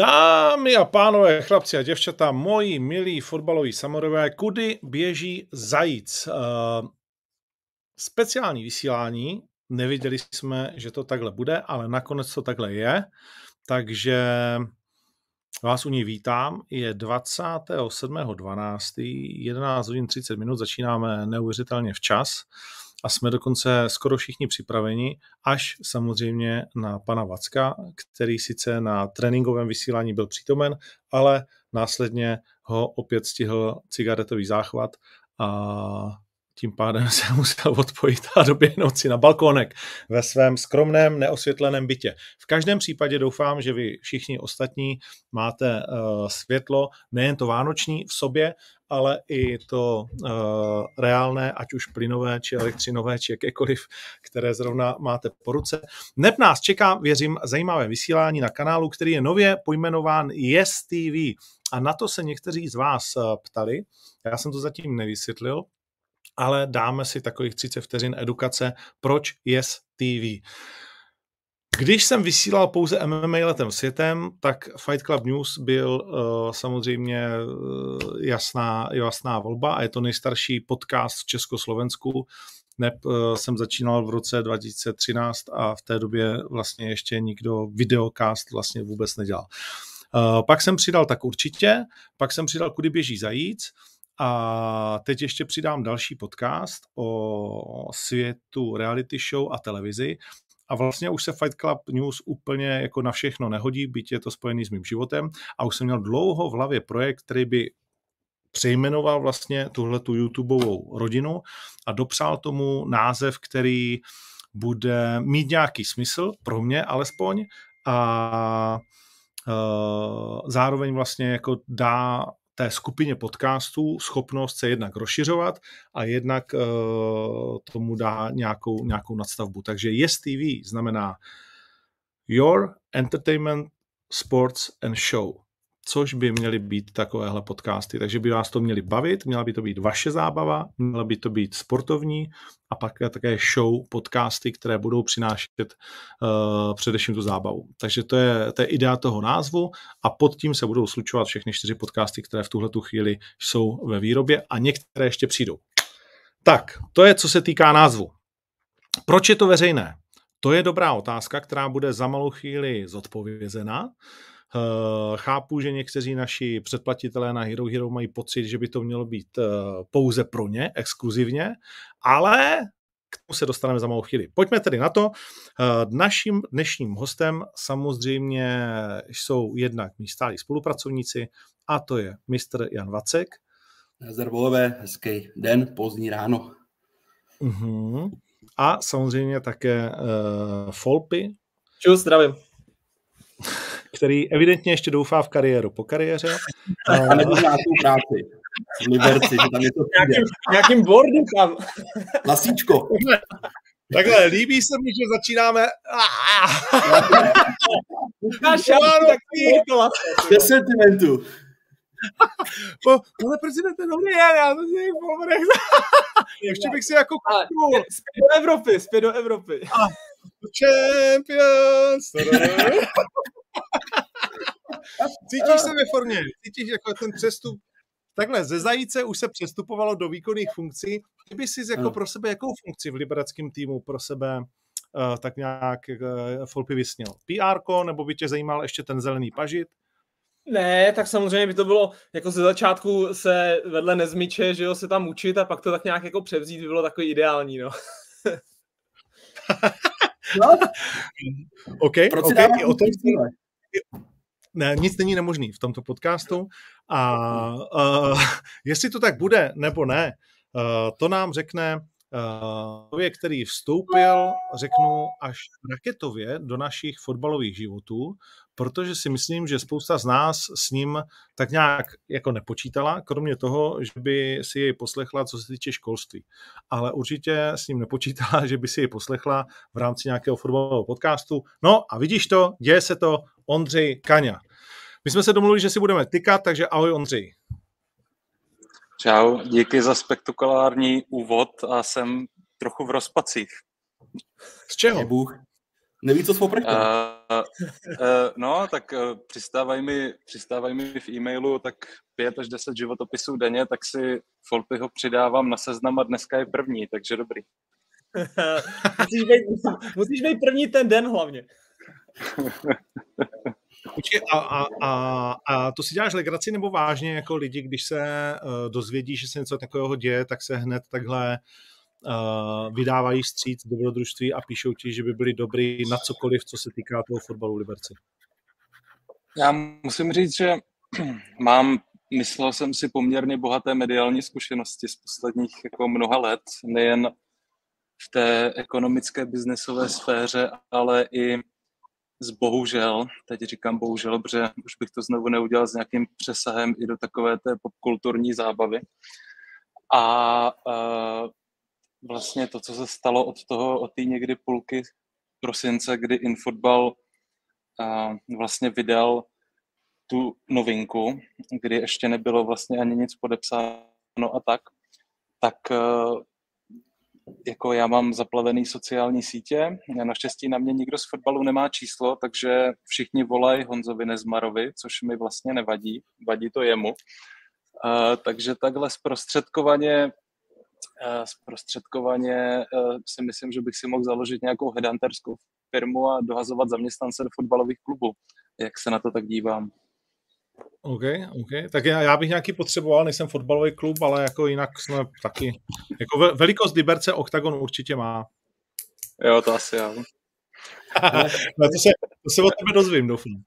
Dámy a pánové, chlapci a děvčata, moji milí fotbaloví samorové, kudy běží zajíc? Uh, speciální vysílání, nevěděli jsme, že to takhle bude, ale nakonec to takhle je, takže vás u ní vítám. Je 27.12. 11 hodin 30 minut, začínáme neuvěřitelně včas a jsme dokonce skoro všichni připraveni, až samozřejmě na pana Vacka, který sice na tréninkovém vysílání byl přítomen, ale následně ho opět stihl cigaretový záchvat a tím pádem se musel odpojit a doběhnout si na balkónek ve svém skromném, neosvětleném bytě. V každém případě doufám, že vy všichni ostatní máte uh, světlo, nejen to vánoční v sobě, ale i to uh, reálné, ať už plynové, či elektřinové, či jakékoliv, které zrovna máte po ruce. Neb nás čeká, věřím, zajímavé vysílání na kanálu, který je nově pojmenován Yes TV. A na to se někteří z vás uh, ptali. Já jsem to zatím nevysvětlil, ale dáme si takových 30 vteřin edukace, proč Yes TV. Když jsem vysílal pouze MMA letem světem, tak Fight Club News byl uh, samozřejmě uh, jasná, jasná volba a je to nejstarší podcast v Československu. Neb uh, jsem začínal v roce 2013 a v té době vlastně ještě nikdo videocast vlastně vůbec nedělal. Uh, pak jsem přidal tak určitě, pak jsem přidal Kudy běží zajíc, a teď ještě přidám další podcast o světu reality show a televizi. A vlastně už se Fight Club News úplně jako na všechno nehodí, byť je to spojený s mým životem. A už jsem měl dlouho v hlavě projekt, který by přejmenoval vlastně tuhle tu YouTubeovou rodinu a dopřál tomu název, který bude mít nějaký smysl, pro mě alespoň, a uh, zároveň vlastně jako dá té skupině podcastů schopnost se jednak rozšiřovat a jednak uh, tomu dá nějakou, nějakou nadstavbu. Takže Yes TV znamená Your Entertainment, Sports and Show což by měly být takovéhle podcasty. Takže by vás to měly bavit, měla by to být vaše zábava, měla by to být sportovní a pak také show, podcasty, které budou přinášet uh, především tu zábavu. Takže to je, to je idea toho názvu a pod tím se budou slučovat všechny čtyři podcasty, které v tuhle tu chvíli jsou ve výrobě a některé ještě přijdou. Tak, to je, co se týká názvu. Proč je to veřejné? To je dobrá otázka, která bude za malou chvíli zodpovězena. Eh, chápu, že někteří naši předplatitelé na Hero Hero mají pocit, že by to mělo být eh, pouze pro ně, exkluzivně, ale k tomu se dostaneme za malou chvíli. Pojďme tedy na to. Eh, naším dnešním hostem samozřejmě jsou jednak mý stálí spolupracovníci a to je mistr Jan Vacek. Zdravové, hezký den, pozdní ráno. Uh-huh. A samozřejmě také uh, Folpy. Čus, zdravím který evidentně ještě doufá v kariéru po kariéře. A nebo nějakou práci v Liberci, že tam je to nějakým, nějakým boardu tam. Lasíčko. Takhle, líbí se mi, že začínáme... Lukáš, tak sentimentu. Po, pane prezidente, dobrý den, já to si povrch. Ještě bych si jako kouknul. Zpět do Evropy, zpět do Evropy. A, champions. Cítíš se ve formě, cítíš jako ten přestup. Takhle, ze zajíce už se přestupovalo do výkonných funkcí. Ty jsi jako pro sebe jakou funkci v libereckém týmu pro sebe uh, tak nějak uh, Folpy vysněl? PR, nebo by tě zajímal ještě ten zelený pažit? Ne, tak samozřejmě by to bylo, jako ze začátku se vedle nezmiče, že jo, se tam učit a pak to tak nějak jako převzít by bylo takový ideální, no. no. OK, Proč okay. O tom, ne, nic není nemožný v tomto podcastu a uh, jestli to tak bude nebo ne, uh, to nám řekne člověk, který vstoupil, řeknu, až raketově do našich fotbalových životů, protože si myslím, že spousta z nás s ním tak nějak jako nepočítala, kromě toho, že by si jej poslechla, co se týče školství. Ale určitě s ním nepočítala, že by si jej poslechla v rámci nějakého fotbalového podcastu. No a vidíš to, děje se to, Ondřej Kaňa. My jsme se domluvili, že si budeme tykat, takže ahoj Ondřej. Čau, díky za spektakulární úvod a jsem trochu v rozpacích. Z čeho? Bůh. Neví, co s uh, uh, no, tak uh, přistávají mi, přistávají mi v e-mailu tak 5 až 10 životopisů denně, tak si Folpyho přidávám na seznam a dneska je první, takže dobrý. musíš, být, musíš být první ten den hlavně. A, a, a, a to si děláš legraci nebo vážně jako lidi, když se uh, dozvědí, že se něco takového děje, tak se hned takhle uh, vydávají stříc dobrodružství a píšou ti, že by byli dobrý na cokoliv, co se týká toho fotbalu Liberci. Já musím říct, že mám, myslel jsem si poměrně bohaté mediální zkušenosti z posledních jako mnoha let, nejen v té ekonomické biznesové sféře, ale i z bohužel, teď říkám bohužel, protože už bych to znovu neudělal s nějakým přesahem i do takové té popkulturní zábavy. A uh, vlastně to, co se stalo od toho, od té někdy půlky prosince, kdy Infotbal uh, vlastně vydal tu novinku, kdy ještě nebylo vlastně ani nic podepsáno a tak, tak uh, jako já mám zaplavený sociální sítě, naštěstí na mě nikdo z fotbalu nemá číslo, takže všichni volají Honzovi Nezmarovi, což mi vlastně nevadí, vadí to jemu. Uh, takže takhle zprostředkovaně, uh, zprostředkovaně uh, si myslím, že bych si mohl založit nějakou headhunterskou firmu a dohazovat zaměstnance do fotbalových klubů. Jak se na to tak dívám? OK, OK. Tak já, já bych nějaký potřeboval, nejsem fotbalový klub, ale jako jinak jsme taky, jako velikost Liberce Octagon určitě má. Jo, to asi já. no, to, se, to se o tebe dozvím, doufám.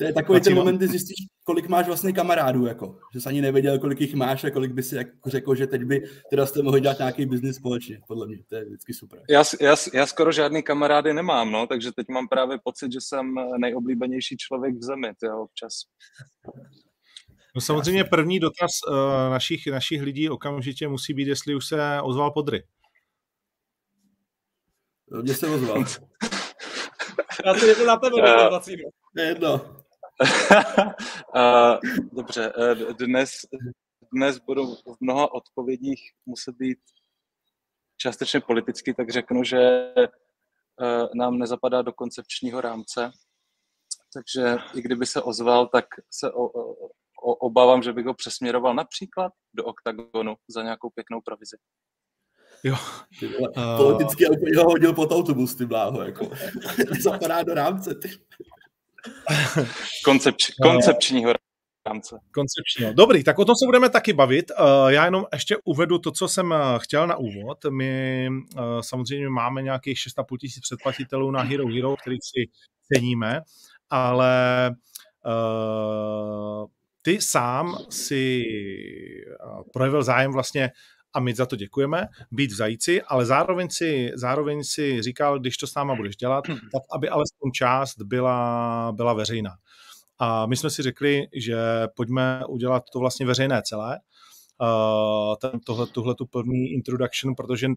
To je takový ten moment, kdy zjistíš, kolik máš vlastně kamarádů, jako. Že jsi ani nevěděl, kolik jich máš a kolik by si jako řekl, že teď by teda jste mohli dělat nějaký biznis společně, podle mě. To je vždycky super. Já, já, já skoro žádný kamarády nemám, no, takže teď mám právě pocit, že jsem nejoblíbenější člověk v zemi, jo, občas. No samozřejmě první dotaz uh, našich, našich lidí okamžitě musí být, jestli už se ozval Podry. Mě se ozval. Já to na tebe uh, jedno. Dobře, e, dnes, dnes budu v mnoha odpovědích muset být částečně politicky, tak řeknu, že e, nám nezapadá do koncepčního rámce, takže i kdyby se ozval, tak se o, o, obávám, že bych ho přesměroval například do oktagonu za nějakou pěknou provizi. Jo. Uh... Politicky ho hodil pod autobus, ty bláho, jako. Zapadá do rámce, ty. Koncepč, koncepčního rámce. Koncepčního. Dobrý, tak o tom se budeme taky bavit. Eh, já jenom ještě uvedu to, co jsem eh, chtěl na úvod. My eh, samozřejmě máme nějakých 6,5 tisíc předplatitelů na Hero Hero, kterých si ceníme, ale ty sám si projevil zájem vlastně a my za to děkujeme, být v zajíci, ale zároveň si, zároveň si říkal, když to s náma budeš dělat, tak aby alespoň část byla, byla veřejná. A my jsme si řekli, že pojďme udělat to vlastně veřejné celé, uh, ten, tohle, tuhle tu první introduction, protože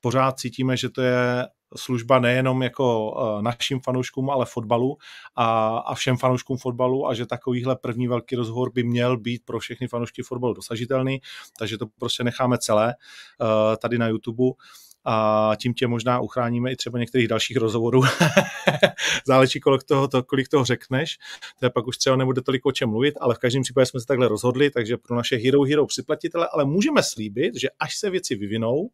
pořád cítíme, že to je služba nejenom jako uh, našim fanouškům, ale fotbalu a, a všem fanouškům fotbalu a že takovýhle první velký rozhovor by měl být pro všechny fanoušky fotbalu dosažitelný, takže to prostě necháme celé uh, tady na YouTube a tím tě možná uchráníme i třeba některých dalších rozhovorů. Záleží, kolik toho, to, kolik toho řekneš, to je pak už třeba nebude tolik o čem mluvit, ale v každém případě jsme se takhle rozhodli, takže pro naše Hero Hero připlatitele, ale můžeme slíbit, že až se věci vyvinou,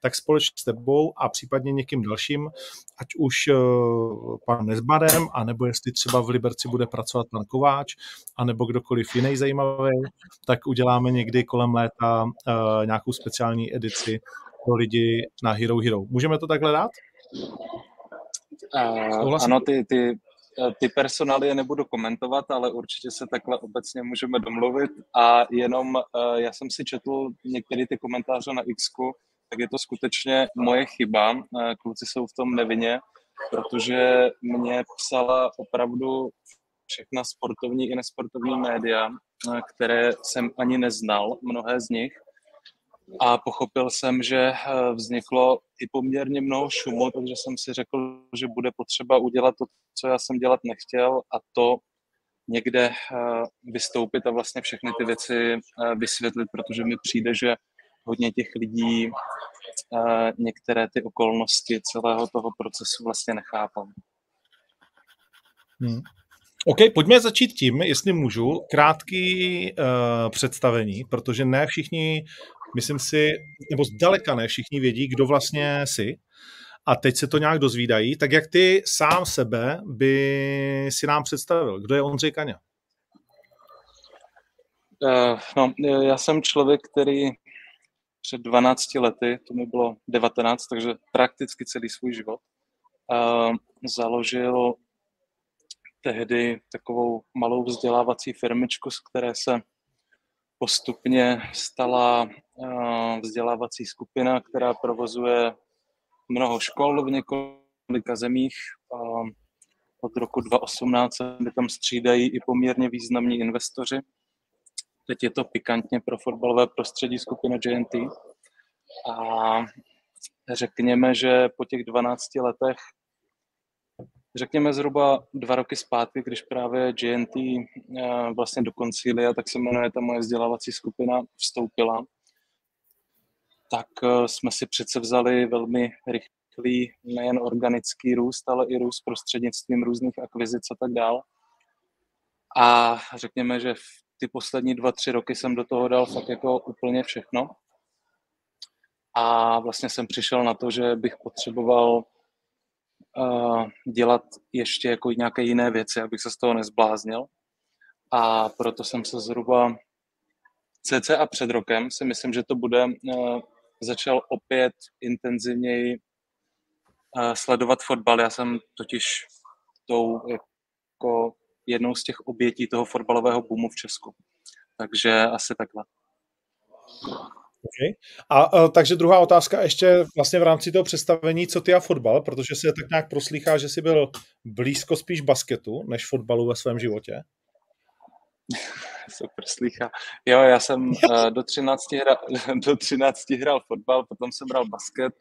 tak společně s tebou a případně někým dalším, ať už uh, pan Nezbarem, anebo jestli třeba v Liberci bude pracovat pan Kováč, anebo kdokoliv jiný zajímavý, tak uděláme někdy kolem léta uh, nějakou speciální edici pro lidi na Hero Hero. Můžeme to takhle dát? Uh, ano, ty, ty, ty personály nebudu komentovat, ale určitě se takhle obecně můžeme domluvit a jenom uh, já jsem si četl některé ty komentáře na X, tak je to skutečně moje chyba. Eh, kluci jsou v tom nevinně, protože mě psala opravdu všechna sportovní i nesportovní média, eh, které jsem ani neznal, mnohé z nich. A pochopil jsem, že eh, vzniklo i poměrně mnoho šumu, takže jsem si řekl, že bude potřeba udělat to, co já jsem dělat nechtěl, a to někde vystoupit a vlastně všechny ty věci vysvětlit, protože mi přijde, že hodně těch lidí některé ty okolnosti celého toho procesu vlastně nechápou. Hmm. OK, pojďme začít tím, jestli můžu, krátký uh, představení, protože ne všichni, myslím si, nebo zdaleka ne všichni vědí, kdo vlastně jsi a teď se to nějak dozvídají, tak jak ty sám sebe by si nám představil? Kdo je Ondřej Kaňa? Uh, no, já jsem člověk, který před 12 lety, to mi bylo 19, takže prakticky celý svůj život, založil tehdy takovou malou vzdělávací firmičku, z které se postupně stala vzdělávací skupina, která provozuje mnoho škol v několika zemích. Od roku 2018 se tam střídají i poměrně významní investoři. Teď je to pikantně pro fotbalové prostředí skupina JNT. A řekněme, že po těch 12 letech, řekněme zhruba dva roky zpátky, když právě GNT eh, vlastně do koncilia, tak se jmenuje ta moje vzdělávací skupina, vstoupila, tak eh, jsme si přece vzali velmi rychlý nejen organický růst, ale i růst prostřednictvím různých akvizic a tak dál. A řekněme, že v ty poslední dva, tři roky jsem do toho dal fakt jako úplně všechno. A vlastně jsem přišel na to, že bych potřeboval uh, dělat ještě jako nějaké jiné věci, abych se z toho nezbláznil. A proto jsem se zhruba cca před rokem, si myslím, že to bude, uh, začal opět intenzivněji uh, sledovat fotbal. Já jsem totiž tou jako jednou z těch obětí toho fotbalového boomu v Česku. Takže asi takhle. Okay. A, a takže druhá otázka ještě vlastně v rámci toho představení, co ty a fotbal, protože se tak nějak proslýchá, že jsi byl blízko spíš basketu než fotbalu ve svém životě. Super slýchá. Jo, já jsem uh, do 13, hra, do 13 hrál fotbal, potom jsem hrál basket,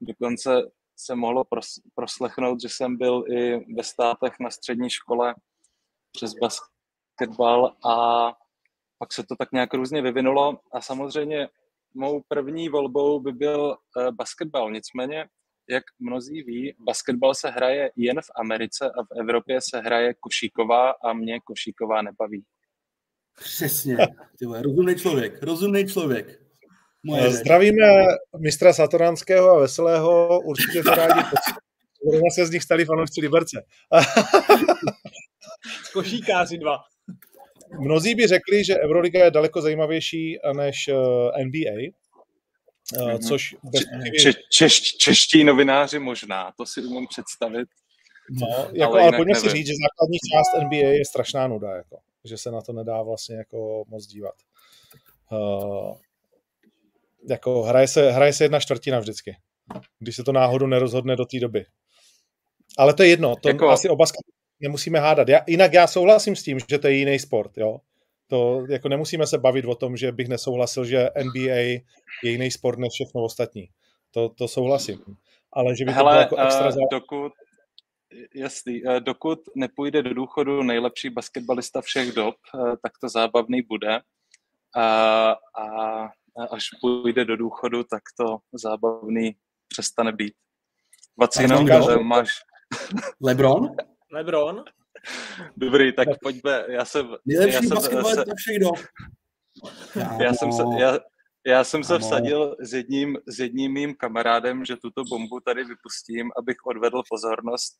dokonce se mohlo pros, proslechnout, že jsem byl i ve státech na střední škole přes basketbal a pak se to tak nějak různě vyvinulo a samozřejmě mou první volbou by byl uh, basketbal. Nicméně, jak mnozí ví, basketbal se hraje jen v Americe a v Evropě se hraje košíková a mě košíková nebaví. Přesně, tyhle, rozumný člověk, rozumný člověk. Moje eh, Zdravíme mistra Satoranského a Veselého, určitě to rádi Budeme se z nich stali fanoušci Liberce. Košíkáři dva. Mnozí by řekli, že Euroliga je daleko zajímavější než eh, NBA, Uh, eh, což bez Če, češ, čeští novináři možná, to si umím představit. No, jako, ale, ale pojďme nevím. si říct, že základní část NBA je strašná nuda, jako, že se na to nedá vlastně jako moc dívat. Uh, jako hraje se, hraje se jedna čtvrtina vždycky, když se to náhodou nerozhodne do té doby. Ale to je jedno, to jako... asi oba nemusíme hádat. Já, jinak já souhlasím s tím, že to je jiný sport, jo. To jako nemusíme se bavit o tom, že bych nesouhlasil, že NBA je jiný sport než všechno ostatní. To, to souhlasím. Ale že by Hele, to bylo jako extra uh, dokud, jasný, uh, dokud nepůjde do důchodu nejlepší basketbalista všech dob, uh, tak to zábavný bude. Uh, a až půjde do důchodu, tak to zábavný přestane být. Vacino, máš... Lebron? Lebron. Dobrý, tak pojďme. Já jsem... Nejlepší já jsem, se, všech dob. Já jsem se, já, já jsem se vsadil s jedním, s jedním mým kamarádem, že tuto bombu tady vypustím, abych odvedl pozornost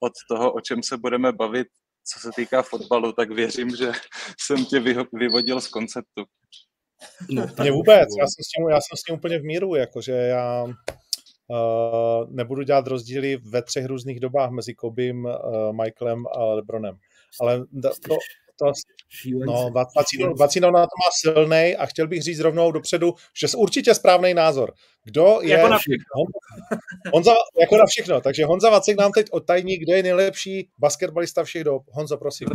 od toho, o čem se budeme bavit, co se týká fotbalu, tak věřím, že jsem tě vyvodil z konceptu. No, Mě vůbec, já jsem, s tím, já jsem s tím úplně v míru, jakože já Uh, nebudu dělat rozdíly ve třech různých dobách mezi Kobim, uh, Michaelem a Lebronem. Ale to, to, no, Vacino, Vacino na to má silný a chtěl bych říct rovnou dopředu, že je určitě správný názor. Kdo je... Jako na všechno. Honza, jako na všechno. Takže Honza Vacek nám teď odtajní, kdo je nejlepší basketbalista všech dob. Honzo, prosím.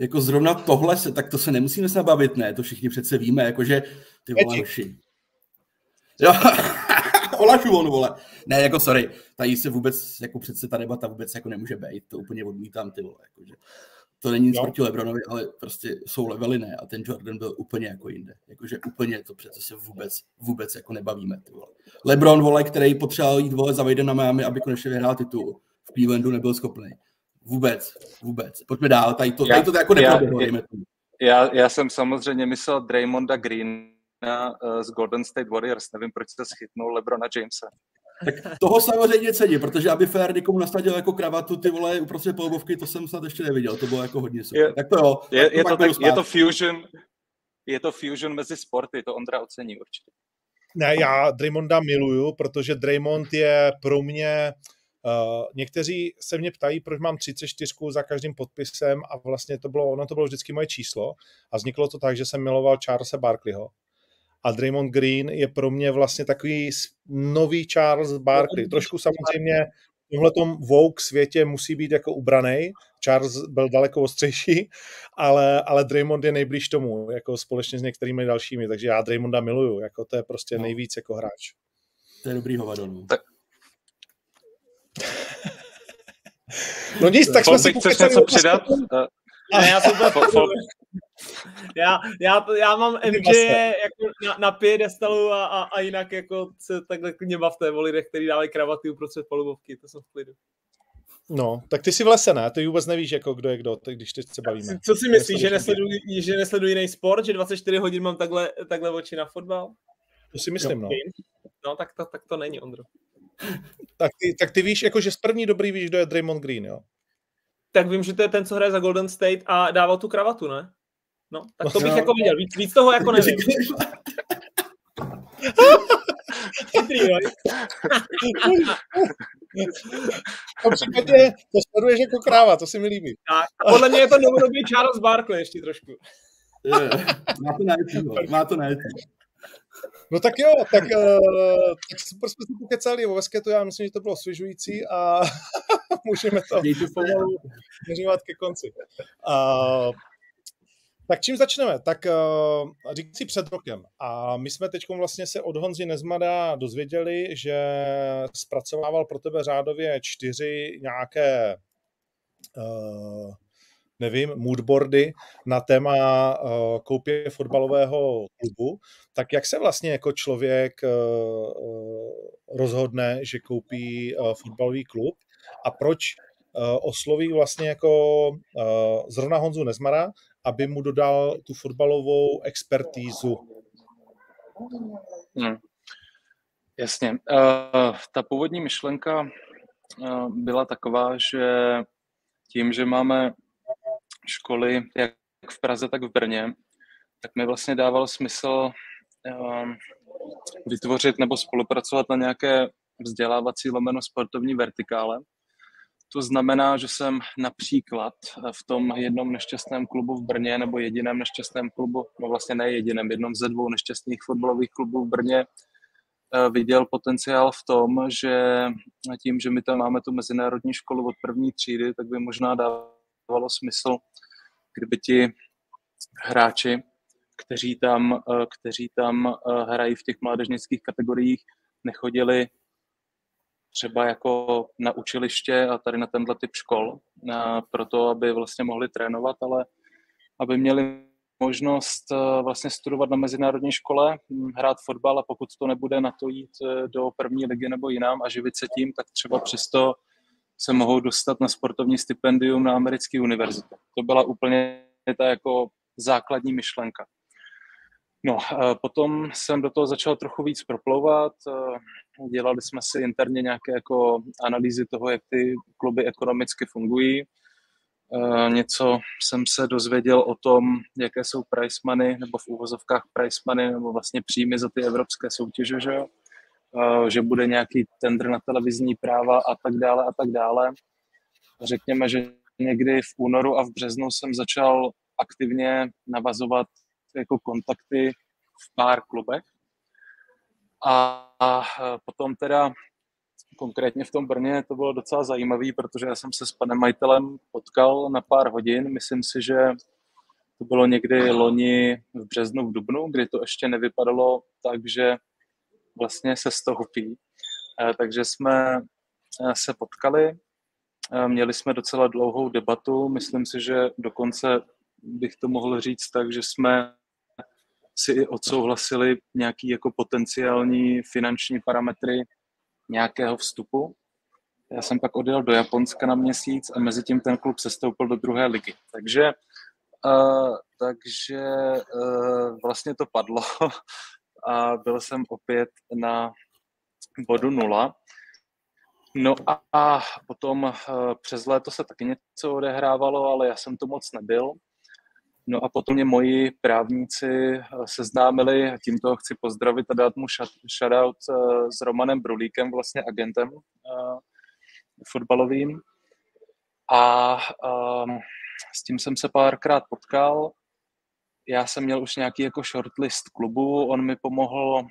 Jako zrovna tohle se, tak to se nemusíme snad bavit, ne? To všichni přece víme, jakože ty vole, Jo, Olašu on, vole. Ne, jako sorry, tady se vůbec, jako přece ta debata vůbec jako nemůže být, to úplně odmítám, ty vole, jakože. To není nic no. proti Lebronovi, ale prostě jsou levely ne a ten Jordan byl úplně jako jinde. Jakože úplně to přece se vůbec, vůbec jako nebavíme. Ty vole. Lebron, vole, který potřeboval jít vole za na Miami, aby konečně vyhrál titul. V Clevelandu nebyl schopný. Vůbec, vůbec. Pojďme dál, tady to, tady to jako neproběhlo, já, já jsem samozřejmě myslel Draymonda Green uh, z Golden State Warriors. Nevím, proč se schytnul Lebrona Jamesa. Tak toho samozřejmě cení, protože aby Fair někomu nasadil jako kravatu ty vole uprostřed polobovky, to jsem snad ještě neviděl, to bylo jako hodně super. Je, tak to jo. Je, je, to, tak, je to fusion, je to fusion mezi sporty, to Ondra ocení určitě. Ne, já Draymonda miluju, protože Draymond je pro mě Uh, někteří se mě ptají, proč mám 34 za každým podpisem a vlastně to bylo, ono to bylo vždycky moje číslo a vzniklo to tak, že jsem miloval Charlesa Barkleyho a Draymond Green je pro mě vlastně takový nový Charles Barkley. Trošku samozřejmě v tomhletom Vogue světě musí být jako ubraný. Charles byl daleko ostřejší, ale, ale Draymond je nejblíž tomu, jako společně s některými dalšími, takže já Draymonda miluju, jako to je prostě no. nejvíc jako hráč. To je dobrý hovado, no. Tak. no nic, tak jsme si Chceš něco přidat? Ne, já jsem to já, já, já mám MJ jako na, na piedestalu a, a, a, jinak jako se takhle klidně bavte o lidech, kteří dávají kravaty uprostřed palubovky, to jsem v klidu. No, tak ty si v lese, ne? Ty vůbec nevíš, jako kdo je kdo, tak když teď se bavíme. Co si myslíš, že nesleduji, že nesleduji jiný sport, že 24 hodin mám takhle, takhle oči na fotbal? To si myslím, no. No, tak to, tak to není, Ondro. tak, ty, tak ty víš, jako že z první dobrý víš, kdo je Draymond Green, jo? Tak vím, že to je ten, co hraje za Golden State a dával tu kravatu, ne? No, tak to bych no. jako viděl. Víc, víc toho jako nevím. Chytrý, jo? V případě to sleduješ jako kráva, to si mi líbí. Tak, a podle mě je to novodobý Charles Barkley ještě trošku. Je, má to na má to na No tak jo, tak, uh, tak super jsme si pokecali o Vesketu, já myslím, že to bylo osvěžující a můžeme to pomalu ke konci. Uh, tak čím začneme? Tak uh, řík si před rokem. A my jsme teď vlastně se od Honzi Nezmada dozvěděli, že zpracovával pro tebe řádově čtyři nějaké uh, nevím, moodboardy na téma uh, koupě fotbalového klubu, tak jak se vlastně jako člověk uh, rozhodne, že koupí fotbalový klub a proč osloví vlastně jako zrovna Honzu Nezmara, aby mu dodal tu fotbalovou expertízu? Hmm. Jasně. Uh, ta původní myšlenka uh, byla taková, že tím, že máme školy jak v Praze, tak v Brně, tak mi vlastně dával smysl um, vytvořit nebo spolupracovat na nějaké vzdělávací lomeno sportovní vertikále. To znamená, že jsem například v tom jednom nešťastném klubu v Brně nebo jediném nešťastném klubu, no vlastně ne jediném, jednom ze dvou nešťastných fotbalových klubů v Brně eh, viděl potenciál v tom, že tím, že my tam máme tu mezinárodní školu od první třídy, tak by možná dávalo smysl kdyby ti hráči, kteří tam, eh, kteří tam eh, hrají v těch mládežnických kategoriích, nechodili třeba jako na učiliště a tady na tenhle typ škol, pro to, aby vlastně mohli trénovat, ale aby měli možnost eh, vlastně studovat na mezinárodní škole, hm, hrát fotbal a pokud to nebude na to jít do první ligy nebo jinam a živit se tím, tak třeba přesto se mohou dostat na sportovní stipendium na americké univerzitě. To byla úplně ta jako základní myšlenka. No, potom jsem do toho začal trochu víc proplouvat. Dělali jsme si interně nějaké jako analýzy toho, jak ty kluby ekonomicky fungují. Něco jsem se dozvěděl o tom, jaké jsou price money, nebo v úvozovkách price money, nebo vlastně příjmy za ty evropské soutěže, že jo? Že bude nějaký tender na televizní práva a tak dále a tak dále. Řekněme, že někdy v únoru a v březnu jsem začal aktivně navazovat jako kontakty v pár klubech. A, a potom teda konkrétně v tom Brně to bylo docela zajímavé, protože já jsem se s panem majitelem potkal na pár hodin. Myslím si, že to bylo někdy loni v březnu, v dubnu, kdy to ještě nevypadalo tak, že vlastně se stoupí. Eh, takže jsme eh, se potkali, eh, měli jsme docela dlouhou debatu, myslím si, že dokonce bych to mohl říct tak, že jsme si i odsouhlasili nějaký jako potenciální finanční parametry nějakého vstupu. já jsem pak odjel do Japonska na měsíc a mezi tím ten klub se stoupil do druhé ligy. Takže, uh, takže uh, vlastně to padlo a byl jsem opět na bodu nula. No a, potom uh, přes léto se taky něco odehrávalo, ale já jsem to moc nebyl. No a potom mě moji právníci seznámili, a tímto chci pozdravit a dát mu shoutout s Romanem Brulíkem, vlastně agentem fotbalovým. A um, s tím jsem se párkrát potkal. Já jsem měl už nějaký jako shortlist klubu, on mi pomohl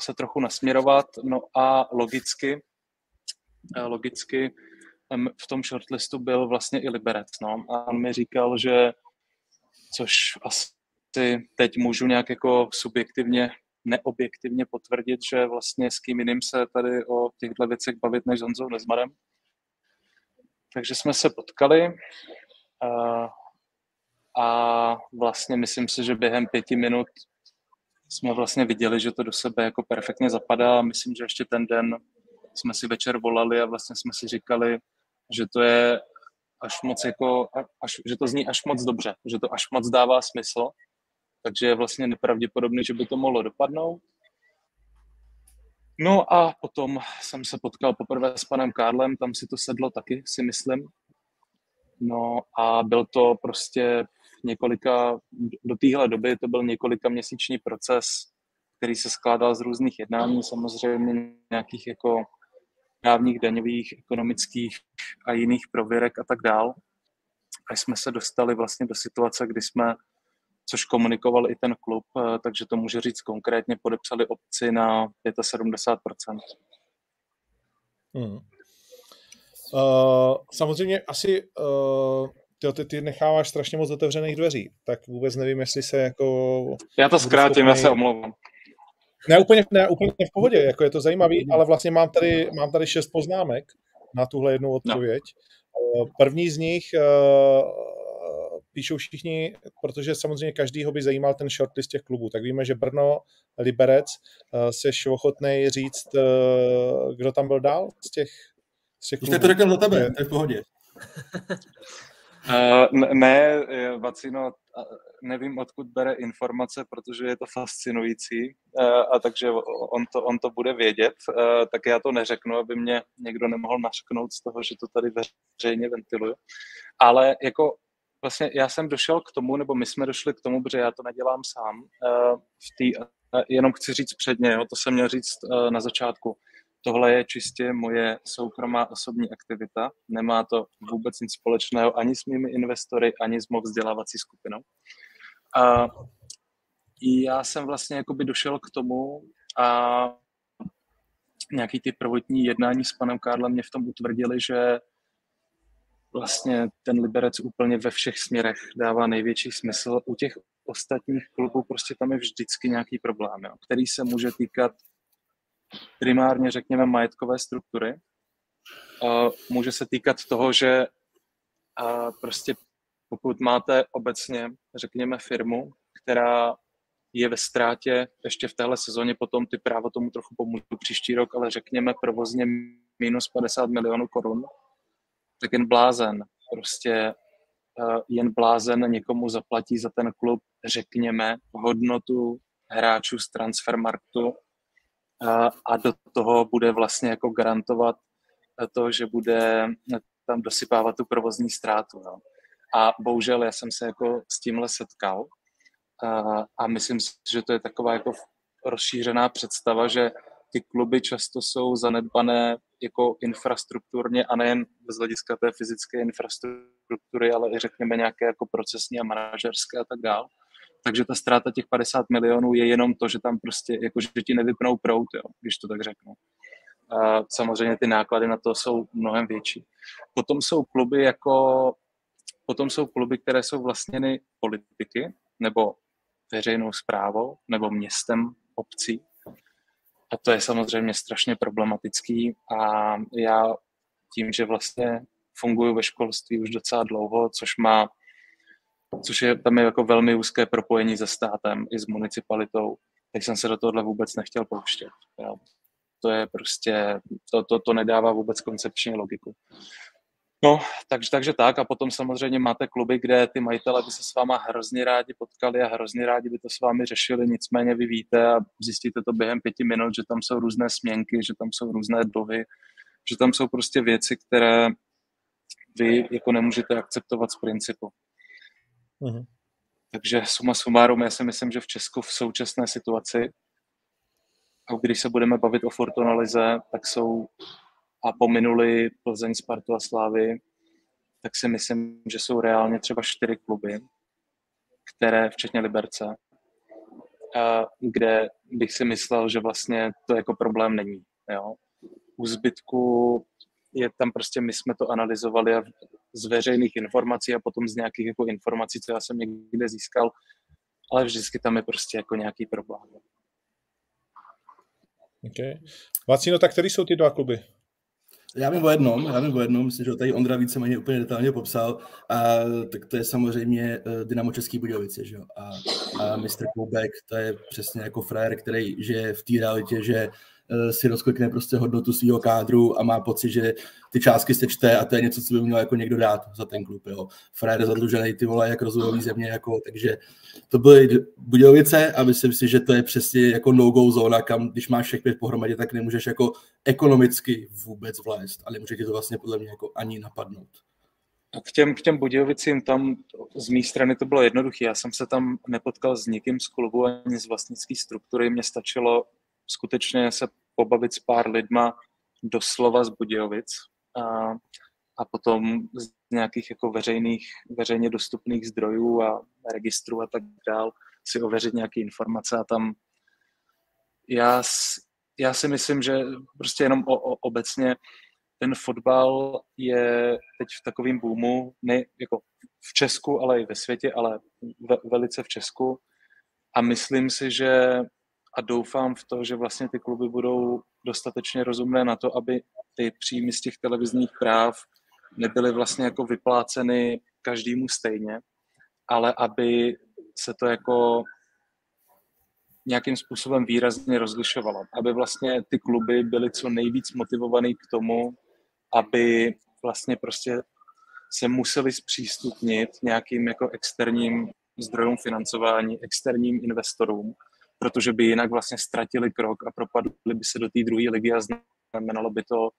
se trochu nasměrovat, no a logicky, eh, logicky v tom shortlistu byl vlastně i Liberec, no. A on mi říkal, že, což asi teď můžu nějak jako subjektivně, neobjektivně potvrdit, že vlastně s kým jiným se tady o těchto věcech bavit než s Honzou Nezmarem, takže jsme se potkali a, a vlastně myslím si, že během pěti minut jsme vlastně viděli, že to do sebe jako perfektně zapadá. Myslím, že ještě ten den jsme si večer volali a vlastně jsme si říkali, že to je až moc jako, až, že to zní až moc dobře, že to až moc dává smysl, takže je vlastně nepravděpodobné, že by to mohlo dopadnout. No a potom jsem se potkal poprvé s panem Karlem, tam si to sedlo taky, si myslím. No a byl to prostě několika, do téhle doby to byl několika měsíční proces, který se skládal z různých jednání, samozřejmě nějakých jako právních, daňových, ekonomických a jiných prověrek a tak dál. A jsme se dostali vlastně do situace, kdy jsme což komunikoval i ten klub, eh, takže to může říct konkrétně, podepsali opci na 75%. Hmm. Uh, samozřejmě asi uh, ty, ty necháváš strašně moc otevřených dveří, tak vůbec nevím, jestli se jako... Já to zkrátím, schopný... já se omlouvám. Ne úplně, ne, úplně v pohodě, jako je to zajímavý, ale vlastně mám tady, mám tady šest poznámek na tuhle jednu odpověď. No. První z nich píšou všichni, protože samozřejmě každýho by zajímal ten shortlist těch klubů. Tak víme, že Brno, Liberec, jsi eh, ochotný říct, eh, kdo tam byl dál z těch, z těch klubů? Už to řekl za tebe, to je v pohodě. Uh, ne, Vacino, nevím, odkud bere informace, protože je to fascinující, uh, a takže on to, on to bude vědět, uh, tak já to neřeknu, aby mě někdo nemohl našknout z toho, že to tady veřejně ventiluju. Ale jako vlastně já jsem došel k tomu, nebo my jsme došli k tomu, protože já to nedělám sám, v uh, jenom chci říct předně, jo, to jsem měl říct na začátku. Tohle je čistě moje soukromá osobní aktivita, nemá to vůbec nic společného ani s mými investory, ani s mou vzdělávací skupinou. A já jsem vlastně jakoby došel k tomu a nějaký ty prvotní jednání s panem Karlem mě v tom utvrdili, že vlastně ten Liberec úplně ve všech směrech dává největší smysl. U těch ostatních klubů prostě tam je vždycky nějaký problém, jo, který se může týkat primárně, řekněme, majetkové struktury. Může se týkat toho, že prostě pokud máte obecně, řekněme, firmu, která je ve ztrátě ještě v téhle sezóně, potom ty práva tomu trochu pomůžou příští rok, ale řekněme provozně minus 50 milionů korun, tak jen blázen. Prostě jen blázen někomu zaplatí za ten klub, řekněme, hodnotu hráčů z transfermarktu a do toho bude vlastně jako garantovat to, že bude tam dosypávat tu provozní ztrátu. No. A bohužel já jsem se jako s tímhle setkal uh, a myslím si, že to je taková jako rozšířená představa, že ty kluby často jsou zanedbané jako infrastrukturně a nejen z hlediska té fyzické infrastruktury, ale i řekněme nějaké jako procesní a manažerské a tak dál. Takže ta ztráta těch 50 milionů je jenom to, že tam prostě, jako že ti nevypnou prout, jo, když to tak řeknu. A samozřejmě ty náklady na to jsou mnohem větší. Potom jsou kluby jako, potom jsou kluby, které jsou vlastněny politiky nebo veřejnou zprávou nebo městem, obcí, a to je samozřejmě strašně problematický a já tím, že vlastně funguji ve školství už docela dlouho, což má, což je tam je jako velmi úzké propojení se státem i s municipalitou, tak jsem se do tohohle vůbec nechtěl pouštět. Jo. to je prostě, to, to, to nedává vůbec koncepční logiku. No, takže, takže tak a potom samozřejmě máte kluby, kde ty majitele by se s váma hrozně rádi potkali a hrozně rádi by to s vámi řešili, nicméně vy víte a zjistíte to během pěti minut, že tam jsou různé směnky, že tam jsou různé dluhy, že tam jsou prostě věci, které vy jako nemůžete akceptovat z principu. Mm-hmm. Takže suma sumárum, já si myslím, že v Česku v současné situaci, a když se budeme bavit o Fortunalize, tak jsou a pominuli Plzeň, Spartu a Slávy, tak si myslím, že jsou reálně třeba čtyři kluby, které, včetně Liberce, kde bych si myslel, že vlastně to jako problém není. Jo. U zbytku je tam prostě, my jsme to analyzovali a z veřejných informací a potom z nějakých jako informací, co já jsem někde získal, ale vždycky tam je prostě jako nějaký problém. Okay. Vacino, tak který jsou ty dva kluby? Já vím o jednom, já vím o jednom, myslím, že ho tady Ondra víceméně úplně detailně popsal, a, tak to je samozřejmě uh, Dynamo Český Budějovice, že jo, a, a Mr. Koubek, to je přesně jako frajer, který žije v té realitě, že Eh, si rozklikne prostě hodnotu svého kádru a má pocit, že ty částky se čte a to je něco, co by měl jako někdo dát za ten klub. Jo. Frajer zadlužený ty vole jak rozvojový země, jako, takže to byly Budějovice a myslím si, že to je přesně jako no-go zóna, kam když máš všech pět pohromadě, tak nemůžeš jako ekonomicky vůbec vlézt, ale může ti to vlastně podle mě jako ani napadnout. A k těm, k těm Budějovicím tam z mé strany to bylo jednoduché. Já jsem se tam nepotkal s nikým z klubu ani z vlastnické struktury. Mně stačilo skutečně se pobavit s pár lidma doslova z Budějovic a, a potom z nějakých jako veřejných, veřejně dostupných zdrojů a registrů a tak dál si ověřit nějaké informace a tam já, já si myslím, že prostě jenom o, o, obecně ten fotbal je teď v takovém boomu, ne jako v Česku, ale i ve světě, ale ve, velice v Česku. A myslím si, že a doufám v to, že vlastně ty kluby budou dostatečně rozumné na to, aby ty příjmy z těch televizních práv nebyly vlastně jako vypláceny každému stejně, ale aby se to jako nějakým způsobem výrazně rozlišovalo. Aby vlastně ty kluby byly co nejvíc motivovaný k tomu, aby vlastně prostě se museli zpřístupnit nějakým jako externím zdrojům financování, externím investorům, protože by jinak vlastně ztratili krok a propadli by se do té druhé ligy a znamenalo by to,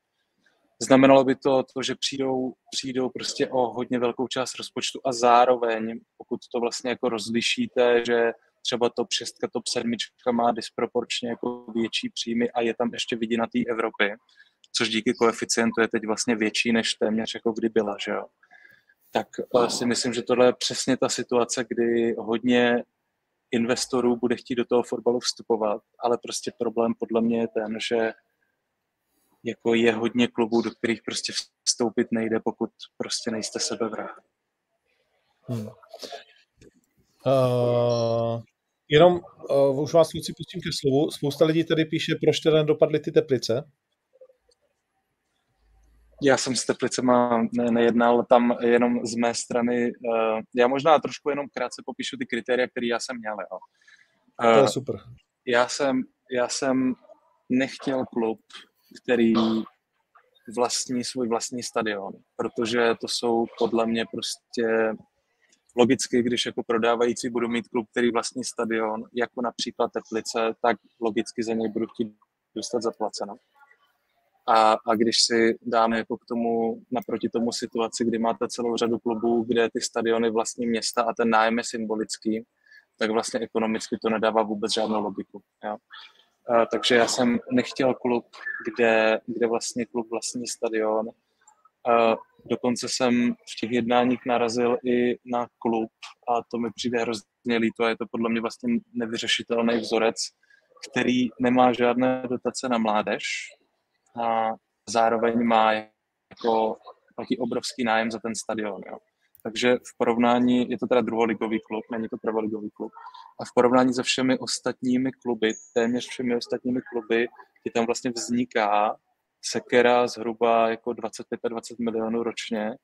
znamenalo by to, to že přijdou, přijdou prostě o hodně velkou část rozpočtu a zároveň, pokud to vlastně jako rozlišíte, že třeba top 6, top 7 má disproporčně jako větší příjmy a je tam ještě vidina té Evropy, což díky koeficientu je teď vlastně větší než téměř jako kdy byla, že jo. Tak eh, si myslím, že tohle je přesně ta situace, kdy hodně investorů bude chtít do toho fotbalu vstupovat, ale prostě problém podle mě je ten, že jako je hodně klubů, do kterých prostě vstoupit nejde, pokud prostě nejste sebevrah. Hmm. Uh, jenom uh, už vás kluci pustím ke slovu. Spousta lidí tady píše, proč teda dopadly ty teplice. Já jsem s Teplicema ne, nejednal, tam jenom z mé strany. Uh, já možná trošku jenom krátce popíšu ty kritéria, které já jsem měl. Jo. To je super. Já jsem, já jsem nechtěl klub, který vlastní svůj vlastní stadion, protože to jsou podle mě prostě logicky, když jako prodávající budu mít klub, který vlastní stadion, jako například Teplice, tak logicky za něj budu chtít dostat zaplaceno. A, a když si dáme jako k tomu, naproti tomu situaci, kdy máte celou řadu klubů, kde ty stadiony vlastní města a ten nájem je symbolický, tak vlastně ekonomicky to nedává vůbec žádnou logiku. Jo. A, takže já jsem nechtěl klub, kde, kde vlastně klub vlastní stadion. A dokonce jsem v těch jednáních narazil i na klub a to mi přijde hrozně líto a je to podle mě vlastně nevyřešitelný vzorec, který nemá žádné dotace na mládež, a zároveň má jako platí obrovský nájem za ten stadion. Jo. Takže v porovnání, je to teda druholigový klub, není to prvoligový klub, a v porovnání se všemi ostatními kluby, téměř všemi ostatními kluby, je tam vlastně vzniká sekera zhruba jako 25-20 milionů ročně,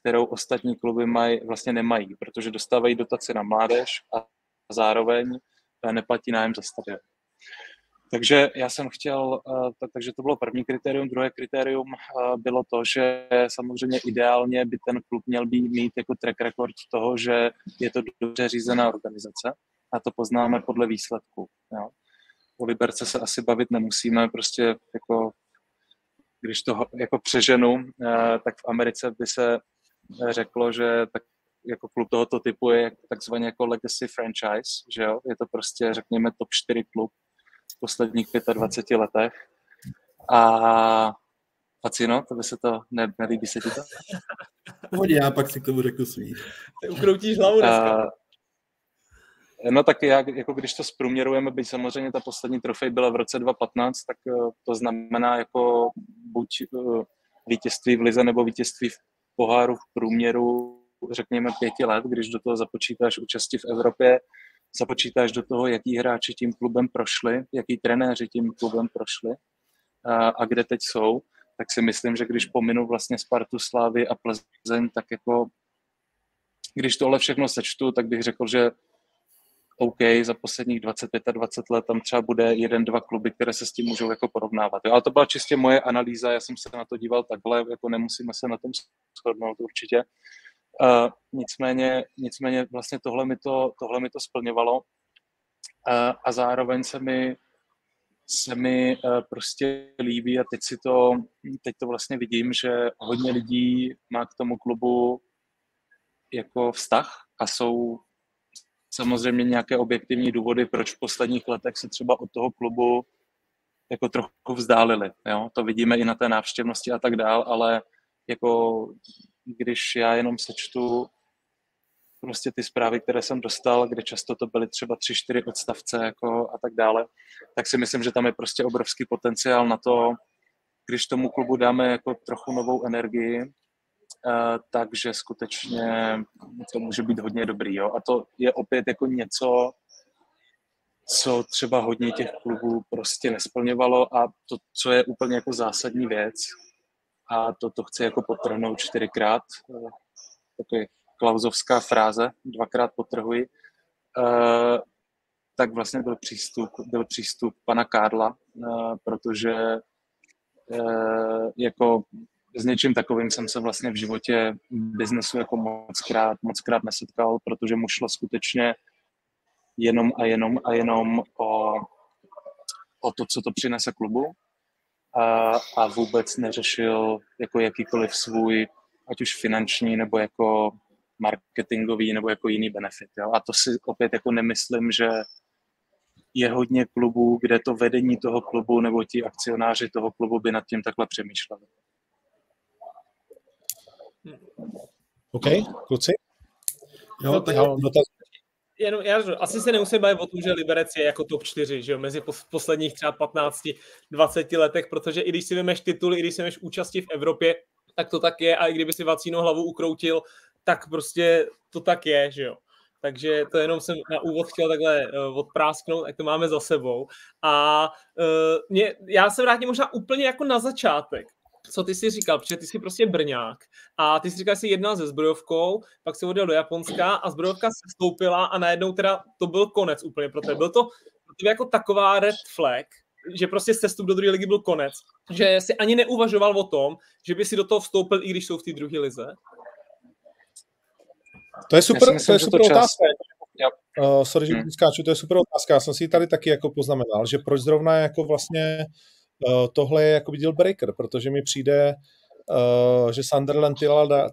kterou ostatní kluby mají, vlastně nemají, protože dostávají dotaci na mládež a zároveň neplatí nájem za stadion. Takže já jsem chtěl, eh, takže to bylo první kritérium. Druhé kritérium eh, bylo to, že samozřejmě ideálně by ten klub měl být, mít jako track record toho, že je to dobře řízená organizace a to poznáme podle výsledku. Jo. O Liberce se asi bavit nemusíme, prostě jako když to jako přeženu, eh, tak v Americe by se řeklo, že tak jako klub tohoto typu je takzvaně jako legacy franchise, že jo? Je to prostě, řekněme, top 4 klub v posledních 25 letech. A Pacino, to by se to ne, nelíbí se ti to? Pohodě, já pak si k tomu řeknu svý. Ty ukroutíš hlavu dneska. Uh, No tak jak, jako když to zprůměrujeme, byť samozřejmě ta poslední trofej byla v roce 2015, tak uh, to znamená jako buď uh, vítězství v Lize nebo vítězství v poháru v průměru řekněme pěti let, když do toho započítáš účasti v Evropě, započítáš do toho, jaký hráči tím klubem prošli, jaký trenéři tím klubem prošli a, a kde teď jsou, tak si myslím, že když pominu vlastně Spartu, Slávy a Plzeň, tak jako když tohle všechno sečtu, tak bych řekl, že OK, za posledních 25 a 20 let tam třeba bude jeden, dva kluby, které se s tím můžou jako porovnávat. Jo, ale to byla čistě moje analýza, já jsem se na to díval takhle, jako nemusíme se na tom shodnout určitě. Uh, nicméně, nicméně vlastně tohle mi to, tohle mi to splňovalo uh, a zároveň se mi, se mi uh, prostě líbí a teď si to, teď to vlastně vidím, že hodně lidí má k tomu klubu jako vztah a jsou samozřejmě nějaké objektivní důvody, proč v posledních letech se třeba od toho klubu jako trochu vzdálili. Jo? To vidíme i na té návštěvnosti a tak dál, ale jako když já jenom sečtu prostě ty zprávy, které jsem dostal, kde často to byly třeba tři, čtyři odstavce jako a tak dále, tak si myslím, že tam je prostě obrovský potenciál na to, když tomu klubu dáme jako trochu novou energii, uh, takže skutečně to může být hodně dobrý. Jo? A to je opět jako něco, co třeba hodně těch klubů prostě nesplňovalo a to, co je úplně jako zásadní věc, a to, to chci jako potrhnout čtyřikrát, eh, takový klauzovská fráze, dvakrát potrhuji, uh, tak vlastně byl přístup, byl přístup pana Karla, uh, protože jako s něčím takovým jsem se vlastně v životě biznesu jako moc krát, moc krát nesetkal, protože mu šlo skutečně jenom a jenom a jenom o, o to, co to přinese klubu a, a vůbec neřešil jako jakýkoliv svůj, ať už finanční nebo jako marketingový nebo jako jiný benefit. Jo? A to si opět jako nemyslím, že je hodně klubů, kde to vedení toho klubu nebo ti akcionáři toho klubu by nad tím takhle přemýšleli. OK, kluci? Jo, tak... dotaz jenom, já asi se nemusím bavit o tom, že Liberec je jako top 4, že jo, mezi posledních třeba 15-20 letech, protože i když si vymeš tituly, i když si vymeš účasti v Evropě, tak to tak je a i kdyby si Vacíno hlavu ukroutil, tak prostě to tak je, že jo. Takže to jenom jsem na úvod chtěl takhle uh, odprásknout, jak to máme za sebou. A uh, mě, já se vrátím možná úplně jako na začátek, co ty jsi říkal, protože ty jsi prostě Brňák a ty jsi říkal, že jsi jednal se zbrojovkou, pak se odjel do Japonska a zbrojovka se stoupila a najednou teda to byl konec úplně pro tebe. Byl to pro tebe jako taková red flag, že prostě sestup do druhé ligy byl konec, že si ani neuvažoval o tom, že by si do toho vstoupil, i když jsou v té druhé lize? To je super, myslím, to je super to otázka. Uh, sorry, že hmm. skáču, to je super otázka. Já jsem si tady taky jako poznamenal, že proč zrovna jako vlastně uh, tohle je jako deal breaker, protože mi přijde, uh, že Sunderland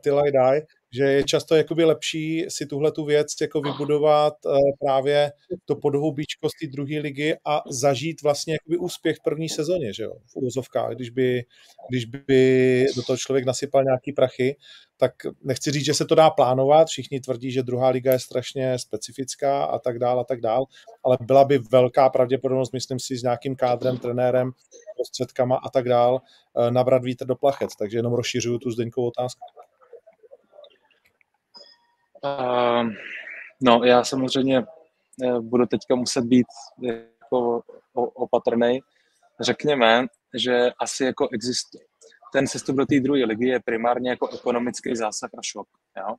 Till I Die, že je často jakoby lepší si tuhle tu věc jako vybudovat uh, právě to podhoubíčko z té druhé ligy a zažít vlastně jakoby úspěch v první sezóně, že jo, v úvozovkách, když by, když by do toho člověk nasypal nějaký prachy, tak nechci říct, že se to dá plánovat, všichni tvrdí, že druhá liga je strašně specifická a tak dál a tak dál, ale byla by velká pravděpodobnost, myslím si, s nějakým kádrem, trenérem, prostředkama a tak dál, eh, nabrat vítr do plachet, takže jenom rozšiřuju tu Zdeňkovou otázku. Uh, no, já samozřejmě eh, budu teďka muset být jako opatrný. Řekněme, že asi jako existuje, ten sestup do té druhé ligy je primárně jako ekonomický zásah a šok. Jo?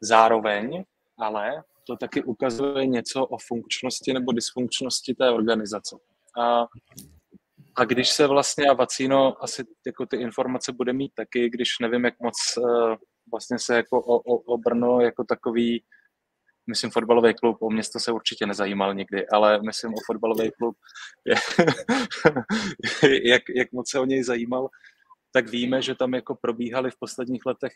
Zároveň ale to taky ukazuje něco o funkčnosti nebo dysfunkčnosti té organizace. A, a když se vlastně, a Vacíno asi jako ty informace bude mít taky, když nevím, jak moc uh, vlastně se jako o, o, o Brno jako takový myslím fotbalový klub, o město se určitě nezajímal nikdy, ale myslím o fotbalový klub, jak, jak moc se o něj zajímal, tak víme, že tam jako probíhaly v posledních letech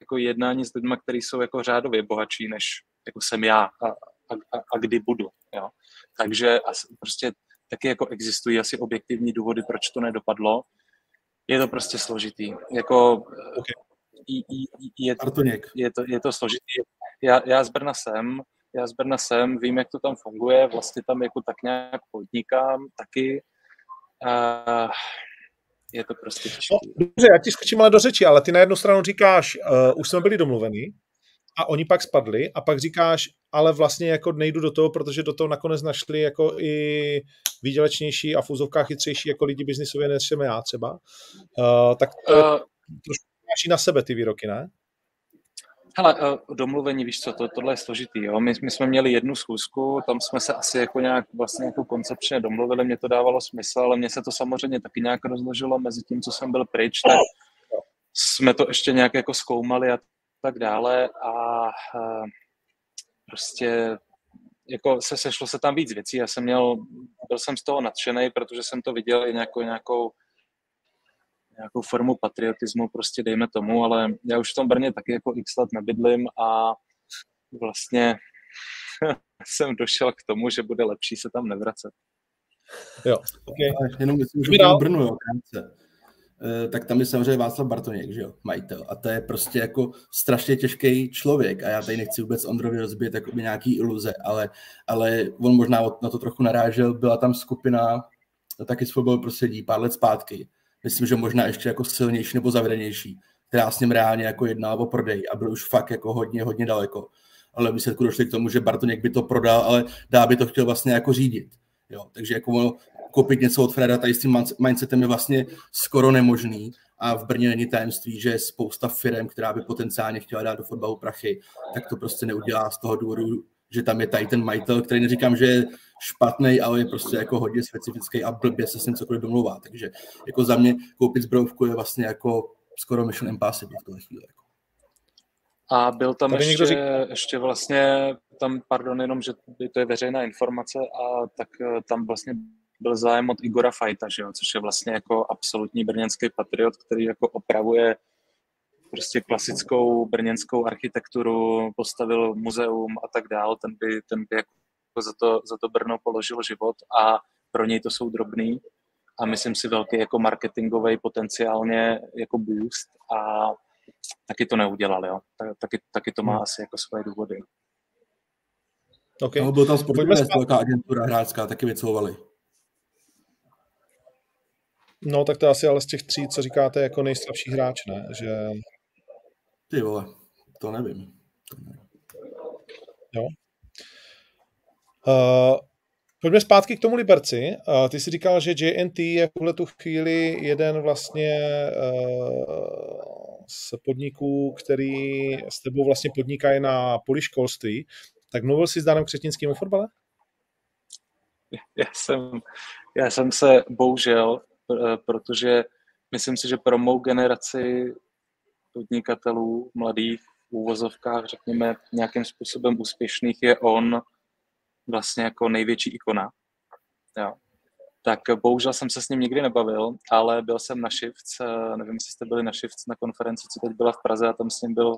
jako jednání s lidmi, kteří jsou jako řádově bohatší, než jako jsem já a, a, a kdy budu. Jo. Takže prostě taky jako existují asi objektivní důvody, proč to nedopadlo. Je to prostě složitý. Jako, okay. je, je, je, to, je to složitý já, já z Brna jsem, já z Brna jsem, vím, jak to tam funguje, vlastně tam jako tak nějak podnikám taky. A je to prostě těžké. No, dobře, já ti skočím ale do řeči, ale ty na jednu stranu říkáš, uh, už jsme byli domluveni a oni pak spadli a pak říkáš, ale vlastně jako nejdu do toho, protože do toho nakonec našli jako i výdělečnější a v úzovkách chytřejší jako lidi biznisově než jsem já třeba. Uh, tak to uh, trošku na sebe ty výroky, ne? Hele, eh, domluvení, víš co, to, tohle je složitý, jo. My, my jsme měli jednu schůzku, tam jsme se asi jako nějak vlastně jako koncepčně domluvili, mě to dávalo smysl, ale mně se to samozřejmě taky nějak rozložilo mezi tím, co jsem byl pryč, tak jsme to ještě nějak jako zkoumali a tak dále a, a prostě jako se sešlo se tam víc věcí. Já jsem měl, byl jsem z toho nadšený, protože jsem to viděl i nějakou, nějakou nějakou formu patriotismu, prostě dejme tomu, ale já už v tom Brně taky jako x let nebydlím a vlastně jsem došel k tomu, že bude lepší se tam nevracet. Jo, okay. Jenom myslím, že v Brnu, jo, krátce. E, tak tam je samozřejmě Václav Bartoněk, že jo, majitel. A to je prostě jako strašně těžký člověk. A já tady nechci vůbec Ondrovi rozbít jako nějaký iluze, ale, ale on možná na to trochu narážel. Byla tam skupina taky z fotbalu prostředí pár let zpátky myslím, že možná ještě jako silnější nebo zavedenější, která s ním reálně jako jednala o prodej a byl už fakt jako hodně, hodně daleko. Ale výsledku došli k tomu, že Bartoněk by to prodal, ale dá by to chtěl vlastně jako řídit. Jo, takže jako koupit něco od Freda tady s tím mindsetem je vlastně skoro nemožný a v Brně není tajemství, že spousta firm, která by potenciálně chtěla dát do fotbalu prachy, tak to prostě neudělá z toho důvodu, že tam je tady ten majitel, který neříkám, že je špatný, ale je prostě jako hodně specifický a blbě se s ním cokoliv domluvá. Takže jako za mě koupit zbrojovku je vlastně jako skoro mission impossible v tuhle chvíli. Jako. A byl tam Tady ještě, řík... ještě vlastně, tam, pardon, jenom, že to je veřejná informace, a tak eh, tam vlastně byl zájem od Igora Fajta, že jo, což je vlastně jako absolutní brněnský patriot, který jako opravuje prostě klasickou brněnskou architekturu, postavil muzeum a tak dál, ten by, ten by jako za to, za to Brno položil život a pro něj to jsou drobný a myslím si velký jako marketingový potenciálně jako boost a taky to neudělal, jo. Taky, taky to má hmm. asi jako svoje důvody. Okay. No, byl tam sportovní velká agentura hráčská, taky vycouvali. No, tak to je asi ale z těch tří, co říkáte, jako nejslabší hráč, ne? Že... Ty vole, to nevím. To nevím. Jo. Uh, pojďme zpátky k tomu Liberci. Uh, ty jsi říkal, že JNT je v tuhle tu chvíli jeden vlastně uh, z podniků, který s tebou vlastně podnikají na poli školství. Tak mluvil jsi s Danem Křetinským o fotbale? Já jsem, já jsem se bohužel, protože myslím si, že pro mou generaci podnikatelů, mladých, v úvozovkách, řekněme, nějakým způsobem úspěšných, je on vlastně jako největší ikona. Jo. Tak bohužel jsem se s ním nikdy nebavil, ale byl jsem na Shifts, nevím, jestli jste byli na Shifts na konferenci, co teď byla v Praze a tam s ním byl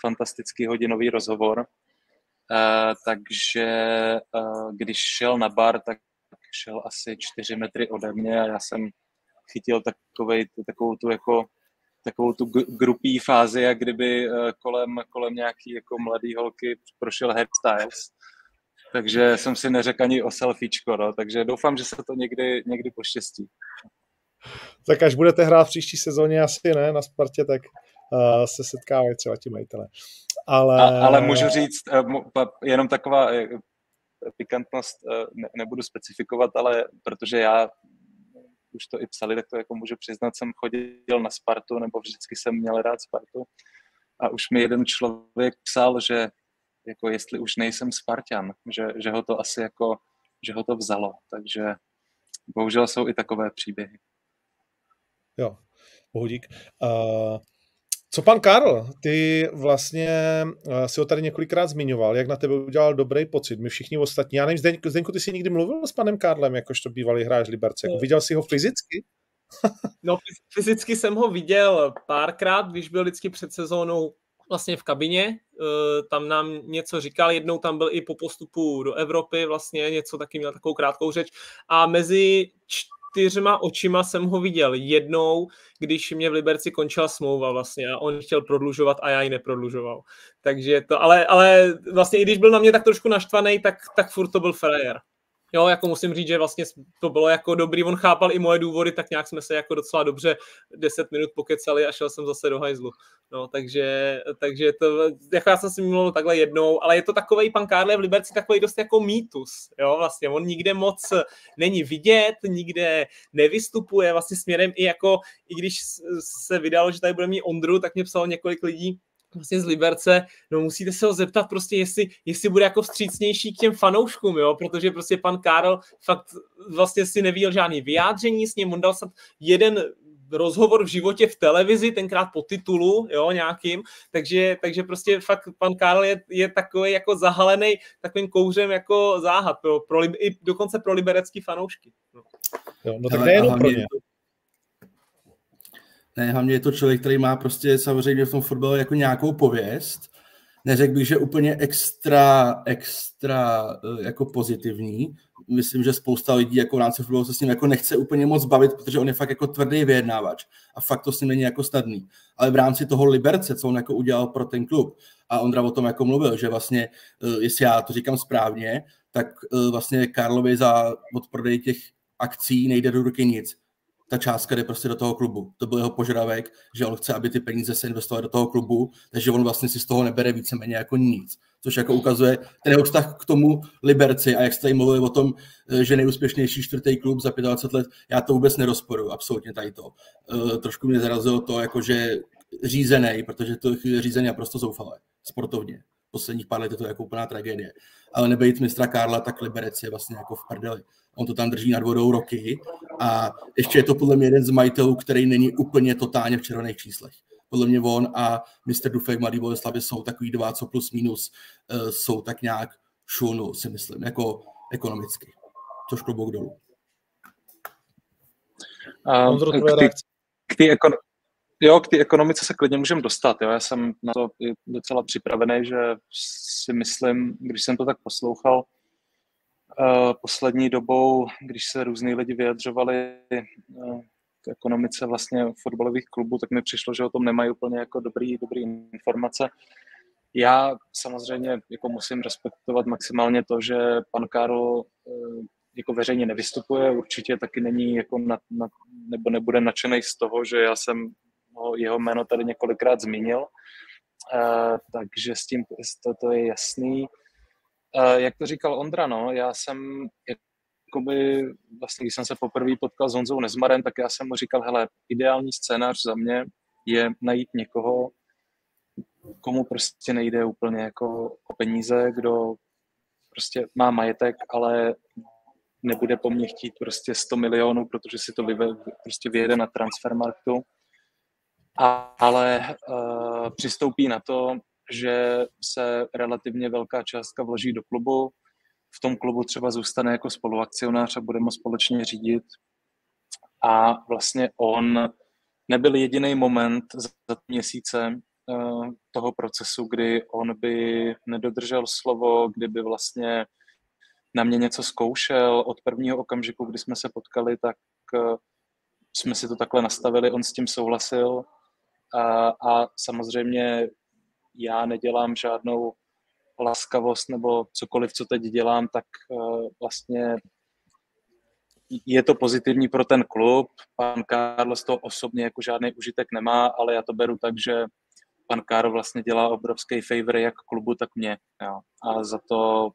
fantastický hodinový rozhovor. Uh, takže uh, když šel na bar, tak šel asi čtyři metry ode mě a já jsem chytil takovej, takovou tu jako takovou tu grupí fázi, jak kdyby uh, kolem, kolem nějaký jako mladý holky prošel Harry Styles takže jsem si neřekl ani o selfiečko, no, takže doufám, že se to někdy, někdy poštěstí. Tak až budete hrát v příští sezóně asi ne, na Spartě, tak uh, se setkávají třeba ti majitele. Ale... A, ale můžu říct, uh, jenom taková pikantnost, ne, nebudu specifikovat, ale protože já už to i psali, tak to jako můžu přiznat, jsem chodil na Spartu, nebo vždycky jsem měl rád Spartu. A už mi jeden člověk psal, že jako jestli už nejsem Spartan, že, že ho to asi jako, že ho to vzalo, takže bohužel jsou i takové příběhy. Jo, bohudík. Uh, co pan Karl, ty vlastně uh, si ho tady několikrát zmiňoval, jak na tebe udělal dobrý pocit. My všichni ostatní, já nevím, Zdeňku, Zdeňku ty jsi někdy mluvil s panem Karlem, jakožto bývalý hráč Liberce. Jako, viděl jsi ho fyzicky? no, fyzicky jsem ho viděl párkrát, když byl vždycky před sezónou vlastně v kabině, eh, tam nám něco říkal, jednou tam byl i po postupu do Evropy, vlastně něco taky měl takovou krátkou řeč a mezi čtyřma očima jsem ho viděl jednou, když mě v Liberci končila smlouva vlastně a on chtěl prodlužovat a já ji neprodlužoval. Takže to, ale, ale vlastně i když byl na mě tak trošku naštvaný, tak, tak furt to byl frajer jo, jako musím říct, že vlastně to bylo jako dobrý, on chápal i moje důvody, tak nějak jsme se jako docela dobře 10 minut pokecali a šel jsem zase do hajzlu. No, takže, takže to, jako já jsem si mluvil takhle jednou, ale je to takový pan Karle v Liberci takový dost jako mýtus, jo, vlastně on nikde moc není vidět, nikde nevystupuje, vlastně směrem i jako, i když se vydalo, že tady bude mít Ondru, tak mě psalo několik lidí, vlastně z Liberce, no musíte se ho zeptat prostě, jestli, jestli bude jako vstřícnější k těm fanouškům, jo, protože prostě pan Karel fakt vlastně si nevíl žádný vyjádření s ním, on dal jeden rozhovor v životě v televizi, tenkrát po titulu, jo, nějakým, takže, takže prostě fakt pan Karel je, je takový jako zahalený takovým kouřem jako záhad, pro, pro, i dokonce pro liberecký fanoušky. No, jo, no tak nejenom pro ně. Ne, hlavně je to člověk, který má prostě samozřejmě v tom fotbale jako nějakou pověst. Neřekl bych, že úplně extra, extra eh, jako pozitivní. Myslím, že spousta lidí jako v rámci fotbalu se s ním jako nechce úplně moc bavit, protože on je fakt jako tvrdý vyjednávač a fakt to s ním není jako snadný. Ale v rámci toho Liberce, co on jako udělal pro ten klub, a Ondra o tom jako mluvil, že vlastně, eh, jestli já to říkám správně, tak eh, vlastně Karlovi za odprodej těch akcí nejde do ruky nic ta částka jde prostě do toho klubu. To byl jeho požadavek, že on chce, aby ty peníze se investovaly do toho klubu, takže on vlastně si z toho nebere víceméně jako nic. Což jako ukazuje ten jeho vztah k tomu Liberci a jak jste mluvili o tom, eh, že nejúspěšnější čtvrtý klub za 25 let, já to vůbec nerozporuju, absolutně tady to. Uh, trošku mě zarazilo to, jako že řízený, protože to je prostě zoufalé, sportovně. Posledních pár let je to jako úplná tragédie. Ale nebejt mistra Karla, tak Liberec je vlastně jako v prdeli on to tam drží nad vodou roky a ještě je to podle mě jeden z majitelů, který není úplně totálně v červených číslech. Podle mě on a Mr. Dufek Mladý Boleslavy jsou takový dva, co plus minus uh, jsou tak nějak šunu, si myslím, jako ekonomicky. Což klobouk dolů. Um, k té ekon- jo, k té ekonomice se klidně můžeme dostat. Jo. Já jsem na to docela připravený, že si myslím, když jsem to tak poslouchal, Eh, poslední dobou, když se různí lidi vyjadřovali eh, k ekonomice vlastně fotbalových klubů, tak mi přišlo, že o tom nemají úplně jako dobrý, dobrý informace. Já samozřejmě jako musím respektovat maximálně to, že pan Karol eh, jako veřejně nevystupuje, určitě taky není jako na, na, nebo nebude nadšený z toho, že já jsem ho, jeho jméno tady několikrát zmínil, uh, takže s tím to, to je jasný. Uh, jak to říkal Ondra, no, já jsem jakoby, vlastně, když jsem se poprvé potkal s Honzou Nezmarem, tak já jsem mu říkal, hele, ideální scénář za mě je najít někoho, komu prostě nejde úplně jako o peníze, kdo prostě má majetek, ale nebude po mně chtít prostě 100 milionů, protože si to vyve, prostě vyjede na transfermarktu, a, ale uh, přistoupí na to, že se relativně velká částka vloží do klubu, v tom klubu třeba zůstane jako spoluakcionář a budeme společně řídit. A vlastně on nebyl jediný moment za měsíce eh, toho procesu, kdy on by nedodržel slovo, kdyby vlastně na mě něco zkoušel. Od prvního okamžiku, kdy jsme se potkali, tak eh, jsme si to takhle nastavili, on s tím souhlasil. A, samozřejmě já nedělám žádnou laskavost nebo cokoliv, co teď dělám, tak uh, vlastně je to pozitivní pro ten klub. Pan Karl z toho osobně jako žádný užitek nemá, ale já to beru tak, že pan Karl vlastně dělá obrovský favor jak klubu, tak mě. Jo. A za to,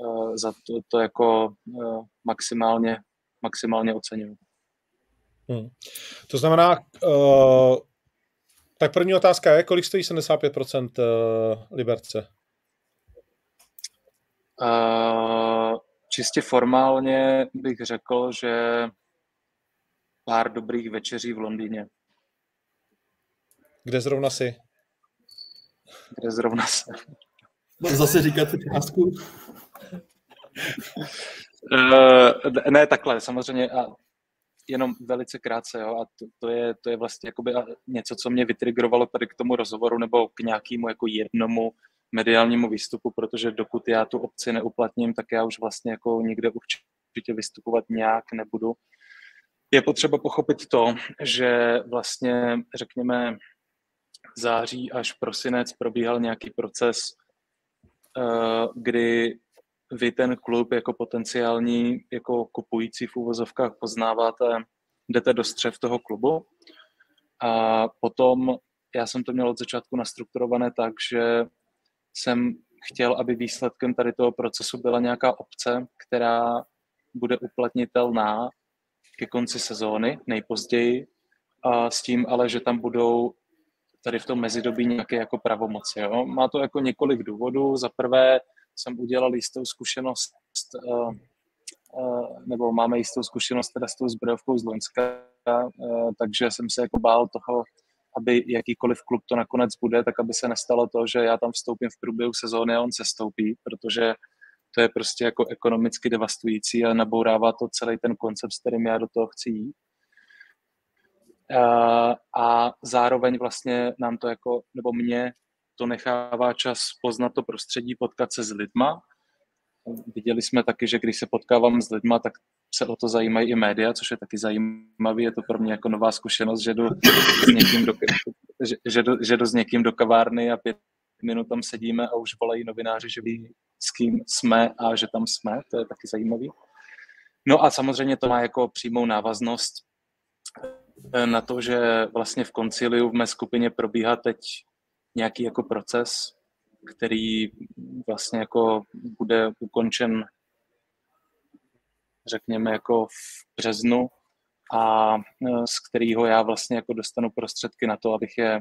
uh, za to, to jako uh, maximálně, maximálně oceňuji. Hmm. To znamená, uh, tak první otázka je, kolik stojí 75% uh, Liberce? Uh, čistě formálně bych řekl, že pár dobrých večeří v Londýně. Kde zrovna jsi? Kde zrovna jsem. Zase říkat tu částku? Uh, ne, takhle, samozřejmě. A jenom velice krátce, jo, a to, to, je, to je vlastně jakoby něco, co mě vytrigrovalo tady k tomu rozhovoru nebo k nějakému jako jednomu mediálnímu výstupu, protože dokud já tu opci neuplatním, tak já už vlastně jako nikde určitě vystupovat nějak nebudu. Je potřeba pochopit to, že vlastně, řekněme, září až prosinec probíhal nějaký proces, eh, kdy vy ten klub jako potenciální, jako kupující v úvozovkách poznáváte, jdete do střev toho klubu a potom já jsem to měl od začátku nastrukturované tak, že jsem chtěl, aby výsledkem tady toho procesu byla nějaká obce, která bude uplatnitelná ke konci sezóny nejpozději, a s tím ale, že tam budou tady v tom mezidobí nějaké jako pravomoci. Jo? Má to jako několik důvodů. Za prvé jsem udělal jistou zkušenost, uh, uh, nebo máme jistou zkušenost teda s tou zbrojovkou z Loňska, uh, takže jsem se jako bál toho, aby jakýkoliv klub to nakonec bude, tak aby se nestalo to, že já tam vstoupím v průběhu sezóny a on se stoupí, protože to je prostě jako ekonomicky devastující a nabourává to celý ten koncept, s kterým já do toho chci jít. A zároveň vlastně nám to jako, nebo mě to nechává čas poznat to prostředí, potkat se s lidma. Viděli jsme taky, že když se potkávám s lidma, tak se o to zajímají i média, což je taky zajímavé. Je to pro mě jako nová zkušenost, že jdu s někým do, že, že, jdu, že jdu s někým do kavárny a pět minut tam sedíme a už volají novináři, že ví, s kým jsme a že tam jsme. To je taky zajímavý. No a samozřejmě to má jako přímou návaznost eh, na to, že vlastně v konciliu v mé skupině probíhá teď nějaký jako proces, který vlastně jako bude ukončen řekněme jako v březnu a e, z kterého já vlastně jako dostanu prostředky na to, abych je,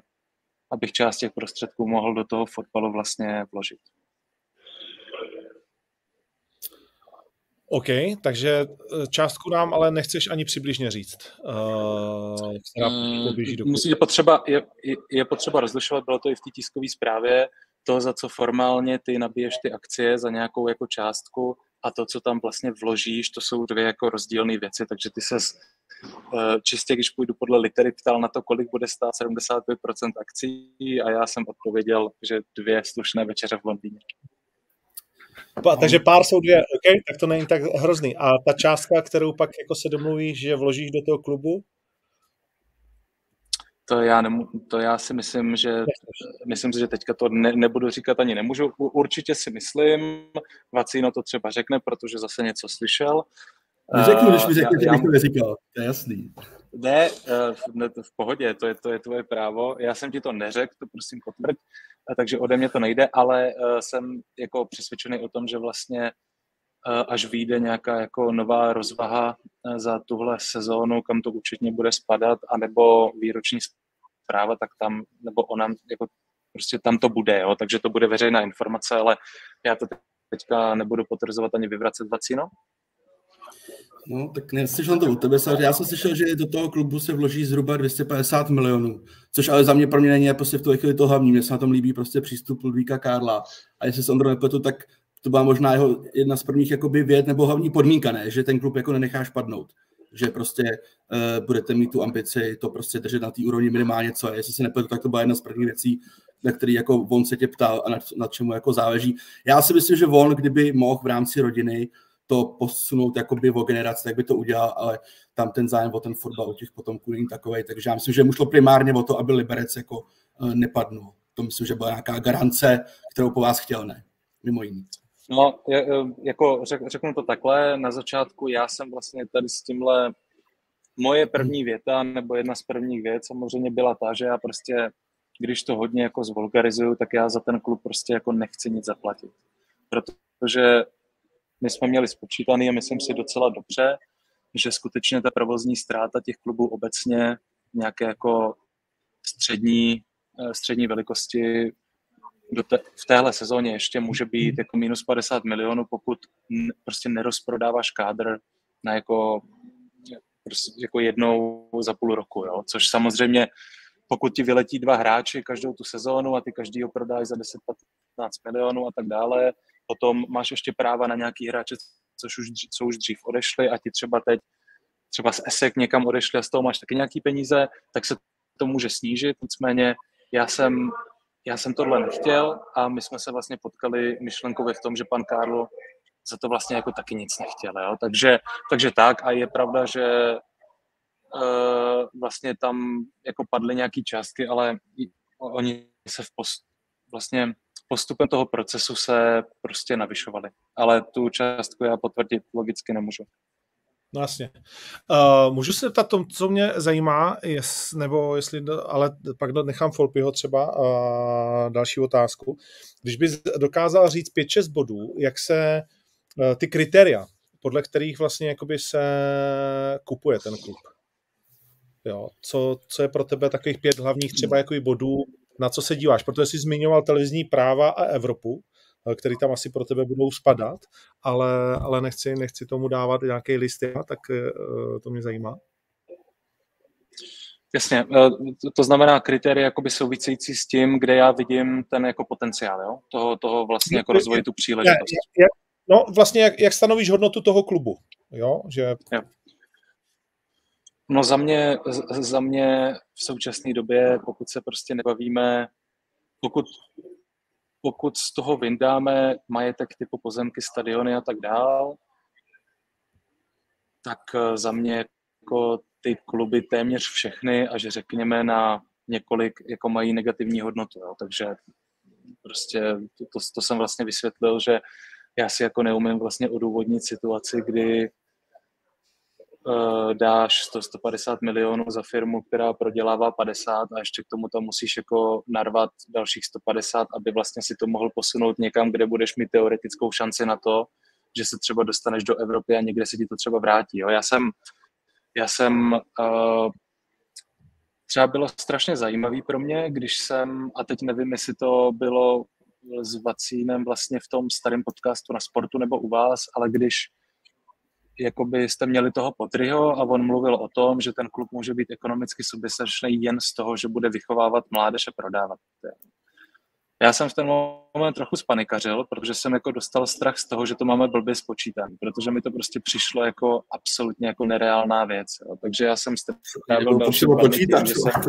abych část těch prostředků mohl do toho fotbalu vlastně vložit. OK, takže e, částku nám ale nechceš ani přibližně říct. Uh, která mm, do Musí je potřeba, je, je potřeba rozlišovat, bylo to i v té tiskové zprávě, to, za co formálně ty nabiješ ty akcie za nějakou jako částku a to, co tam vlastně vložíš, to jsou dvě jako rozdílné věci, takže ty se eh, čistě, když půjdu podle litery, ptal na to, kolik bude stát 75% akcí a já jsem odpověděl, že dvě slušné večeře v Londýně. Pa, takže pár jsou dvě, OK, tak to není tak hrozný. A ta částka, kterou pak jako se domluvíš, že vložíš do toho klubu, to já, nemu, to já si myslím, že myslím si, že teďka to ne, nebudu říkat ani nemůžu. Určitě si myslím, Vacíno to třeba řekne, protože zase něco slyšel. Neřeknu, když mi eh, řekne, že bych to neříkal, to je jasný. Ne, eh, ne, v pohodě, to je, to je tvoje právo. Já jsem ti to neřekl, to prosím potvrď, takže ode mě to nejde, ale eh, jsem jako přesvědčený o tom, že vlastně až vyjde nějaká jako nová rozvaha za tuhle sezónu, kam to účetně bude spadat, anebo výroční zpráva, tak tam, nebo ona, jako prostě tam to bude, jo? takže to bude veřejná informace, ale já to teďka nebudu potvrzovat ani vyvracet vacíno. No, tak neslyšel to u tebe, já jsem slyšel, že do toho klubu se vloží zhruba 250 milionů, což ale za mě pro mě není prostě v tuhle chvíli to hlavní, mně se na tom líbí prostě přístup Ludvíka Karla a jestli se Ondro nepletu, tak to byla možná jeho jedna z prvních jakoby věd nebo hlavní podmínka, ne? že ten klub jako nenechá špadnout že prostě uh, budete mít tu ambici to prostě držet na té úrovni minimálně, co je. Jestli se nepletu, tak to byla jedna z prvních věcí, na který jako on se tě ptal a na, na čemu jako záleží. Já si myslím, že on, kdyby mohl v rámci rodiny to posunout jakoby o generaci, tak by to udělal, ale tam ten zájem o ten fotbal u těch potomků není takový, takže já myslím, že mu šlo primárně o to, aby Liberec jako uh, nepadnul. To myslím, že byla nějaká garance, kterou po vás chtěl, ne? Mimo jiný. No, jako řek, řeknu to takhle, na začátku já jsem vlastně tady s tímhle, moje první věta, nebo jedna z prvních věc samozřejmě byla ta, že já prostě, když to hodně jako zvulgarizuju, tak já za ten klub prostě jako nechci nic zaplatit. Protože my jsme měli spočítaný a myslím si docela dobře, že skutečně ta provozní ztráta těch klubů obecně nějaké jako střední, eh, střední velikosti do te, v téhle sezóně ještě může být jako minus 50 milionů, pokud n, prostě nerozprodáváš kádr na jako, prostě jako jednou za půl roku, jo? což samozřejmě pokud ti vyletí dva hráči každou tu sezónu a ty každý ho prodáš za 10-15 milionů a tak dále, potom máš ještě práva na nějaký hráče, což už, co už dřív odešli a ti třeba teď třeba z ESEK někam odešli a z toho máš taky nějaký peníze, tak se to může snížit, nicméně já jsem, já jsem tohle nechtěl a my jsme se vlastně potkali myšlenkově v tom, že pan Karlo za to vlastně jako taky nic nechtěl, jo? Takže, takže tak a je pravda, že uh, vlastně tam jako padly nějaký částky, ale oni se v post, vlastně postupem toho procesu se prostě navyšovali. Ale tu částku já potvrdit logicky nemůžu. No jasně. Uh, můžu se zeptat tom, co mě zajímá, jest, nebo jestli, ale pak nechám Folpyho třeba uh, další otázku. Když bys dokázal říct 5-6 bodů, jak se uh, ty kritéria, podle kterých vlastně jakoby se kupuje ten klub. Jo, co, co je pro tebe takových pět hlavních třeba jako bodů, na co se díváš? Protože jsi zmiňoval televizní práva a Evropu, Eh, který tam asi pro tebe budou spadat, ale, ale nechci, nechci tomu dávat nějaký listy, tak eh, to mě zajímá. Jasně, eh, to znamená kritéria jakoby související s tím, kde já vidím ten jako potenciál, jo? Toho, toho vlastně jako rozvoji tu příležitost. no vlastně jak, jak stanovíš hodnotu toho klubu, jo? Že... Jo. No za mě, za mě v současné době, pokud se prostě nebavíme, pokud pokud z toho vyndáme majetek typu pozemky, stadiony a tak dál, tak eh, za mě jako ty kluby téměř všechny, a že řekněme na několik, jako mají negativní hodnotu. Jo. Takže prostě to, to, to jsem vlastně vysvětlil, že já si jako neumím vlastně odůvodnit situaci, kdy dáš 100, 150 milionů za firmu, která prodělává 50 a ještě k tomu tam musíš jako narvat dalších 150, aby vlastně si to mohl posunout někam, kde budeš mít teoretickou šanci na to, že se třeba dostaneš do Evropy a někde se ti to třeba vrátí. Jo. Já jsem, já jsem uh, třeba bylo strašně zajímavý pro mě, když jsem, a teď nevím, jestli to bylo s Vacínem vlastně v tom starém podcastu na sportu nebo u vás, ale když jakoby jste měli toho Potryho a on mluvil o tom, že ten klub může být ekonomicky soběstačný jen z toho, že bude vychovávat mládež a prodávat. Já jsem v ten moment trochu spanikařil, protože jsem jako dostal strach z toho, že to máme blbě spočítané, protože mi to prostě přišlo jako absolutně jako nereálná věc. Jo. Takže já jsem strávil další počítat. Jsem...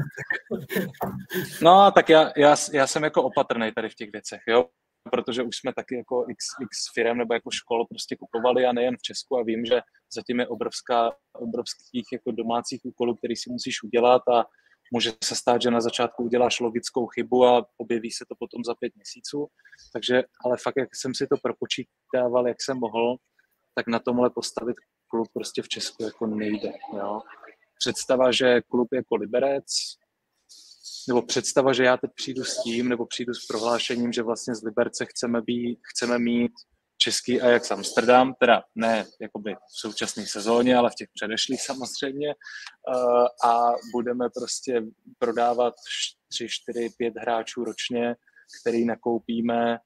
No, tak já, já, já, jsem jako opatrný tady v těch věcech, jo protože už jsme taky jako x, x firm nebo jako škol prostě kupovali a nejen v Česku a vím, že zatím je obrovská, obrovských jako domácích úkolů, který si musíš udělat a může se stát, že na začátku uděláš logickou chybu a objeví se to potom za pět měsíců. Takže, ale fakt, jak jsem si to propočítával, jak jsem mohl, tak na tomhle postavit klub prostě v Česku jako nejde. Jo. Představa, že klub jako Liberec, nebo představa, že já teď přijdu s tím, nebo přijdu s prohlášením, že vlastně z Liberce chceme, být, chceme mít český Ajax Amsterdam, teda ne jakoby v současné sezóně, ale v těch předešlých samozřejmě, eh, a budeme prostě prodávat 3, 4, 5 hráčů ročně, který nakoupíme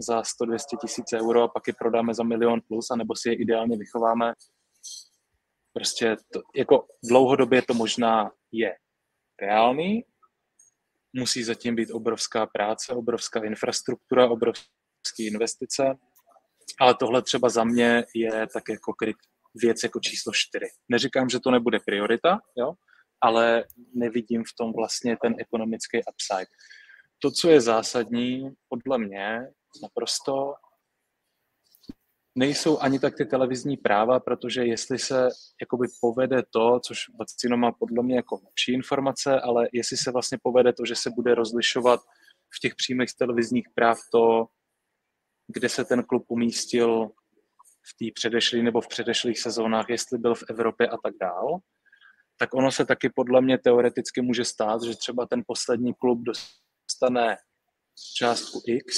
za 100-200 tisíc euro a pak je prodáme za milion plus, anebo si je ideálně vychováme. Prostě to, jako dlouhodobě to možná je reálný, musí zatím být obrovská práce, obrovská infrastruktura, obrovské investice, ale tohle třeba za mě je tak jako věc jako číslo čtyři. Neříkám, že to nebude priorita, jo, ale nevidím v tom vlastně ten ekonomický upside. To, co je zásadní, podle mě, naprosto nejsou ani tak ty televizní práva, protože jestli se jakoby povede to, což Vacino má podle mě jako lepší informace, ale jestli se vlastně povede to, že se bude rozlišovat v těch příjmech z televizních práv to, kde se ten klub umístil v té předešlé nebo v předešlých sezónách, jestli byl v Evropě a tak dál, tak ono se taky podle mě teoreticky může stát, že třeba ten poslední klub dostane částku X,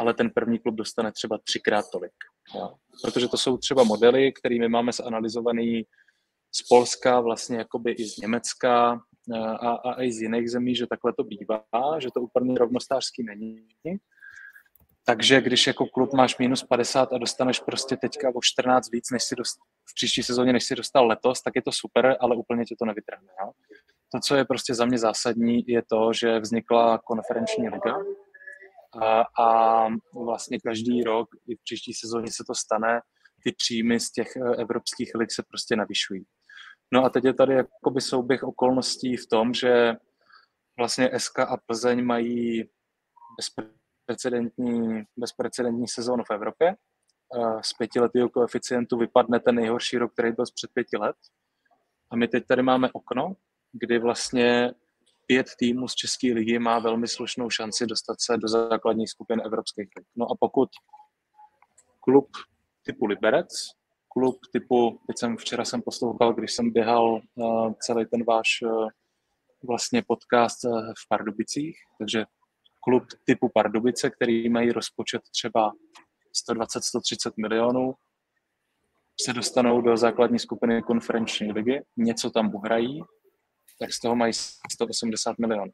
ale ten první klub dostane třeba třikrát tolik. Jo. Protože to jsou třeba modely, které my máme zanalizovaný z Polska, vlastně jakoby i z Německa a, a i z jiných zemí, že takhle to bývá, že to úplně rovnostářský není. Takže když jako klub máš minus 50 a dostaneš prostě teďka o 14 víc, než si dost, v příští sezóně, než si dostal letos, tak je to super, ale úplně tě to nevytrhne. To, co je prostě za mě zásadní, je to, že vznikla konferenční liga a, vlastně každý rok i v příští sezóně se to stane, ty příjmy z těch eh, evropských lig se prostě navyšují. No a teď je tady jakoby souběh okolností v tom, že vlastně SK a Plzeň mají bezprecedentní, bezprecedentní sezónu v Evropě. Z pětiletého koeficientu vypadne ten nejhorší rok, který byl před pěti let. A my teď tady máme okno, kdy vlastně pět týmů z České ligy má velmi slušnou šanci dostat se do základních skupin evropských lig. No a pokud klub typu Liberec, klub typu, teď jsem včera jsem poslouchal, když jsem běhal uh, celý ten váš uh, vlastně podcast uh, v Pardubicích, takže klub typu Pardubice, který mají rozpočet třeba 120-130 milionů, se dostanou do základní skupiny konferenční ligy, něco tam uhrají, tak z toho mají 180 milionů.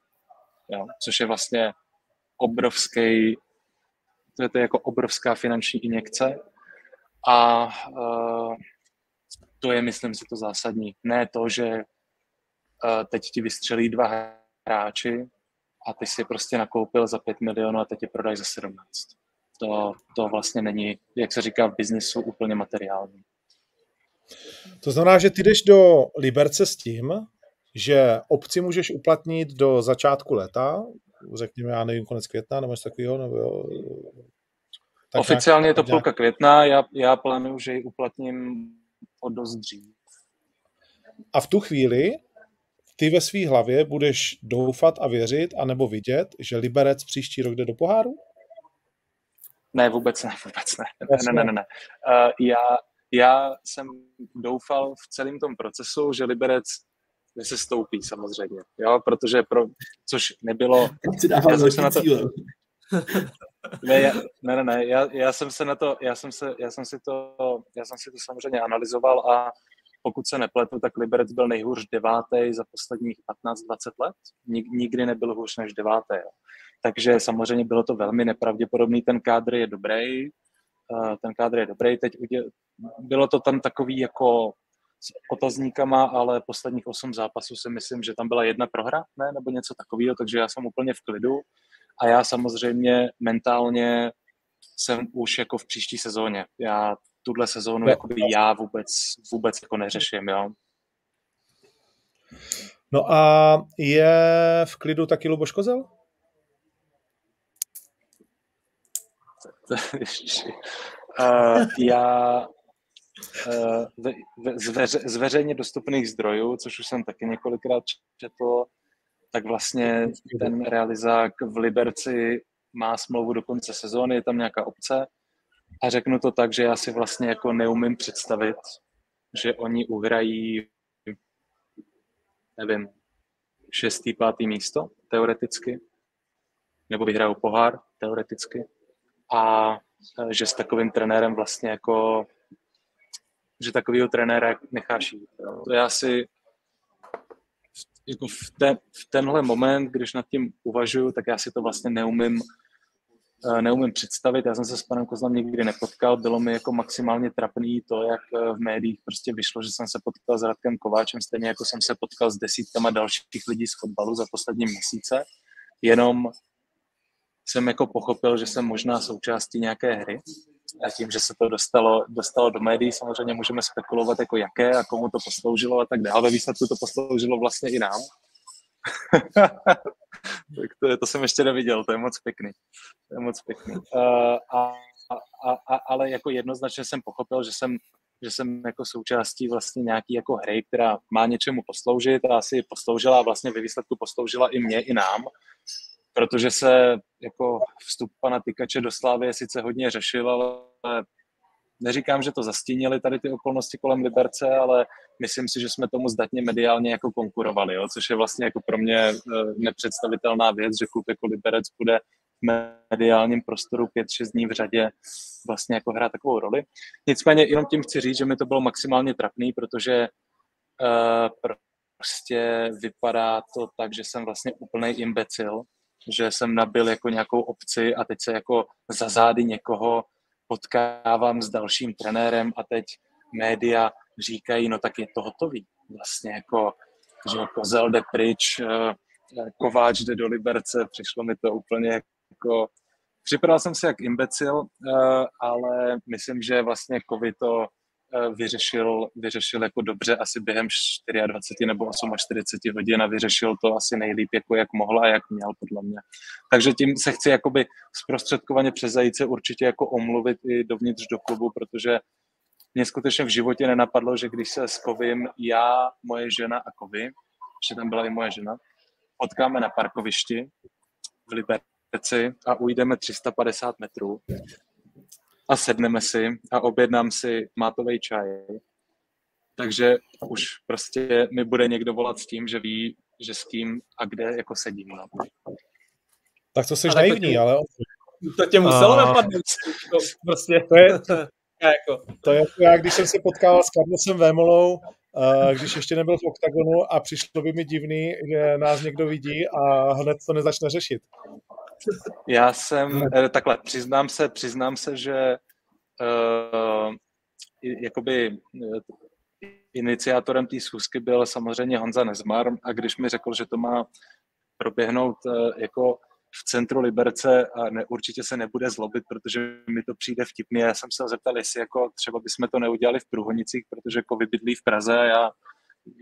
Jo? Což je vlastně obrovský, to je to jako obrovská finanční injekce a uh, to je, myslím si, to zásadní. Ne to, že uh, teď ti vystřelí dva hráči a ty si prostě nakoupil za 5 milionů a teď je prodají za 17. To, to vlastně není, jak se říká v biznisu, úplně materiální. To znamená, že ty jdeš do Liberce s tím, že obci můžeš uplatnit do začátku léta, řekněme, já nevím, konec května nebo něco takového, nebo jo, tak Oficiálně je to půlka května, já, já plánuju, že ji uplatním o dost dřív. A v tu chvíli ty ve své hlavě budeš doufat a věřit, anebo vidět, že Liberec příští rok jde do poháru? Ne, vůbec ne, vůbec ne. Ne, ne, ne, ne. Uh, já, já jsem doufal v celém tom procesu, že Liberec se stoupí samozřejmě, jo, protože pro, což nebylo... Já jsem se na to, ne, já, ne, ne, ne, já, já, jsem se na to, já jsem, se, já, jsem si to, já jsem si to samozřejmě analyzoval a pokud se nepletu, tak Liberec byl nejhůř devátý za posledních 15-20 let. Nik, nikdy nebyl hůř než devátý. Takže samozřejmě bylo to velmi nepravděpodobný. Ten kádr je dobrý, uh, ten kádr je dobrý. Teď uděl, bylo to tam takový jako s otazníkama, ale posledních osm zápasů si myslím, že tam byla jedna prohra, ne, nebo něco takového, takže já jsem úplně v klidu. A já samozřejmě mentálně jsem už jako v příští sezóně. Já tuhle sezónu jakoby já vůbec, vůbec jako neřeším, jo. No a je v klidu taky Luboš Kozel? uh, já uh, z, veře, z veřejně dostupných zdrojů, což už jsem taky několikrát četl, tak vlastně ten realizák v Liberci má smlouvu do konce sezóny, je tam nějaká obce. A řeknu to tak, že já si vlastně jako neumím představit, že oni uhrají, nevím, šestý, pátý místo, teoreticky, nebo vyhrajou pohár, teoreticky, a že s takovým trenérem vlastně jako, že takovýho trenéra necháš jít. To já si jako v, ten, v tenhle moment, když nad tím uvažuju, tak já si to vlastně neumím, eh, neumím představit. Já jsem se s panem Kozlem nikdy nepotkal, bylo mi jako maximálně trapný to, jak eh, v médiích prostě vyšlo, že jsem se potkal s Radkem Kováčem, stejně jako jsem se potkal s desítkama dalších lidí z fotbalu za poslední měsíce. Jenom jsem jako pochopil, že jsem možná součástí nějaké hry a tím, že se to dostalo, dostalo do médií, samozřejmě můžeme spekulovat, jako jaké a komu to posloužilo a tak dále. Ve výsledku to posloužilo vlastně i nám. tak to, to jsem ještě neviděl, to je moc pěkný. To je moc pěkný. Uh, a, a, a, ale jako jednoznačně jsem pochopil, že jsem, že jsem jako součástí vlastně nějaký jako hry, která má něčemu posloužit a asi posloužila a vlastně ve výsledku posloužila i mě, i nám protože se jako vstup pana Tykače do Slávy sice hodně řešil, ale neříkám, že to zastínili tady ty okolnosti kolem Liberce, ale myslím si, že jsme tomu zdatně mediálně jako konkurovali, jo? což je vlastně jako pro mě eh, nepředstavitelná věc, že klub jako Liberec bude v mediálním prostoru 5-6 dní v řadě vlastně jako hrát takovou roli. Nicméně jenom tím chci říct, že mi to bylo maximálně trapný, protože uh, prostě vypadá to tak, že jsem vlastně úplný imbecil, že jsem nabil jako nějakou obci a teď se jako za zády někoho potkávám s dalším trenérem a teď média říkají, no tak je to hotový. Vlastně jako, že Kozel jde pryč, eh, Kováč jde do Liberce, přišlo mi to úplně jako... Připadal jsem si jak imbecil, eh, ale myslím, že vlastně COVID to eh, vyřešil, vyřešil jako dobře asi během 24 nebo 48 hodin a vyřešil to asi nejlíp, jako jak mohl a jak měl, podle mě. Takže tím se chci jakoby zprostředkovaně přes zajíce určitě jako omluvit i dovnitř do klubu, protože mě skutečně v životě nenapadlo, že když se s Kovím já, moje žena a Kovy, že tam byla i moje žena, potkáme na parkovišti v Liberci a ujdeme 350 metrů a sedneme si a objednám si mátový čaj. Takže už prostě mi bude někdo volat s tím, že ví, že s kým a kde jako sedím. No. Tak to jsi naivní, ale... To tě muselo a... napadnout. To, prostě. to, je, jako. to je jako já, když jsem se potkával s Carlosem Vémolou, když ještě nebyl v OKTAGONu a přišlo by mi divný, že nás někdo vidí a hned to nezačne řešit. Já jsem, eh, takhle, přiznám se, přiznám se, že uh, jakoby iniciátorem té schůzky byl samozřejmě Honza Nezmar a když mi řekl, že to má proběhnout uh, jako v centru Liberce a ne, určitě se nebude zlobit, protože mi to přijde vtipně. Já jsem se zeptal, jestli jako třeba bychom to neudělali v Průhonicích, protože kovy bydlí v Praze a já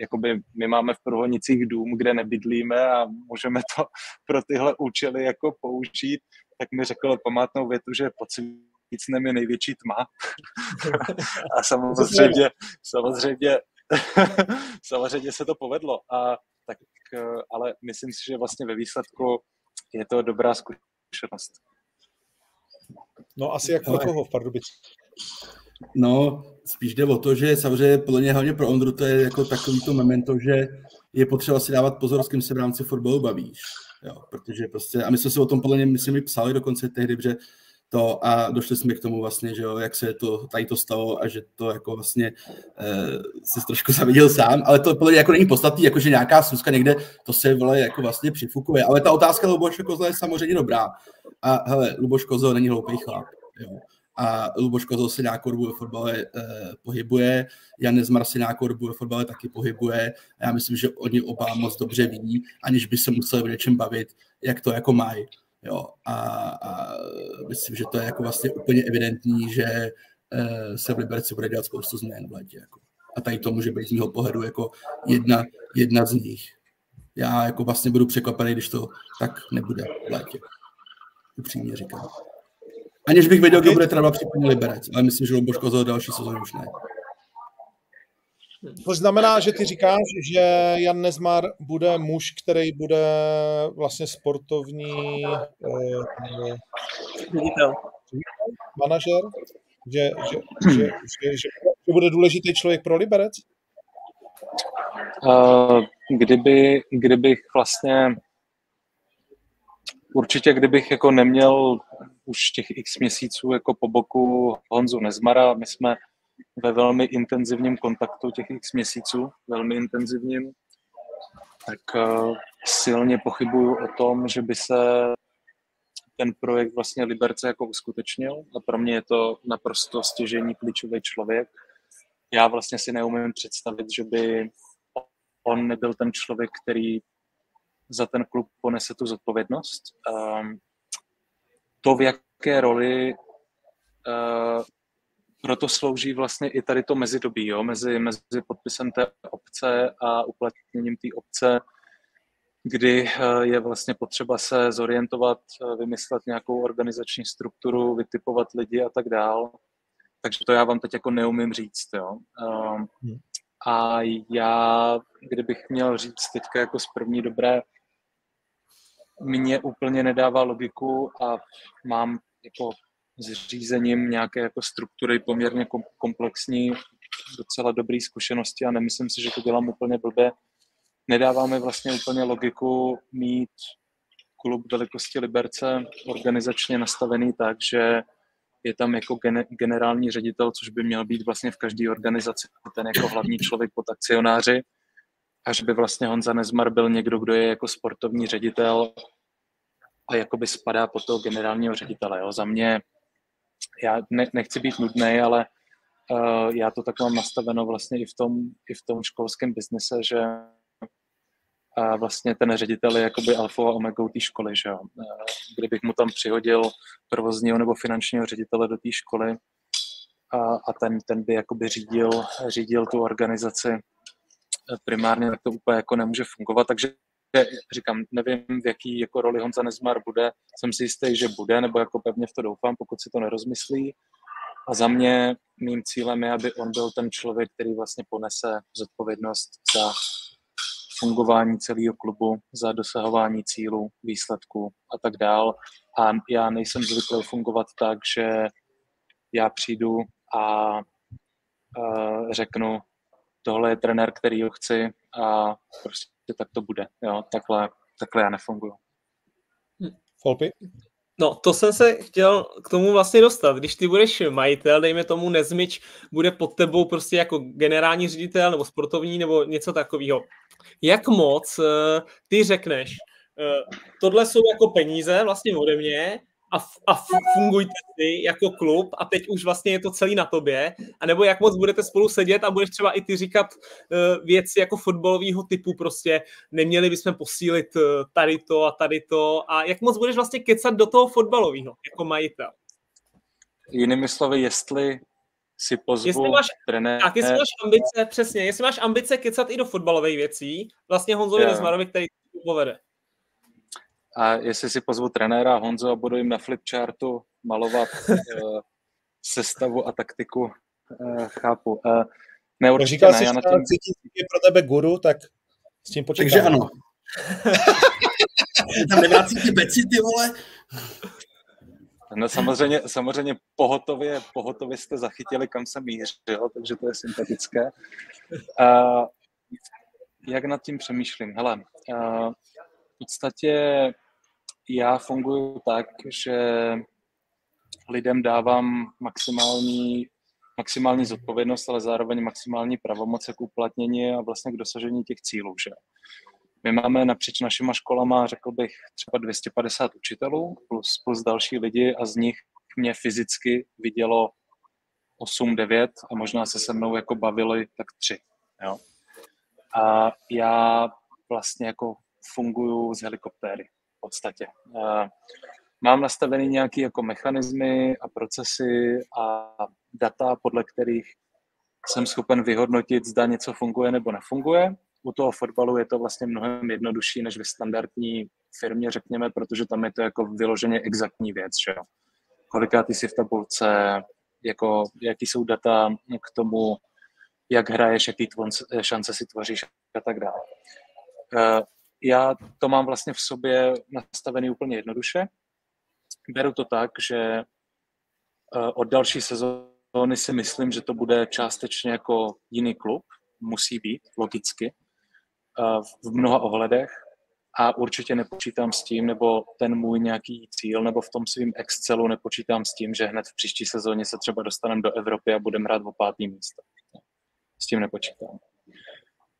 jakoby my máme v Průhonicích dům, kde nebydlíme a můžeme to pro tyhle účely jako použít, tak mi řekl památnou větu, že pod svícnem je největší tma. a samozřejmě, samozřejmě, samozřejmě se to povedlo. A tak, ale myslím si, že vlastně ve výsledku je to dobrá zkušenost. No asi jak pro koho v Pardubicích? No, spíš jde o to, že samozřejmě podle mě hlavně pro Ondru to je jako takový to memento, že je potřeba si dávat pozor, s kým se v rámci fotbalu bavíš. Jo, protože prostě, a my jsme si o tom podle mě, myslím, psali dokonce tehdy, že to a došli jsme k tomu vlastně, že jo, jak se to tady to stalo a že to jako vlastně e, se trošku zaviděl sám, ale to podle mě jako není podstatný, jako že nějaká sluska někde, to se vole jako vlastně přifukuje, ale ta otázka Luboše Kozla je samozřejmě dobrá a hele, Luboš Kozl není hloupý chlap, jo. A Luboš Kozl se nějakou dobu ve fotbale e, pohybuje, Jan Nezmar se nějakou dobu ve fotbale taky pohybuje a já myslím, že oni oba moc dobře ví, aniž by se museli o něčem bavit, jak to jako mají. Jo, a, a myslím, že to je jako vlastně úplně evidentní, že uh, se v Liberci bude dělat spoustu změn v létě. Jako. A tady to může být z mého pohledu jako jedna, jedna z nich. Já jako vlastně budu překvapený, když to tak nebude v létě. Upřímně říkám. Aniž bych věděl, kdo bude třeba případně Liberec, ale myslím, že Luboško za další sezónu už ne. To znamená, že ty říkáš, že Jan Nezmar bude muž, který bude vlastně sportovní eh, ředitel, manažer, že, že, že, že, že, bude důležitý člověk pro Liberec? Uh, kdyby, kdybych vlastně určitě kdybych jako neměl už těch x měsíců jako po boku Honzu Nezmara, my jsme ve velmi intenzivním kontaktu těch x měsíců, velmi intenzivním, tak uh, silně pochybuju o tom, že by se ten projekt vlastně Liberce jako uskutečnil a pro mě je to naprosto stěžení klíčový člověk. Já vlastně si neumím představit, že by on nebyl ten člověk, který za ten klub ponese tu zodpovědnost. Um, to, v jaké roli uh, proto slouží vlastně i tady to mezidobí, jo, mezi, mezi podpisem té obce a uplatněním té obce, kdy eh, je vlastně potřeba se zorientovat, eh, vymyslet nějakou organizační strukturu, vytipovat lidi a tak dál. Takže to já vám teď jako neumím říct, jo. Hmm. A já, kdybych měl říct teďka jako z první dobré, mně úplně nedává logiku a mám jako s řízením nějaké jako struktury poměrně komplexní, docela dobré zkušenosti a nemyslím si, že to dělám úplně blbě. Nedáváme vlastně úplně logiku mít klub velikosti Liberce organizačně nastavený tak, že je tam jako generální ředitel, což by měl být vlastně v každé organizaci ten jako hlavní člověk pod akcionáři až by vlastně Honza Nezmar byl někdo, kdo je jako sportovní ředitel a jakoby spadá pod toho generálního ředitele. Jo. Za mě, já ne, nechci být nudný, ale uh, já to tak mám nastaveno vlastně i v tom, i v tom školském biznise, že a vlastně ten ředitel je jakoby alfa a omega té školy, že jo. Kdybych mu tam přihodil provozního nebo finančního ředitele do té školy a, a ten, ten by jakoby řídil, řídil tu organizaci primárně, tak to úplně jako nemůže fungovat, takže říkám, nevím, v jaký jako roli Honza Nezmar bude, jsem si jistý, že bude, nebo jako pevně v to doufám, pokud si to nerozmyslí. A za mě mým cílem je, aby on byl ten člověk, který vlastně ponese zodpovědnost za fungování celého klubu, za dosahování cílů, výsledků a tak dál. A já nejsem zvyklý fungovat tak, že já přijdu a řeknu, tohle je trenér, který ho chci a prostě tak to bude. Jo, takhle, takhle já nefunguju. Folpy? No, to jsem se chtěl k tomu vlastně dostat. Když ty budeš majitel, dejme tomu Nezmič, bude pod tebou prostě jako generální ředitel nebo sportovní nebo něco takového. Jak moc uh, ty řekneš, uh, tohle jsou jako peníze vlastně ode mě a, a fungujte si jako klub a teď už vlastně je to celý na tobě, a nebo jak moc budete spolu sedět a budeš třeba i ty říkat uh, věci jako fotbalového typu prostě, neměli bychom posílit uh, tady to a tady to a jak moc budeš vlastně kecat do toho fotbalového jako majitel. Jinými slovy, jestli si pozvu jestli máš, trenér... Tak, jestli máš ambice, přesně, jestli máš ambice kecat i do fotbalových věcí, vlastně Honzovi yeah. Nezmarovi, který to povede. A jestli si pozvu trenéra Honzo a budu jim na flipchartu malovat uh, sestavu a taktiku, uh, chápu. Uh, ne, určitě Říkal ne, jsi, já na tím... je pro tebe guru, tak s tím počítám. Takže ano. Tam nevrací ty beci, ty vole. No samozřejmě, samozřejmě pohotově, pohotově jste zachytili, kam jsem mířil, takže to je sympatické. Uh, jak nad tím přemýšlím? Hele, uh, v podstatě já funguji tak, že lidem dávám maximální, maximální zodpovědnost, ale zároveň maximální pravomoc k uplatnění a vlastně k dosažení těch cílů. Že? My máme napříč našima školama, řekl bych, třeba 250 učitelů plus, plus další lidi a z nich mě fyzicky vidělo 8, 9 a možná se se mnou jako bavili tak 3. Jo. A já vlastně jako funguju z helikoptéry podstatě. Mám nastavený nějaké jako mechanismy a procesy a data, podle kterých jsem schopen vyhodnotit, zda něco funguje nebo nefunguje. U toho fotbalu je to vlastně mnohem jednodušší než ve standardní firmě, řekněme, protože tam je to jako vyloženě exaktní věc, že jo. Kolikátý si v tabulce, jako, jaký jsou data k tomu, jak hraješ, jaký tvon, šance si tvoříš a tak dále já to mám vlastně v sobě nastavený úplně jednoduše. Beru to tak, že eh, od další sezóny si myslím, že to bude částečně jako jiný klub, musí být, logicky, eh, v mnoha ohledech a určitě nepočítám s tím, nebo ten můj nějaký cíl, nebo v tom svým Excelu nepočítám s tím, že hned v příští sezóně se třeba dostaneme do Evropy a budeme hrát o pátý místo. S tím nepočítám.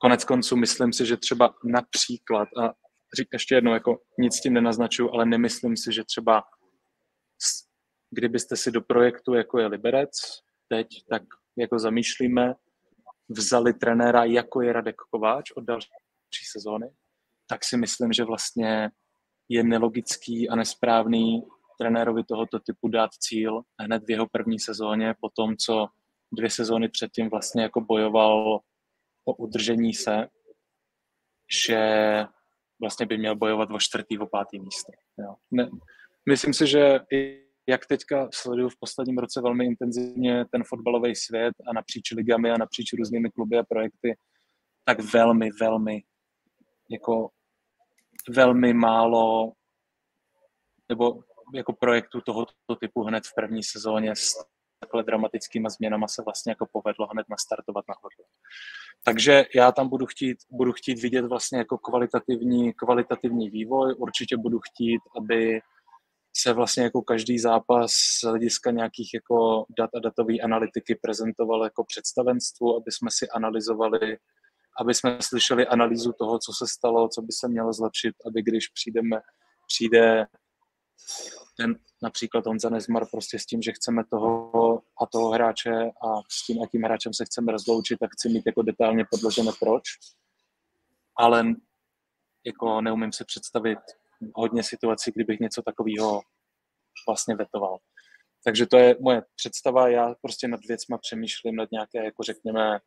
Konec konců myslím si, že třeba například, a řík ještě jednou, jako nic tím nenaznačuju, ale nemyslím si, že třeba kdybyste si do projektu, jako je Liberec, teď, tak jako zamýšlíme, vzali trenéra, jako je Radek Kováč od další sezóny, tak si myslím, že vlastně je nelogický a nesprávný trenérovi tohoto typu dát cíl hned v jeho první sezóně, po tom, co dvě sezóny předtím vlastně jako bojoval o udržení se, že vlastně by měl bojovat o čtvrtý, o pátý místo. Jo. Ne, myslím si, že i jak teďka sleduju v posledním roce velmi intenzivně ten fotbalový svět a napříč ligami a napříč různými kluby a projekty, tak velmi, velmi jako velmi málo nebo jako projektu tohoto typu hned v první sezóně s takhle dramatickýma změnama se vlastně jako povedlo hned nastartovat nahoru. Takže já tam budu chtít, budu chtít vidět vlastně jako kvalitativní, kvalitativní vývoj. Určitě budu chtít, aby se vlastně jako každý zápas z hlediska nějakých jako dat a datové analytiky prezentoval jako představenstvu, aby jsme si analyzovali aby jsme slyšeli analýzu toho, co se stalo, co by se mělo zlepšit, aby když přijdeme, přijde ten například Honza Nezmar prostě s tím, že chceme toho a toho hráče a s tím, jakým hráčem se chceme rozloučit, tak chci mít jako detailně podložené proč. Ale jako neumím si představit hodně situací, kdybych něco takového vlastně vetoval. Takže to je moje představa. Já prostě nad věcma přemýšlím nad nějaké, jako řekněme,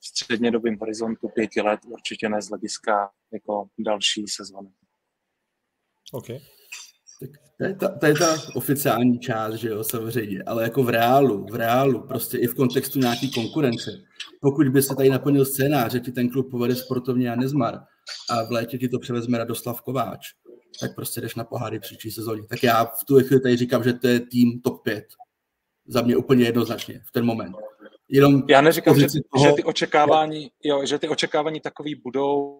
v střednědobém horizontu pěti let, určitě ne z hlediska jako další sezóny. Okay. Tak to je, ta, to je ta oficiální část, že jo, samozřejmě, ale jako v reálu, v reálu, prostě i v kontextu nějaký konkurence. Pokud by se tady naplnil scénář, že ti ten klub povede sportovně a nezmar a v létě ti to převezme Radoslav Kováč, tak prostě jdeš na poháry příští sezóně. Tak já v tu chvíli tady říkám, že to je tým top 5. Za mě úplně jednoznačně v ten moment. Jenom já neříkám, že, toho, že, ty očekávání, jo, že ty očekávání takový budou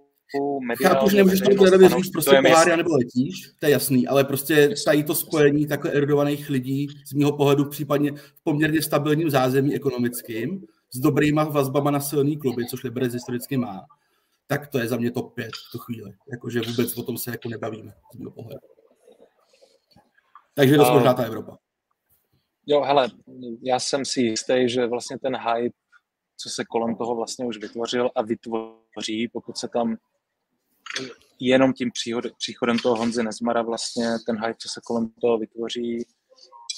mediální. Chápu, že nemůžeš to teda říct prostě poháry nebo letíš, to je jasný, ale prostě tady to spojení takhle erudovaných lidí z mého pohledu případně v poměrně stabilním zázemí ekonomickým, s dobrýma vazbama na silný kluby, což Liberec historicky má, tak to je za mě top 5 v tu chvíli. Jakože vůbec o tom se jako nebavíme z mého pohledu. Takže dost možná ta Evropa. Jo, hele, já jsem si jistý, že vlastně ten hype, co se kolem toho vlastně už vytvořil a vytvoří, pokud se tam jenom tím příchodem toho Honzy Nezmara vlastně ten hype, co se kolem toho vytvoří,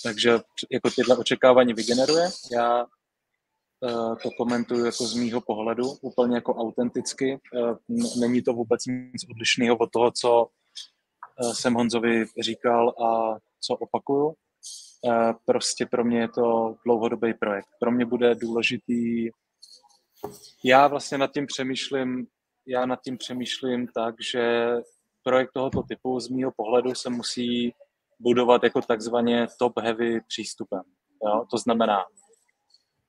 takže jako tyhle očekávání vygeneruje. Já uh, to komentuju jako z mýho pohledu, úplně jako autenticky. Uh, není to vůbec nic odlišného od toho, co uh, jsem Honzovi říkal a co opakuju. Prostě pro mě je to dlouhodobý projekt. Pro mě bude důležitý já vlastně nad tím přemýšlím já nad tím přemýšlím tak, že projekt tohoto typu z mého pohledu se musí budovat jako takzvaně top-heavy přístupem. Jo? To znamená,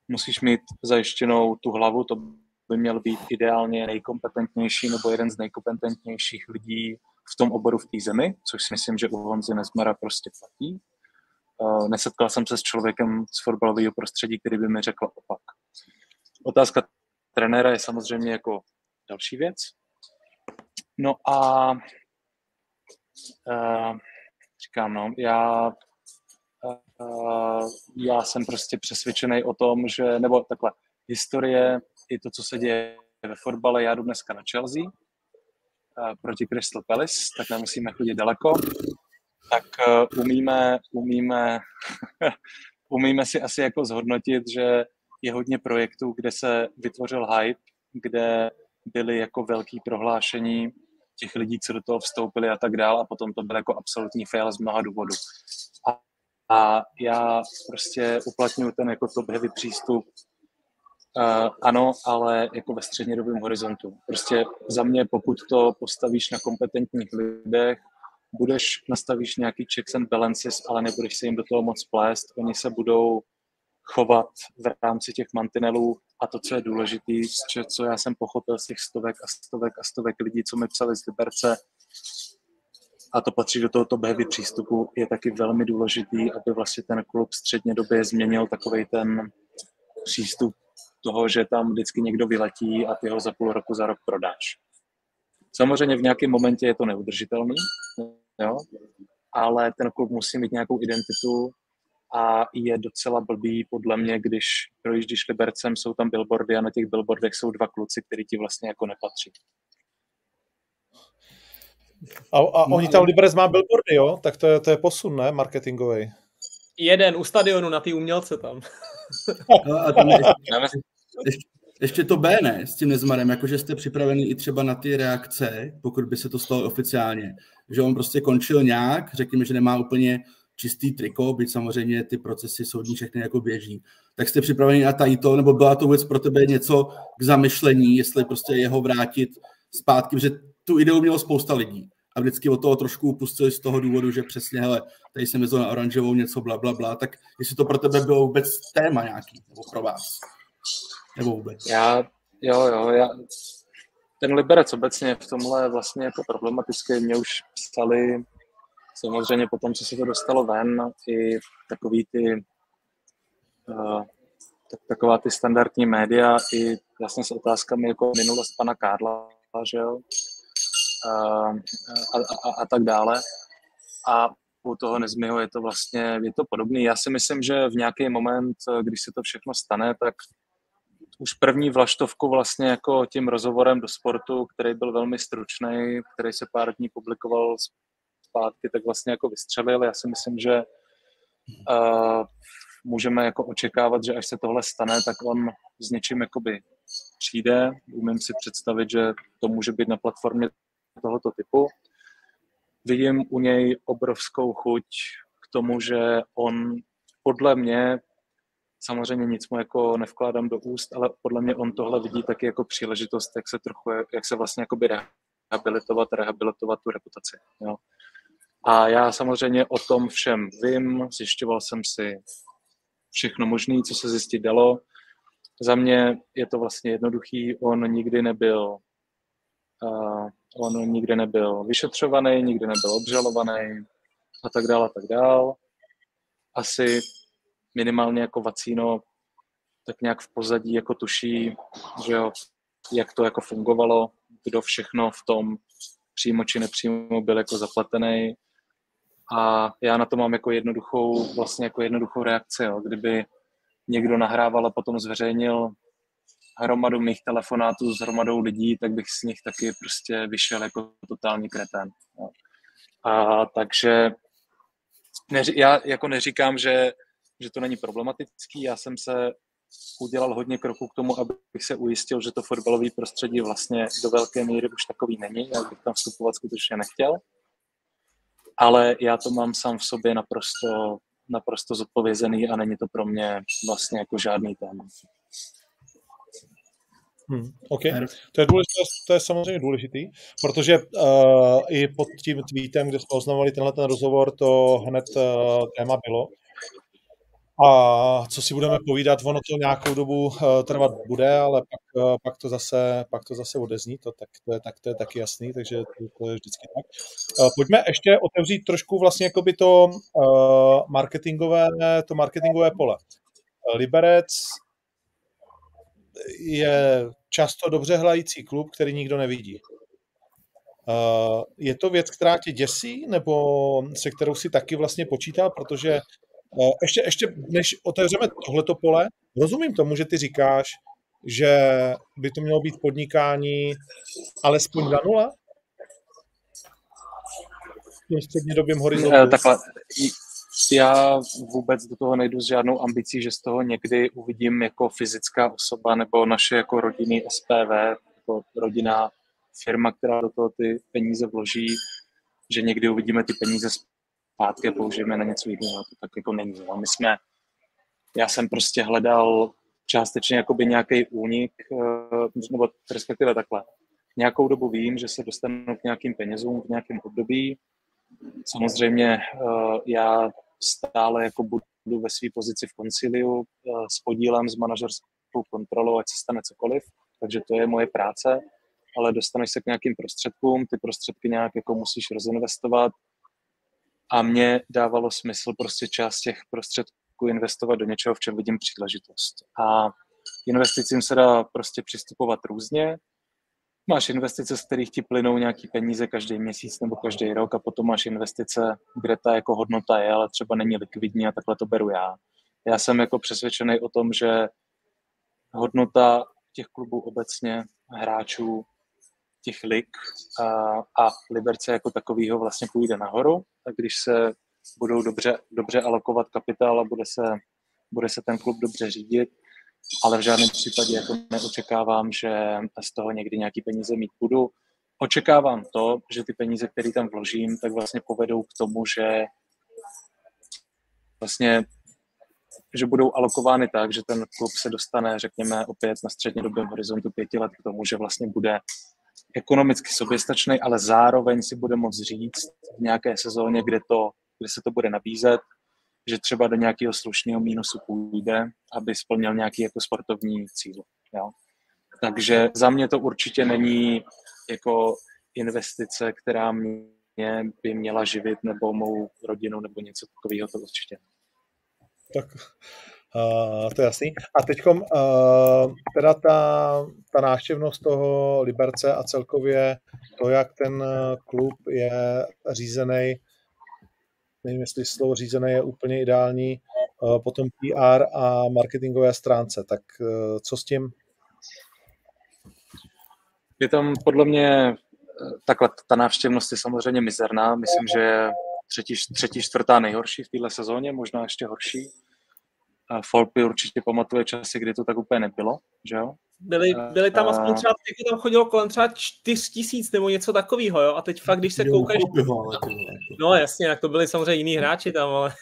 musíš mít zajištěnou tu hlavu, to by měl být ideálně nejkompetentnější nebo jeden z nejkompetentnějších lidí v tom oboru v té zemi, což si myslím, že u Honzy Nezmara prostě platí. Nesetkal jsem se s člověkem z fotbalového prostředí, který by mi řekl opak. Otázka trenéra je samozřejmě jako další věc. No a uh, říkám, no, já, uh, já jsem prostě přesvědčený o tom, že, nebo takhle, historie i to, co se děje ve fotbale, já jdu dneska na Chelsea uh, proti Crystal Palace, tak nemusíme chodit daleko, tak uh, umíme, umíme, umíme si asi jako zhodnotit, že je hodně projektů, kde se vytvořil hype, kde byly jako velký prohlášení těch lidí, co do toho vstoupili a tak dále a potom to byl jako absolutní fail z mnoha důvodů. A, a já prostě uplatňuji ten jako top heavy přístup Uh, ano, ale jako ve střednědobém horizontu. Prostě za mě, pokud to postavíš na kompetentních lidech, budeš, nastavíš nějaký checks and balances, ale nebudeš se jim do toho moc plést, oni se budou chovat v rámci těch mantinelů a to, co je důležité, co já jsem pochopil z těch stovek a stovek a stovek lidí, co mi psali z Liberce, a to patří do tohoto heavy přístupu, je taky velmi důležitý, aby vlastně ten klub středně době změnil takový ten přístup toho, že tam vždycky někdo vyletí a ty ho za půl roku, za rok prodáš. Samozřejmě v nějakém momentě je to neudržitelný, jo? ale ten klub musí mít nějakou identitu a je docela blbý podle mě, když projíždíš Libercem, jsou tam billboardy a na těch billboardech jsou dva kluci, který ti vlastně jako nepatří. A, a oni tam Liberec má billboardy, jo? Tak to je, to je posun, ne? Marketingový. Jeden u stadionu na ty umělce tam. No, a tam je, ještě, ještě to B, ne, s tím Nezmarem, jakože jste připravený i třeba na ty reakce, pokud by se to stalo oficiálně, že on prostě končil nějak, řekněme, že nemá úplně čistý triko, byť samozřejmě ty procesy soudní všechny jako běží. Tak jste připraveni na tady to, nebo byla to vůbec pro tebe něco k zamyšlení, jestli prostě jeho vrátit zpátky, že tu ideu mělo spousta lidí a vždycky od toho trošku upustili z toho důvodu, že přesně, hele, tady jsem vezl na oranžovou něco, bla, bla, bla, tak jestli to pro tebe bylo vůbec téma nějaký, nebo pro vás, nebo vůbec. Já, jo, jo, já, ten Liberec obecně v tomhle je vlastně jako problematický. Mě už psali samozřejmě potom, co se to dostalo ven, i takový ty, uh, tak, taková ty standardní média, i vlastně s otázkami jako minulost pana Karla, že jo, a, a, a, a tak dále. A u toho Nezmiho je to vlastně, je to podobný. Já si myslím, že v nějaký moment, když se to všechno stane, tak už první vlaštovku vlastně jako tím rozhovorem do sportu, který byl velmi stručný, který se pár dní publikoval zpátky, tak vlastně jako vystřelil. Já si myslím, že uh, můžeme jako očekávat, že až se tohle stane, tak on s něčím jakoby přijde. Umím si představit, že to může být na platformě tohoto typu. Vidím u něj obrovskou chuť k tomu, že on podle mě, samozřejmě nic mu jako nevkládám do úst, ale podle mě on tohle vidí taky jako příležitost, jak se trochu, jak se vlastně jakoby rehabilitovat, rehabilitovat tu reputaci. Jo. A já samozřejmě o tom všem vím, zjišťoval jsem si všechno možné, co se zjistit dalo. Za mě je to vlastně jednoduchý, on nikdy nebyl uh, on nikdy nebyl vyšetřovaný, nikdy nebyl obžalovaný a tak dále a tak dále. Asi minimálně jako Vacíno tak nějak v pozadí jako tuší, že jo, jak to jako fungovalo, kdo všechno v tom přímo či nepřímo byl jako zaplatený. A já na to mám jako jednoduchou, vlastně jako jednoduchou reakci, jo. kdyby někdo nahrával a potom zveřejnil hromadu mých telefonátů s hromadou lidí, tak bych z nich taky prostě vyšel jako totální kretén. Jo. A takže neři, já jako neříkám, že, že to není problematický, já jsem se udělal hodně kroků k tomu, abych se ujistil, že to fotbalové prostředí vlastně do velké míry už takový není, já bych tam vstupovat skutečně nechtěl. Ale já to mám sám v sobě naprosto, naprosto zodpovězený a není to pro mě vlastně jako žádný téma. Hmm, OK, to je, důležité, to je samozřejmě důležitý, protože uh, i pod tím tweetem, kde jsme oznamovali tenhle ten rozhovor, to hned uh, téma bylo. A co si budeme povídat, ono to nějakou dobu uh, trvat bude, ale pak, uh, pak, to zase, pak to zase odezní, to, tak, to, je, tak, to je taky jasný, takže to, to je vždycky tak. Uh, pojďme ještě otevřít trošku vlastně jakoby to marketingové, to marketingové pole. Liberec je často dobře hlající klub, který nikdo nevidí. Je to věc, která tě děsí, nebo se kterou si taky vlastně počítá, protože ještě, ještě než otevřeme tohleto pole, rozumím tomu, že ty říkáš, že by to mělo být podnikání alespoň za nula? V horizontu. Eh, takhle, já vůbec do toho nejdu s žádnou ambicí, že z toho někdy uvidím jako fyzická osoba nebo naše jako rodinný SPV, jako rodinná firma, která do toho ty peníze vloží, že někdy uvidíme ty peníze zpátky a použijeme na něco jiného. To tak jako není. No. My jsme, já jsem prostě hledal částečně jakoby nějaký únik, eh, nebo respektive takhle. Nějakou dobu vím, že se dostanu k nějakým penězům v nějakém období. Samozřejmě eh, já stále jako budu ve své pozici v konciliu eh, s podílem s manažerskou kontrolou, ať se stane cokoliv, takže to je moje práce, ale dostaneš se k nějakým prostředkům, ty prostředky nějak jako musíš rozinvestovat a mně dávalo smysl prostě část těch prostředků investovat do něčeho, v čem vidím příležitost. A investicím se dá prostě přistupovat různě, Máš investice, z kterých ti plynou nějaký peníze každý měsíc nebo každý rok a potom máš investice, kde ta jako hodnota je, ale třeba není likvidní a takhle to beru já. Já jsem jako přesvědčený o tom, že hodnota těch klubů obecně, hráčů, těch lig a, a Liberce jako takového vlastně půjde nahoru, když se budou dobře, dobře alokovat kapitál a bude se, bude se ten klub dobře řídit, ale v žádném případě jako neočekávám, že z toho někdy nějaký peníze mít budu. Očekávám to, že ty peníze, které tam vložím, tak vlastně povedou k tomu, že vlastně že budou alokovány tak, že ten klub se dostane, řekněme, opět na střednědobém horizontu pěti let k tomu, že vlastně bude ekonomicky soběstačný, ale zároveň si bude moct říct v nějaké sezóně, kde, to, kde se to bude nabízet, že třeba do nějakého slušného mínusu půjde, aby splnil nějaký jako sportovní cíl. Jo? Takže za mě to určitě není jako investice, která mě by měla živit nebo mou rodinu nebo něco takového, to určitě. Tak Uh, to je jasný. A teď uh, teda ta, ta návštěvnost toho Liberce a celkově to, jak ten klub je řízený, nevím, jestli slovo řízený je úplně ideální, uh, potom PR a marketingové stránce. Tak uh, co s tím? Je tam podle mě takhle ta návštěvnost je samozřejmě mizerná. Myslím, že třetí, třetí čtvrtá nejhorší v této sezóně, možná ještě horší. Folpy určitě pamatuje časy, kdy to tak úplně nebylo, že jo? Byli, byli tam aspoň třeba, jako tam chodilo kolem třeba 4 tisíc nebo něco takového, jo? A teď fakt, když se koukáš... No jasně, tak to byli samozřejmě jiní hráči tam, ale,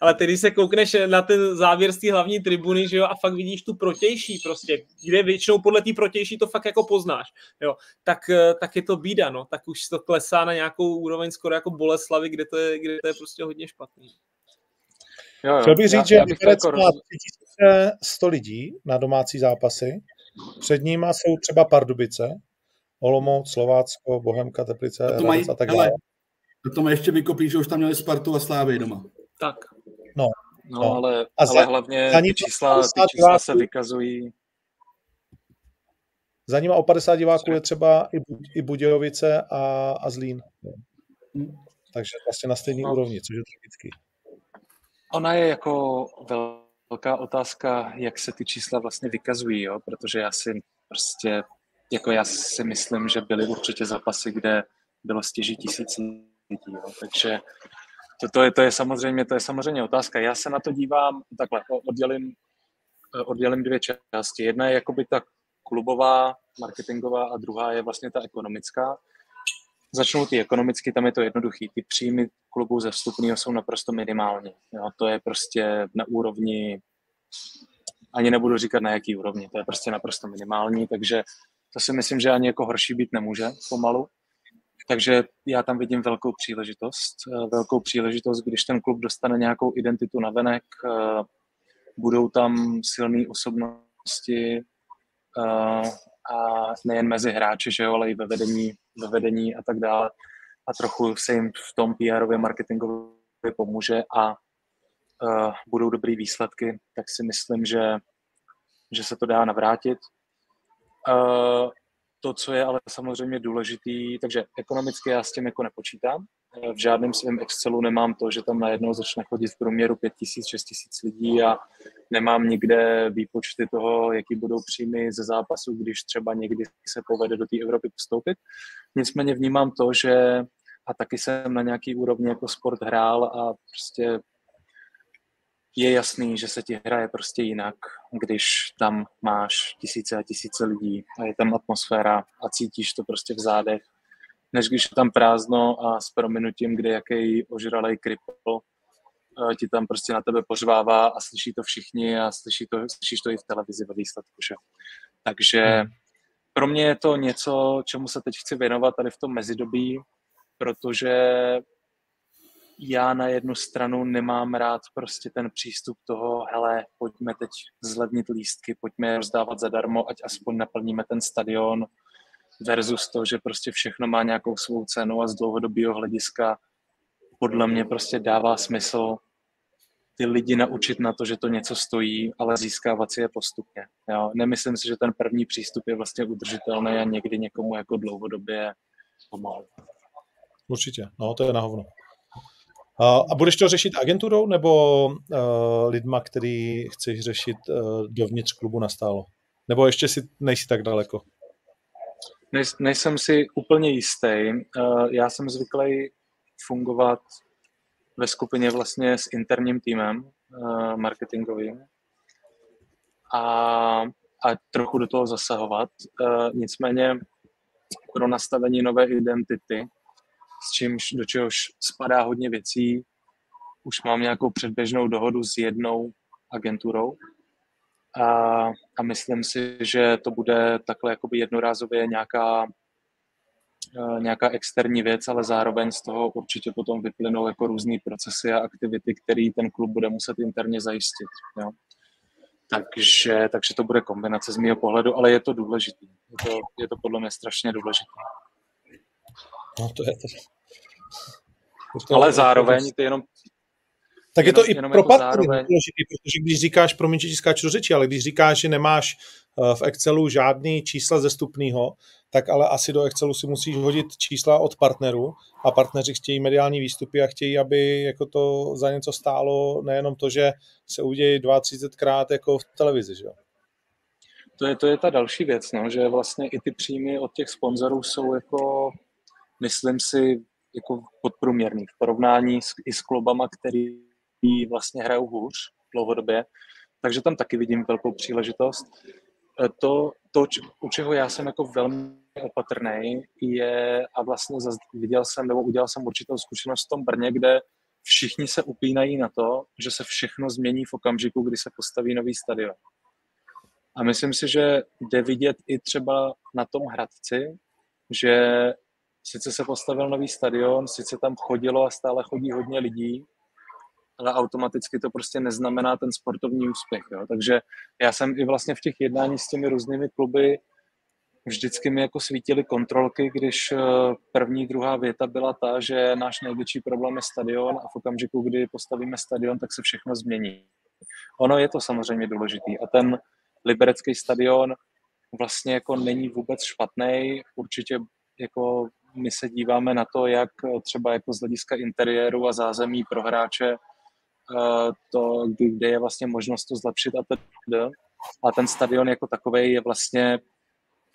ale teď, když se koukneš na ten závěr z té hlavní tribuny, že jo, a fakt vidíš tu protější prostě, kde většinou podle té protější to fakt jako poznáš, jo, tak, tak je to bída, no, tak už to klesá na nějakou úroveň skoro jako Boleslavy, kde to je, kde to je prostě hodně špatný. Jo, jo. Chtěl bych říct, já, že Liberec jako má 3100 lidí na domácí zápasy, před nimi jsou třeba Pardubice, Olomouc, Slovácko, Bohemka, Teplice a, to mají, a tak dále. A to ještě vykopí, že už tam měli Spartu a Slávy doma. Tak. No, no, no. ale, a ale hlavně ty čísla, ty čísla se vykazují. Za nima o 50 diváků je třeba i, i Budějovice a, a Zlín. Takže vlastně na stejné no. úrovni, což je tragický. Ona je jako velká otázka, jak se ty čísla vlastně vykazují, jo? protože já si prostě, jako já si myslím, že byly určitě zápasy, kde bylo stěží tisíc lidí, jo? takže to, to, je, to, je samozřejmě, to je samozřejmě otázka. Já se na to dívám takhle, oddělím, oddělím dvě části. Jedna je jakoby ta klubová, marketingová a druhá je vlastně ta ekonomická. Začnou ty ekonomicky, tam je to jednoduchý. Ty příjmy klubů ze vstupního jsou naprosto minimální. Jo, to je prostě na úrovni, ani nebudu říkat na jaký úrovni, to je prostě naprosto minimální, takže to si myslím, že ani jako horší být nemůže pomalu. Takže já tam vidím velkou příležitost. Eh, velkou příležitost, když ten klub dostane nějakou identitu na venek, eh, budou tam silné osobnosti eh, a nejen mezi hráči, že jo, ale i ve vedení, ve vedení a tak dále. A trochu se jim v tom PR-ově marketingově pomůže a uh, budou dobrý výsledky, tak si myslím, že, že se to dá navrátit. Uh, to, co je ale samozřejmě důležitý, takže ekonomicky já s tím jako nepočítám. V žádném svém Excelu nemám to, že tam najednou začne chodit v průměru 5 tisíc, 6 tisíc lidí a nemám nikde výpočty toho, jaký budou příjmy ze zápasu, když třeba někdy se povede do té Evropy postoupit. Nicméně vnímám to, že a taky jsem na nějaký úrovni jako sport hrál a prostě je jasný, že se ti hraje prostě jinak, když tam máš tisíce a tisíce lidí a je tam atmosféra a cítíš to prostě v zádech, než když je tam prázdno a s prominutím, kde jaký ožralej kripl eh, ti tam prostě na tebe pořvává a slyší to všichni a slyší to, slyšíš to i v televizi ve výsledku. Že? Takže hmm. pro mě je to něco, čemu se teď chci věnovat tady v tom mezidobí, protože já na jednu stranu nemám rád prostě ten přístup toho, hele, pojďme teď zlevnit lístky, pojďme je rozdávat zadarmo, ať aspoň naplníme ten stadion, versus to, že prostě všechno má nějakou svou cenu a z dlouhodobého hlediska podle mě prostě dává smysl ty lidi naučit na to, že to něco stojí, ale získávat si je postupně. Jo? Nemyslím si, že ten první přístup je vlastně udržitelný a někdy někomu jako dlouhodobě pomalu. Určitě, no to je na hovno. A budeš to řešit agenturou nebo uh, lidma, který chceš řešit uh, dovnitř klubu nastálo? Nebo ještě si nejsi tak daleko? nejsem si úplně jistý. Uh, já jsem zvyklý fungovat ve skupině vlastně s interním týmem uh, marketingovým a, a trochu do toho zasahovat. Uh, nicméně pro nastavení nové identity s čímž, do čehož spadá hodně věcí. Už mám nějakou předběžnou dohodu s jednou agenturou a, a myslím si, že to bude takhle jakoby jednorázově nějaká, e, nějaká externí věc, ale zároveň z toho určitě potom vyplynou jako různé procesy a aktivity, které ten klub bude muset interně zajistit. Jo. Takže, takže to bude kombinace z mého pohledu, ale je to důležité. Je to, je to podle mě strašně důležité. No to je to. Ale zároveň ty jenom, Tak jenom, je to i pro jako zároveň... protože když říkáš, promiň, že ti skáču do řeči, ale když říkáš, že nemáš eh, v Excelu žádný čísla ze stupného, tak ale asi do Excelu si musíš hodit čísla od partnerů a partneři chtějí mediální výstupy a chtějí, aby jako to za něco stálo, nejenom to, že se udějí 32krát jako v televizi, že jo? To je, to je ta další věc, no, že vlastně i ty příjmy od těch sponzorů jsou jako, myslím si, jako podprůměrný v porovnání s, i s klubama, který vlastně hrajou hůř dlouhodobě. Takže tam taky vidím velkou příležitost. E, to, to u čeho já jsem jako velmi opatrný, je, a vlastně viděl jsem, nebo udělal jsem určitou zkušenost v tom Brně, kde všichni se upínají na to, že se všechno změní v okamžiku, kdy se postaví nový stadion. A myslím si, že jde vidět i třeba na tom Hradci, že sice se postavil nový stadion, sice tam chodilo a stále chodí hodně lidí, ale automaticky to prostě neznamená ten sportovní úspěch. Jo. Takže já jsem i vlastně v těch jednání s těmi různými kluby vždycky mi jako svítily kontrolky, když eh, první, druhá věta byla ta, že náš největší problém je stadion a v okamžiku, kdy postavíme stadion, tak se všechno změní. Ono je to samozřejmě důležitý a ten liberecký stadion vlastně jako není vůbec špatný. Určitě jako my se díváme na to, jak třeba jako z hlediska interiéru a zázemí pro hráče eh, to, kde je vlastně možnost to zlepšit a tedy. A ten stadion jako takový je vlastně,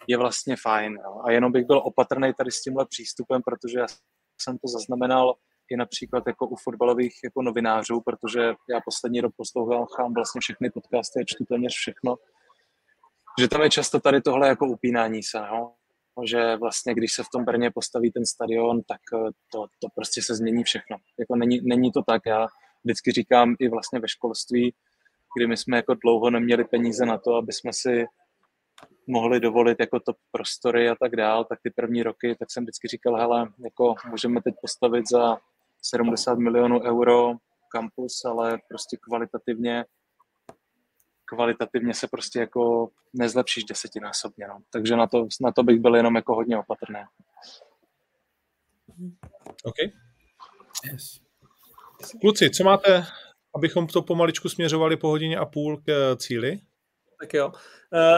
je vlastně fajn. Jo. A jenom bych byl opatrný tady s tímhle přístupem, protože já jsem to zaznamenal i například jako u fotbalových jako novinářů, protože já poslední rok poslouchám vlastně všechny podcasty a čtu téměř všechno že tam je často tady tohle jako upínání se, no? Že vlastně když se v tom Brně postaví ten stadion, tak eh, to, to prostě se změní všechno. Jako není, není to tak, já vždycky říkám i vlastně ve školství, kdy my jsme jako dlouho neměli peníze na to, aby jsme si mohli dovolit jako to prostory a tak dál, tak ty první roky, tak jsem vždycky říkal, hele, jako můžeme teď postavit za 70 milionů euro kampus, ale prostě kvalitativně kvalitativně se prostě jako nezlepšíš desetinásobně. No. Takže na to, na to bych byl jenom jako hodně opatrný. OK. Yes. Kluci, co máte, abychom to pomaličku směřovali po hodině a půl k eh, cíli? Tak jo.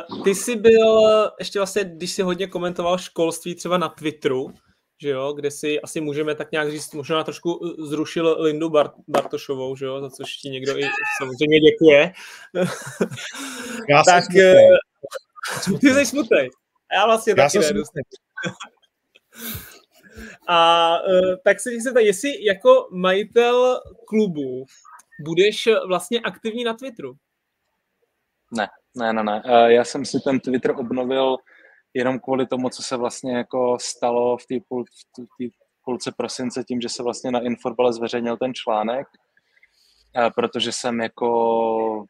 Uh, ty jsi byl, ještě vlastně, když jsi hodně komentoval školství třeba na Twitteru, že jo, kde si asi můžeme tak nějak říct, možná trošku uh, zrušil Lindu Bart- Bartošovou, že jo, za což ti někdo i samozřejmě děkuje. Já tak, jsem uh, ty jsi smutný. Já vlastně Já taky ne. A uh, tak se chci zeptat, jestli jako majitel klubu budeš vlastně aktivní na Twitteru? Ne, ne, ne, ne. Já jsem si ten Twitter obnovil jenom kvůli tomu, co se vlastně jako stalo v té půl, půlce prosince tím, že se vlastně na Infobale zveřejnil ten článek, protože jsem jako,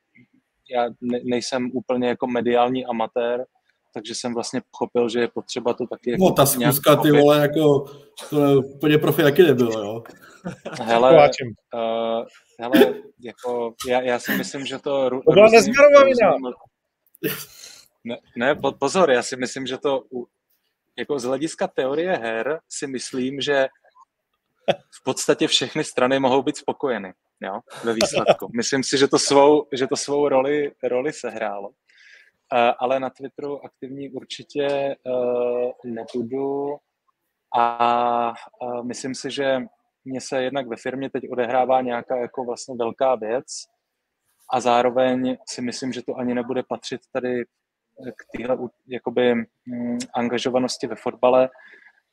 já nejsem úplně jako mediální amatér, takže jsem vlastně pochopil, že je potřeba to taky jako No ta zkuska, ty vole, jako to úplně profi taky nebylo, jo. Hele, uh, hele, jako já, já si myslím, že to... To byla nezměrová ne, ne, pozor, já si myslím, že to jako z hlediska teorie her si myslím, že v podstatě všechny strany mohou být spokojeny jo, ve výsledku. Myslím si, že to svou, že to svou roli, roli sehrálo. Uh, ale na Twitteru aktivní určitě uh, nebudu a uh, myslím si, že mně se jednak ve firmě teď odehrává nějaká jako vlastně velká věc a zároveň si myslím, že to ani nebude patřit tady k téhle jakoby mm, angažovanosti ve fotbale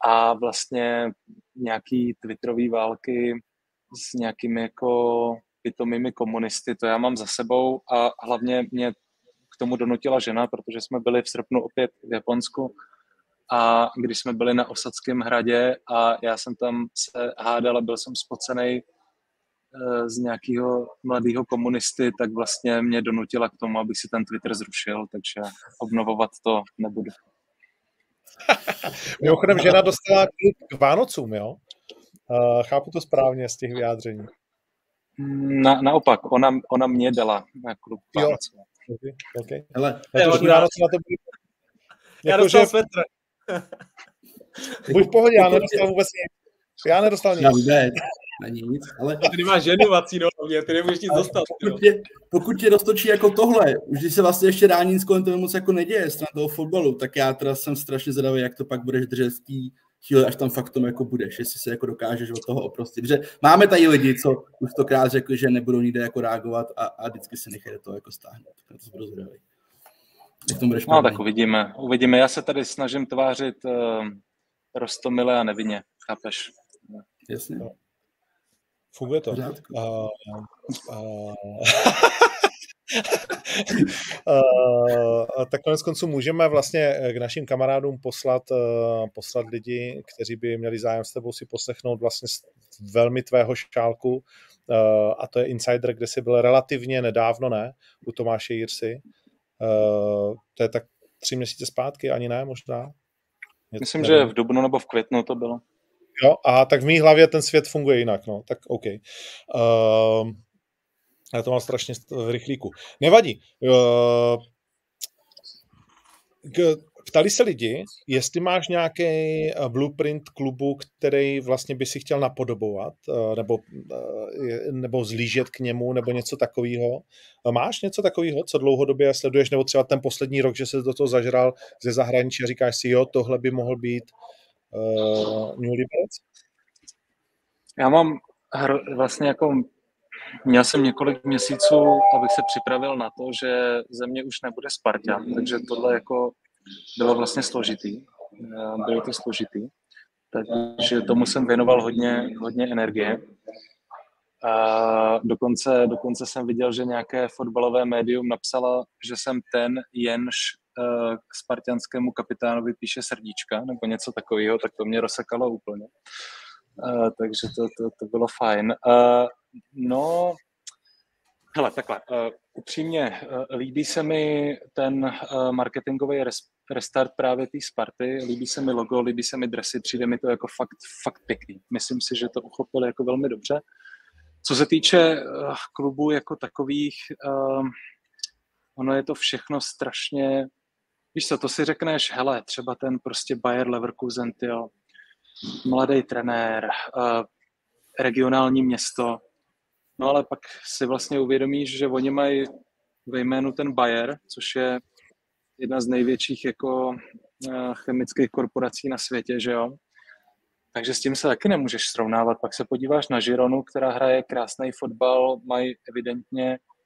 a vlastně nějaký twitterový války s nějakými jako pitomými komunisty, to já mám za sebou a hlavně mě k tomu donutila žena, protože jsme byli v srpnu opět v Japonsku a když jsme byli na Osadském hradě a já jsem tam se hádal a byl jsem spocený z nějakého mladého komunisty, tak vlastně mě donutila k tomu, abych si ten Twitter zrušil, takže obnovovat to nebudu. Mimochodem, žena dostala klub k Vánocům, jo? Uh, chápu to správně z těch vyjádření. Na, naopak, ona, ona mě dala na klub k Vánocům. Okay, okay. Hele, já, já, na to byli... já jako, dostal že... svetr. Buď v pohodě, já nedostal vůbec nic. Já nedostal nic. Není nic, ale... A ty nemáš ženu, Vacíno, mě, ty nemůžeš nic dostat. Pokud tě, pokud tě roztočí jako tohle, už když se vlastně ještě dá nic kolem toho moc jako neděje stran toho fotbalu, tak já teda jsem strašně zvědavý, jak to pak budeš držet v té chvíli, až tam fakt tom jako budeš, jestli se jako dokážeš od toho oprostit. Protože máme tady lidi, co už to krát řekli, že nebudou nikde jako reagovat a, a vždycky se nechají to jako stáhnout. Tak to budu zvědavý. Jak tomu no tak uvidíme. Uvidíme. Já se tady snažím tvářit uh, rostomile a nevinně. Chápeš? Jasně. Funguje to. Uh, uh, Uh, tak konec konců můžeme vlastně k našim kamarádům poslat, uh, poslat lidi, kteří by měli zájem s tebou si poslechnout vlastně velmi tvého šálku uh, a to je Insider, kde jsi byl relativně nedávno, ne? U Tomáše Jirsy. Uh, to je tak tři měsíce zpátky, ani ne možná? Mě Myslím, že v dubnu nebo v květnu to bylo. Jo, a tak v mý hlavě ten svět funguje jinak, no, tak OK. Uh, já to mám strašně v rychlíku. Nevadí. Uh, ptali se lidi, jestli máš nějaký eh, blueprint klubu, který vlastně by si chtěl napodobovat, eh, nebo, nebo zlížet k němu, nebo něco takového. Máš něco takového, co dlouhodobě sleduješ, nebo třeba ten poslední rok, že se do toho zažral ze zahraničí a říkáš si, jo, tohle by mohl být uh, New Liberec? Já mám vlastně jako Měl jsem několik měsíců, abych se připravil na to, že země už nebude Sparta, takže tohle jako bylo vlastně složitý. Eh, bylo to složitý. Takže tomu jsem věnoval hodně, hodně energie. A dokonce, dokonce jsem viděl, že nějaké fotbalové médium napsala, že jsem ten, jenž k spartianskému kapitánovi píše srdíčka, nebo něco takového, tak to mě rozsekalo úplně. Uh, takže to, to, to bylo fajn. Uh, no, hele, takhle, upřímně, líbí se mi ten marketingový res, restart právě té Sparty, líbí se mi logo, líbí se mi dresy, přijde mi to jako fakt, fakt pěkný. Myslím si, že to uchopili jako velmi dobře. Co se týče klubů jako takových, ono je to všechno strašně, víš co, to si řekneš, hele, třeba ten prostě Bayer Leverkusen, tyjo, mladý trenér, regionální město, no ale pak si vlastně uvědomíš, že oni mají ve jménu ten Bayer, což je jedna z největších jako chemických korporací na světě, že jo? Takže s tím se taky nemůžeš srovnávat. Pak se podíváš na Gironu, která hraje krásný fotbal, mají evidentně uh,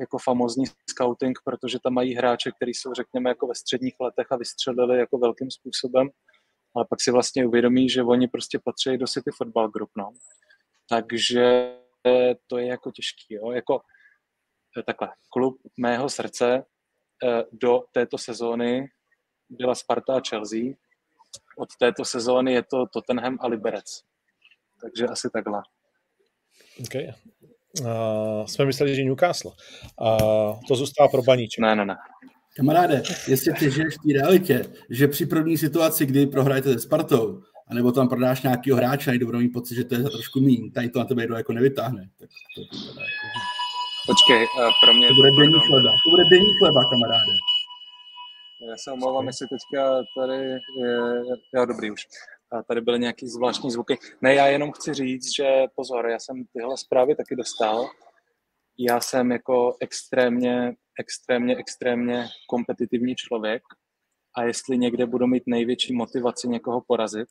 jako famózní scouting, protože tam mají hráče, kteří jsou, řekněme, jako ve středních letech a vystřelili jako velkým způsobem ale pak si vlastně uvědomí, že oni prostě patří do City Football Group, no. Takže to je jako těžký, jo. Jako eh, takhle, klub mého srdce eh, do této sezóny byla Sparta a Chelsea. Od této sezóny je to Tottenham a Liberec. Takže asi takhle. Okay. Uh, jsme mysleli, že Newcastle. Uh, to zůstává pro baníček. Ne, ne, ne. Kamaráde, jestli ty žiješ v té realitě, že při první situaci, kdy prohrajete se Spartou, anebo tam prodáš nějakého hráče a budou mít pocit, že to je za trošku mín, tady to na tebe jako nevytáhne. Tak to, to, to, jako... Počkej, uh, pro mě... To bude denní chleba, to bude denní chleba, kamaráde. Já se omlouvám, jestli teďka tady je... Jo, dobrý už. Tady byly nějaký zvláštní zvuky. Ne, já jenom chci říct, že pozor, já jsem tyhle zprávy taky dostal. Já jsem jako extrémně extrémně, extrémně kompetitivní člověk a jestli někde budu mít největší motivaci někoho porazit,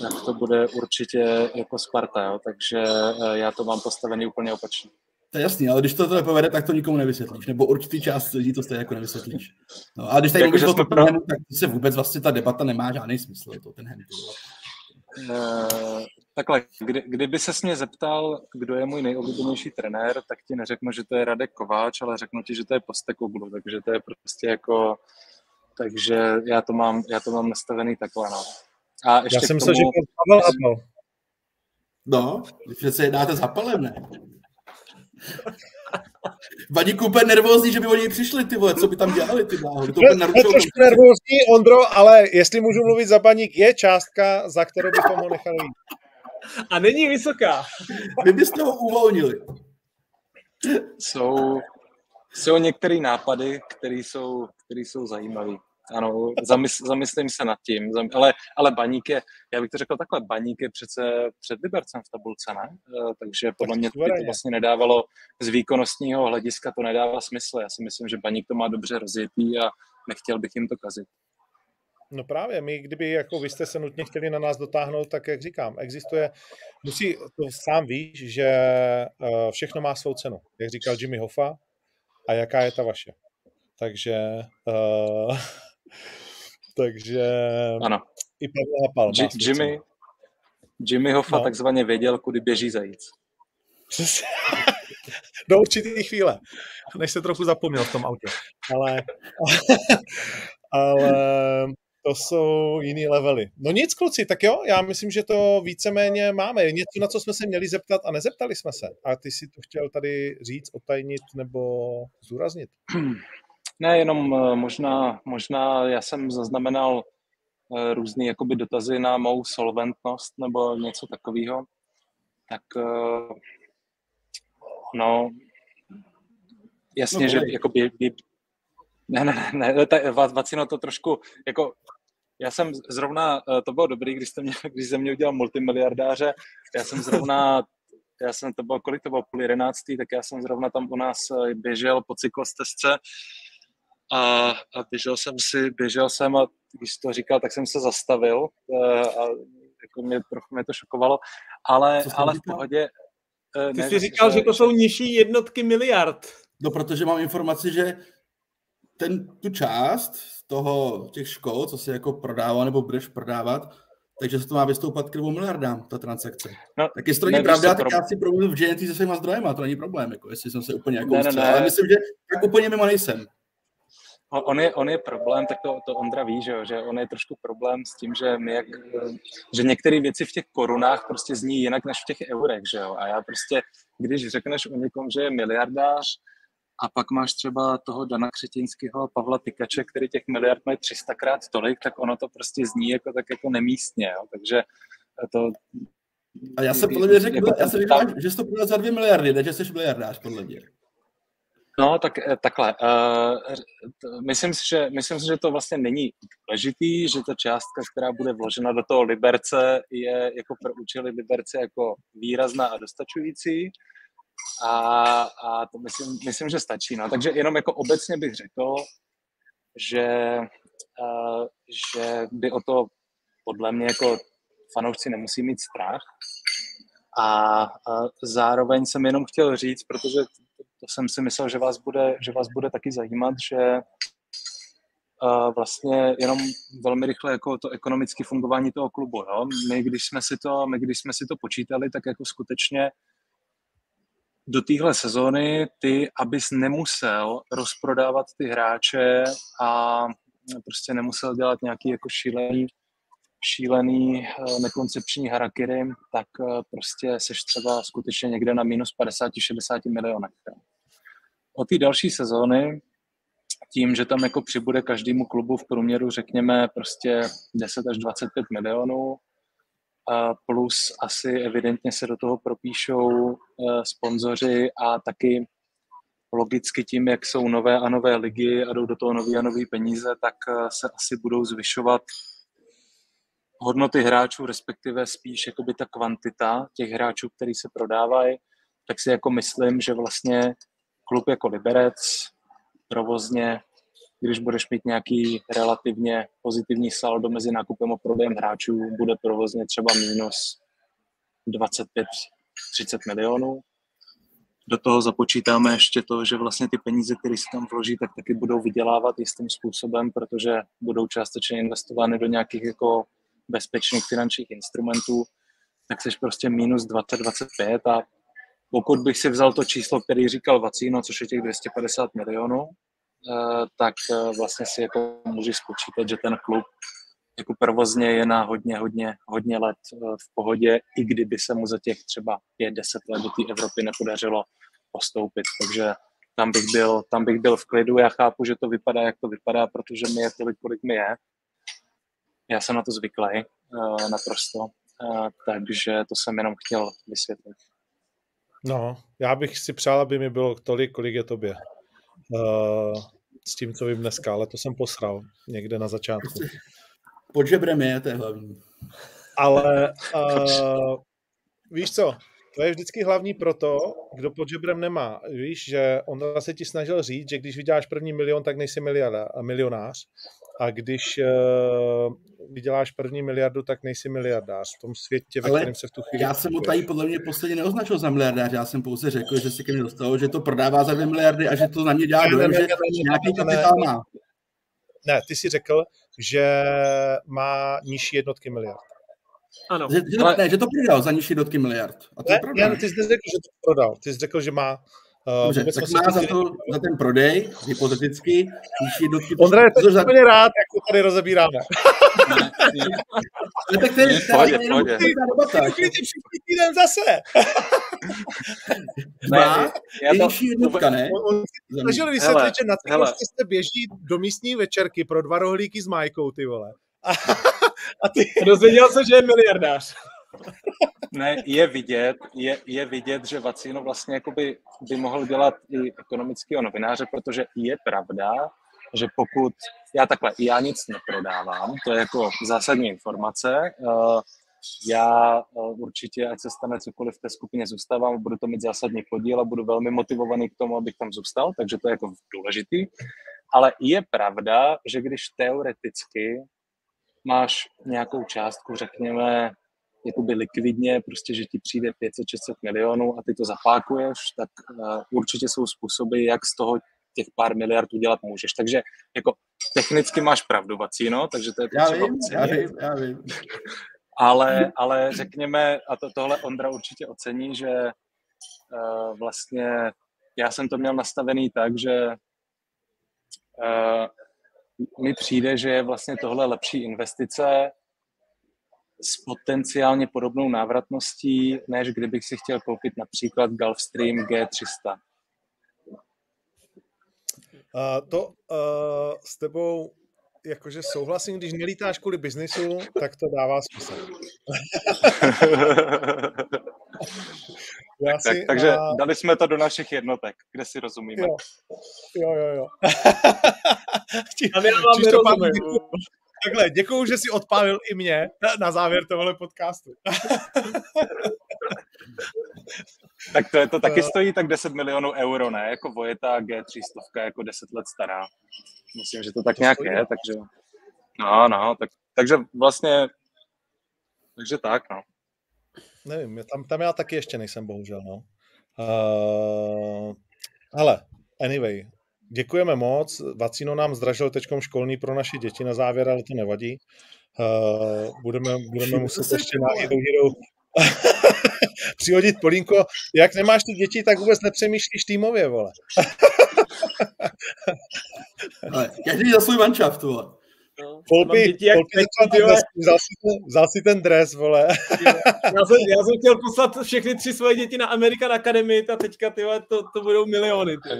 tak to bude určitě jako Sparta, jo? takže eh, já to mám postavený úplně opačně. To je jasný, ale když to to povede, tak to nikomu nevysvětlíš, nebo určitý část lidí to stejně jako nevysvětlíš. No, a když tady jako, mluvíš o tom, pro... tak se vůbec vlastně ta debata nemá žádný smysl, to ten handle. Uh, takhle, kdy, kdyby se mě zeptal, kdo je můj nejoblíbenější trenér, tak ti neřeknu, že to je Radek Kováč, ale řeknu ti, že to je Postekoglu, takže to je prostě jako, takže já to mám, já to mám nastavený takhle, no. A ještě já jsem myslel, že Pavel Abel. No, přece jednáte za Palem, ne? Vaník úplně nervózní, že by oni přišli, ty vole, co by tam dělali, ty bláho. To je trošku nervózní, Ondro, ale jestli můžu mluvit za Baník, je částka, za kterou bychom ho nechali A není vysoká. Vy byste ho uvolnili. Jsou, jsou některé nápady, které jsou, které jsou zajímavé. Ano, zamysl, zamyslím se nad tím, zam, ale, ale Baník je, já bych to řekl takhle, Baník je přece před Libercem v tabulce, ne? Eh, takže podle mě by to vlastně nedávalo, z výkonnostního hlediska to nedává smysl. Já si myslím, že Baník to má dobře rozjetý a nechtěl bych jim to kazit. No právě, my kdyby jako vy jste se nutně chtěli na nás dotáhnout, tak jak říkám, existuje, musí, to sám víš, že uh, všechno má svou cenu, jak říkal Jimmy Hoffa, a jaká je ta vaše. Takže uh, takže ano. i Pavel Hapal J- Jimmy, Jimmy Hoffa no. takzvaně věděl, kudy běží zajíc. Do určitý chvíle, než se trochu zapomněl v tom autě. Ale, ale to jsou jiný levely. No nic, kluci, tak jo, já myslím, že to víceméně máme. Něco, na co jsme se měli zeptat a nezeptali jsme se. A ty si to chtěl tady říct, otajnit nebo zúraznit? Ne, jenom eh, možná, možná já jsem zaznamenal eh, různé jakoby dotazy na mou solventnost nebo něco takového. Tak eh, no, jasně, no, že jako by, by, ne, ne, ne, ne ta, Vacino to trošku, jako já jsem zrovna, to bylo dobrý, když, jste mě, když jsem mě udělal multimiliardáře, já jsem zrovna, já jsem, to bylo, kolik to bylo, půl jedenáctý, tak já jsem zrovna tam u nás běžel po cyklostezce a, a běžel jsem si, běžel jsem a když to říkal, tak jsem se zastavil e, a jako mě trochu mě to šokovalo, ale, ale v pohodě. E, Ty ne, jsi říkal, že, že to jsou nižší jednotky miliard. No, protože mám informaci, že ten, tu část toho, těch škol, co si jako prodává nebo budeš prodávat, takže se to má vystoupat k dvou miliardám, ta transakce. No, tak jestli to není pravda, tak pro... já si promluvím v GNT se svýma zdrojema, to není problém, jako jestli jsem se úplně jako ne, ne, ne. ale myslím, že tak úplně mimo nejsem on je, on je problém, tak to, to Ondra ví, že, že on je trošku problém s tím, že my jak, že některé věci v těch korunách prostě zní jinak než v těch eurech, že jo. A já prostě, když řekneš o někom, že je miliardář, a pak máš třeba toho Dana Křetinského a Pavla Tykače, který těch miliard mají 300 krát tolik, tak ono to prostě zní jako tak jako nemístně, jo. Takže to... A já jsem podle mě řekl, jako, já jsem říkal, že jsi to prodal za 2 miliardy, ne, že jsi miliardář, podle mě. No, tak eh, takhle. Uh, myslím, si, že, myslím si, že to vlastně není důležitý, že ta částka, která bude vložena do toho Liberce, je jako pro účely Liberce jako výrazná a dostačující. A, a to myslím, myslím, že stačí. No. Takže jenom jako obecně bych řekl, že, uh, že by o to podle mě jako fanoušci nemusí mít strach. A zároveň jsem jenom chtěl říct, protože to jsem si myslel, že vás bude, že vás bude taky zajímat, že uh, vlastně jenom velmi rychle jako to ekonomické fungování toho klubu. Jo? My, když jsme si to, my, když jsme si to počítali, tak jako skutečně do téhle sezóny ty, abys nemusel rozprodávat ty hráče a prostě nemusel dělat nějaký jako šílený, šílený nekoncepční harakiri, tak prostě seš třeba skutečně někde na minus 50-60 milionech o té další sezóny, tím, že tam jako přibude každému klubu v průměru, řekněme, prostě 10 až 25 milionů, a plus asi evidentně se do toho propíšou uh, sponzoři a taky logicky tím, jak jsou nové a nové ligy a jdou do toho nové a nové peníze, tak uh, se asi budou zvyšovat hodnoty hráčů, respektive spíš jakoby ta kvantita těch hráčů, který se prodávají, tak si jako myslím, že vlastně klub jako Liberec provozně, když budeš mít nějaký relativně pozitivní saldo mezi nákupem a prodejem hráčů, bude provozně třeba minus 25-30 milionů. Do toho započítáme ještě to, že vlastně ty peníze, které se tam vloží, tak taky budou vydělávat jistým způsobem, protože budou částečně investovány do nějakých jako bezpečných finančních instrumentů, tak jsi prostě minus 20-25 a pokud bych si vzal to číslo, který říkal Vacíno, což je těch 250 milionů, eh, tak eh, vlastně si jako můžu spočítat, že ten klub jako provozně je na hodně, hodně, hodně let eh, v pohodě, i kdyby se mu za těch třeba 5-10 let do té Evropy nepodařilo postoupit. Takže tam bych, byl, tam bych byl v klidu. Já chápu, že to vypadá, jak to vypadá, protože mi je tolik, kolik mi je. Já jsem na to zvyklý naprosto. Takže to jsem jenom chtěl vysvětlit. No, já bych si přál, aby mi bylo tolik, kolik je tobě. Uh, s tím, co vím dneska, ale to jsem posral někde na začátku. Pod žebrem je, to je hlavní. Ale uh, víš co, to je vždycky hlavní pro to, kdo pod žebrem nemá. Víš, že on se ti snažil říct, že když vyděláš první milion, tak nejsi miliarda, milionář. A když uh, vyděláš první miliardu, tak nejsi miliardář v tom světě, ve Ale kterém se v tu chvíli... Já jsem ho tady podle mě posledně neoznačil za miliardář, já jsem pouze řekl, že se ke mně dostalo, že to prodává za dvě miliardy a že to na mě dělá dojem, že nějaký kapitál má. Ne, ty jsi řekl, že má nižší jednotky miliard. Ano. Že, že, ale... ne, že to prodal za nižší jednotky miliard. A to ne, je ne, ty jsi řekl, že to prodal. Ty jsi řekl, že má Uh, Dobře, tak má za, to, za ten prodej, hypoteticky, nižší jednotky... Ondra je to za... úplně rád, jak to tady rozebíráme. Ale tak to je debata. Všichni týden zase. Dva, je nižší jednotka, ne? On si snažil vysvětlit, že na se běží do místní večerky pro dva rohlíky s Majkou, ty vole. A ty... Dozvěděl se, že je miliardář. Ne, je vidět, je, je vidět, že Vacíno vlastně jakoby by mohl dělat i ekonomického novináře, protože je pravda, že pokud, já takhle, já nic neprodávám, to je jako zásadní informace, eh, já eh, určitě, ať se stane cokoliv v té skupině, zůstávám, budu to mít zásadní podíl a budu velmi motivovaný k tomu, abych tam zůstal, takže to je jako důležitý. Ale je pravda, že když teoreticky máš nějakou částku, řekněme, jakoby likvidně, prostě, že ti přijde 500-600 milionů a ty to zapákuješ, tak uh, určitě jsou způsoby, jak z toho těch pár miliard udělat můžeš. Takže jako technicky máš pravdu, Vacíno, takže to je já vím, já vím, já vím. Ale, ale řekněme, a to, tohle Ondra určitě ocení, že uh, vlastně já jsem to měl nastavený tak, že uh, mi přijde, že je vlastně tohle lepší investice s potenciálně podobnou návratností, než kdybych si chtěl koupit například Gulfstream G300. Uh, to uh, s tebou jakože souhlasím, když nelítáš kvůli biznisu, tak to dává smysl. Já tak, si, tak, takže a... dali jsme to do našich jednotek, kde si rozumíme. Jo, jo, jo. jo. a já vám nerozumím. Takhle, děkuju, že jsi odpálil i mě na závěr tohle podcastu. tak to, je, to taky stojí tak 10 milionů euro, ne? Jako Vojeta G300, jako 10 let stará. Myslím, že to tak to nějak stojí. je, takže... No, no, tak, takže vlastně... Takže tak, no. Nevím, tam, tam já taky ještě nejsem, bohužel, no. Uh, ale, anyway, děkujeme moc. Vacino nám zdražil teď školní pro naše děti na závěr, ale to nevadí. Uh, budeme, budeme muset ještě na Hero Hero přihodit Polínko. Jak nemáš ty děti, tak vůbec nepřemýšlíš týmově, vole. každý za svůj manšaft, vole. No, Polpy, vzal, vzal, si ten, vzal si ten dres, vole. já, jsem, já jsem chtěl poslat všechny tři svoje děti na American Academy a teďka tyhle, to, to budou miliony. Ty.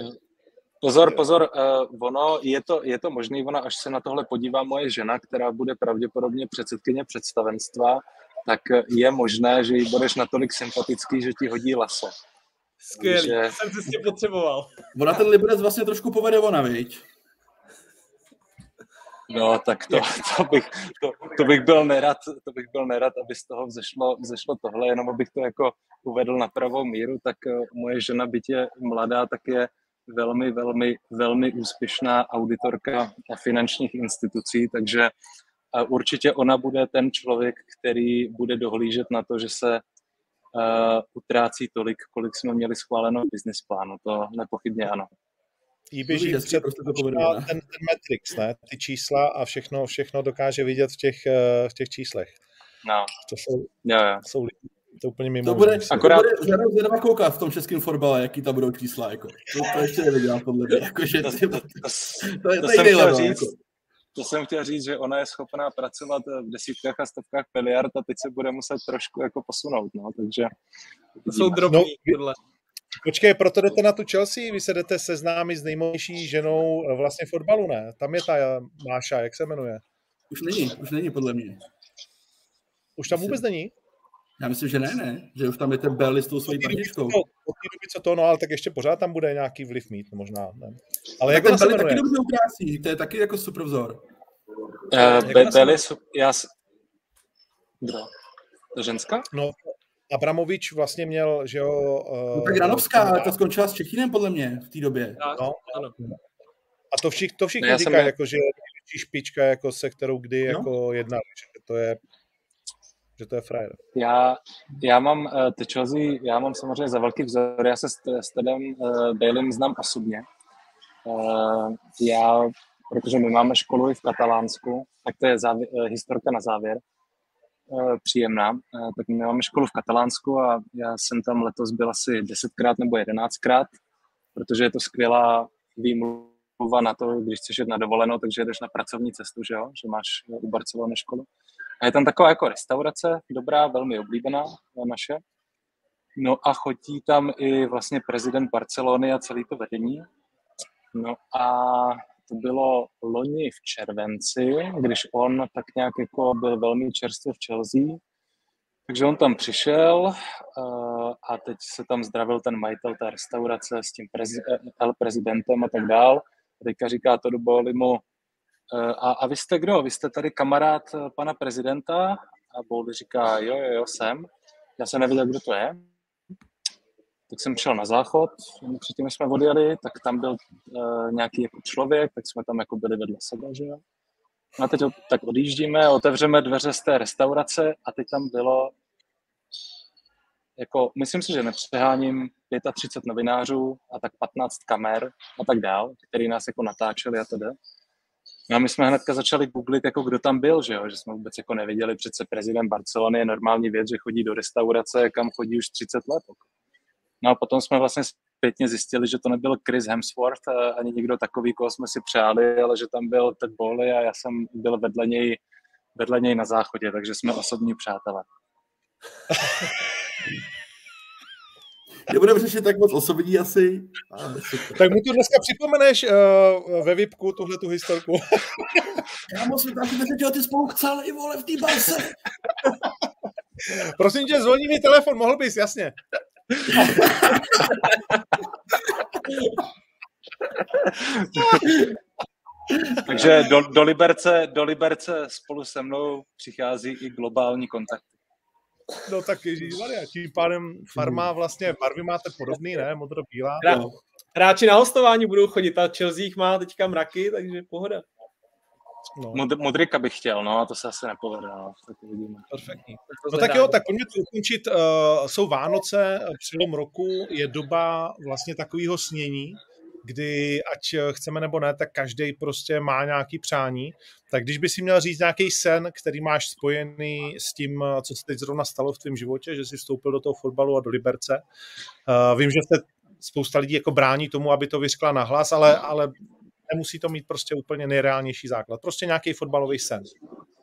Pozor, pozor, uh, ono, je to, je to možný, ona, až se na tohle podívá moje žena, která bude pravděpodobně předsedkyně představenstva, tak je možné, že jí budeš natolik sympatický, že ti hodí laso. Skvělý, že... jsem si s tím potřeboval. Ona ten Liberec vlastně trošku povede ona, viď? No, tak to, to, bych, to, to, bych byl nerad, to bych byl nerad, aby z toho vzešlo, vzešlo tohle, jenom abych to jako uvedl na pravou míru, tak uh, moje žena, byť je mladá, tak je velmi, velmi, velmi úspěšná auditorka finančních institucí, takže určitě ona bude ten člověk, který bude dohlížet na to, že se uh, utrácí tolik, kolik jsme měli schváleno v business plánu. To nepochybně ano. Jí běží prostě to ten, ten Matrix, ne? Ty čísla a všechno, všechno dokáže vidět v těch, uh, v těch číslech. No. To jsou, jo, jo. jsou lidi to úplně mimo. To bude, Akorát... to bude zvědavá koukat v tom českém fotbale, jaký tam budou čísla. Jako. To, to ještě neviděl podle mě. Jako, že, to, to, to, to, je, to, to jsem chtěl říct, jako. To jsem chtěl říct, že ona je schopná pracovat v desítkách a stovkách miliard a teď se bude muset trošku jako posunout, no, takže... To jsou drobní, no, Počkej, proto jdete na tu Chelsea, vy se jdete seznámit s nejmojší ženou eh, vlastně fotbalu, ne? Tam je ta Máša, jak se jmenuje? Už není, už není podle mě. Už tam vůbec není? Já myslím, že ne, ne. Že už tam je ten Belly s tou svojí partičkou. Od té doby, co to, no ale tak ještě pořád tam bude nějaký vliv mít, no, možná. Ne. Ale jak ten Belly taky dobře ukrásí, to je taky jako super vzor. Uh, Be- Belly, já... Kdo? To ženská? No, Abramovič vlastně měl, že jo... Uh, no tak Ranovská, to skončila s Čechinem podle mě v té době. No, ano. A to, všich, to všichni říkají, měl... jako, že je největší špička, jako se kterou kdy no. jako jedna, že to je že to je frajer. Já, já mám uh, ty Chelsea, já mám samozřejmě za velký vzor, já se s, s Tedem uh, Baleym znám osobně. Uh, já, protože my máme školu i v Katalánsku, tak to je závěr, uh, historka na závěr, uh, příjemná. Uh, tak my máme školu v Katalánsku a já jsem tam letos byl asi desetkrát nebo jedenáctkrát, protože je to skvělá výmluva na to, když chceš jít na dovolenou, takže jdeš na pracovní cestu, že jo? že máš u Barcelony školu. A je tam taková jako restaurace, dobrá, velmi oblíbená naše. No a chodí tam i vlastně prezident Barcelony a celý to vedení. No a to bylo loni v červenci, když on tak nějak jako byl velmi čerstvě v Chelsea. Takže on tam přišel uh, a teď se tam zdravil ten majitel té restaurace s tím prezi- El prezidentem a tak dál. A teďka říká to do mu, Eh, a, a vy jste kdo? Vy jste tady kamarád eh, pana prezidenta? A Boldy říká, jo, jo, jo, jsem. Já jsem nevěděl, kdo to je. Tak jsem šel na záchod, předtím, jsme odjeli, tak tam byl uh, nějaký jako člověk, tak jsme tam jako byli vedle sebe, že jo. No a teď tak odjíždíme, otevřeme dveře z té restaurace a teď tam bylo jako, myslím si, že nepřeháním 35 novinářů a tak 15 kamer a tak dál, který nás jako natáčeli a tedy. No a my jsme hnedka začali googlit, jako kdo tam byl, že, jo? že jsme vůbec jako nevěděli, přece prezident Barcelony je normální věc, že chodí do restaurace, kam chodí už 30 let. No a potom jsme vlastně zpětně zjistili, že to nebyl Chris Hemsworth, ani nikdo takový, koho jsme si přáli, ale že tam byl Ted Bowley a já jsem byl vedle něj, vedle něj na záchodě, takže jsme osobní přátelé. Nebudeme řešit tak moc osobní asi. tak mu tu dneska připomeneš uh, ve VIPku tuhle tu historku. Kámo, jsme tam ty ty spolu chceli, vole, v té balse. Prosím tě, zvoní mi telefon, mohl bys, jasně. Takže do, do, Liberce, do Liberce spolu se mnou přichází i globální kontakt. No tak Ježíš Maria, tím pádem farma vlastně, barvy máte podobný, ne? Modro-bílá. Hra, hráči na hostování budou chodit a Chelsea má teďka mraky, takže pohoda. No. Mod, modrika bych chtěl, no a to se asi nepovede, no. Tak uvidíme. Perfektní. No tak jo, tak pojďme to ukončit. Uh, jsou Vánoce, přelom roku, je doba vlastně takového snění, kdy ať chceme nebo ne, tak každý prostě má nějaký přání. Tak když by si měl říct nějaký sen, který máš spojený s tím, co se teď zrovna stalo v tvém životě, že jsi vstoupil do toho fotbalu a do Liberce. Uh, vím, že jste spousta lidí jako brání tomu, aby to vyřkla nahlas, ale, ale nemusí to mít prostě úplně nejreálnější základ. Prostě nějaký fotbalový sen.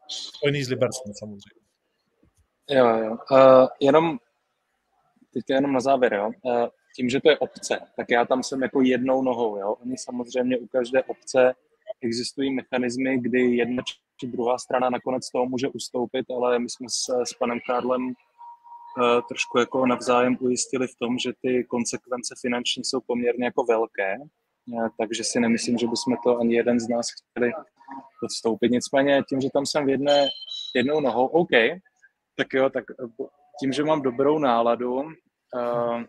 Spojený s Libercem samozřejmě. Jo, jo. Uh, jenom teďka jenom na závěr, jo. Uh, tím, že to je obce, tak já tam jsem jako jednou nohou. Jo? Oni samozřejmě u každé obce existují mechanismy, kdy jedna či druhá strana nakonec toho může ustoupit, ale my jsme se s panem Karlem uh, trošku jako navzájem ujistili v tom, že ty konsekvence finanční jsou poměrně jako velké, uh, takže si nemyslím, že bychom to ani jeden z nás chtěli odstoupit. Nicméně tím, že tam jsem v jedné, jednou nohou, OK, tak jo, tak tím, že mám dobrou náladu, uh,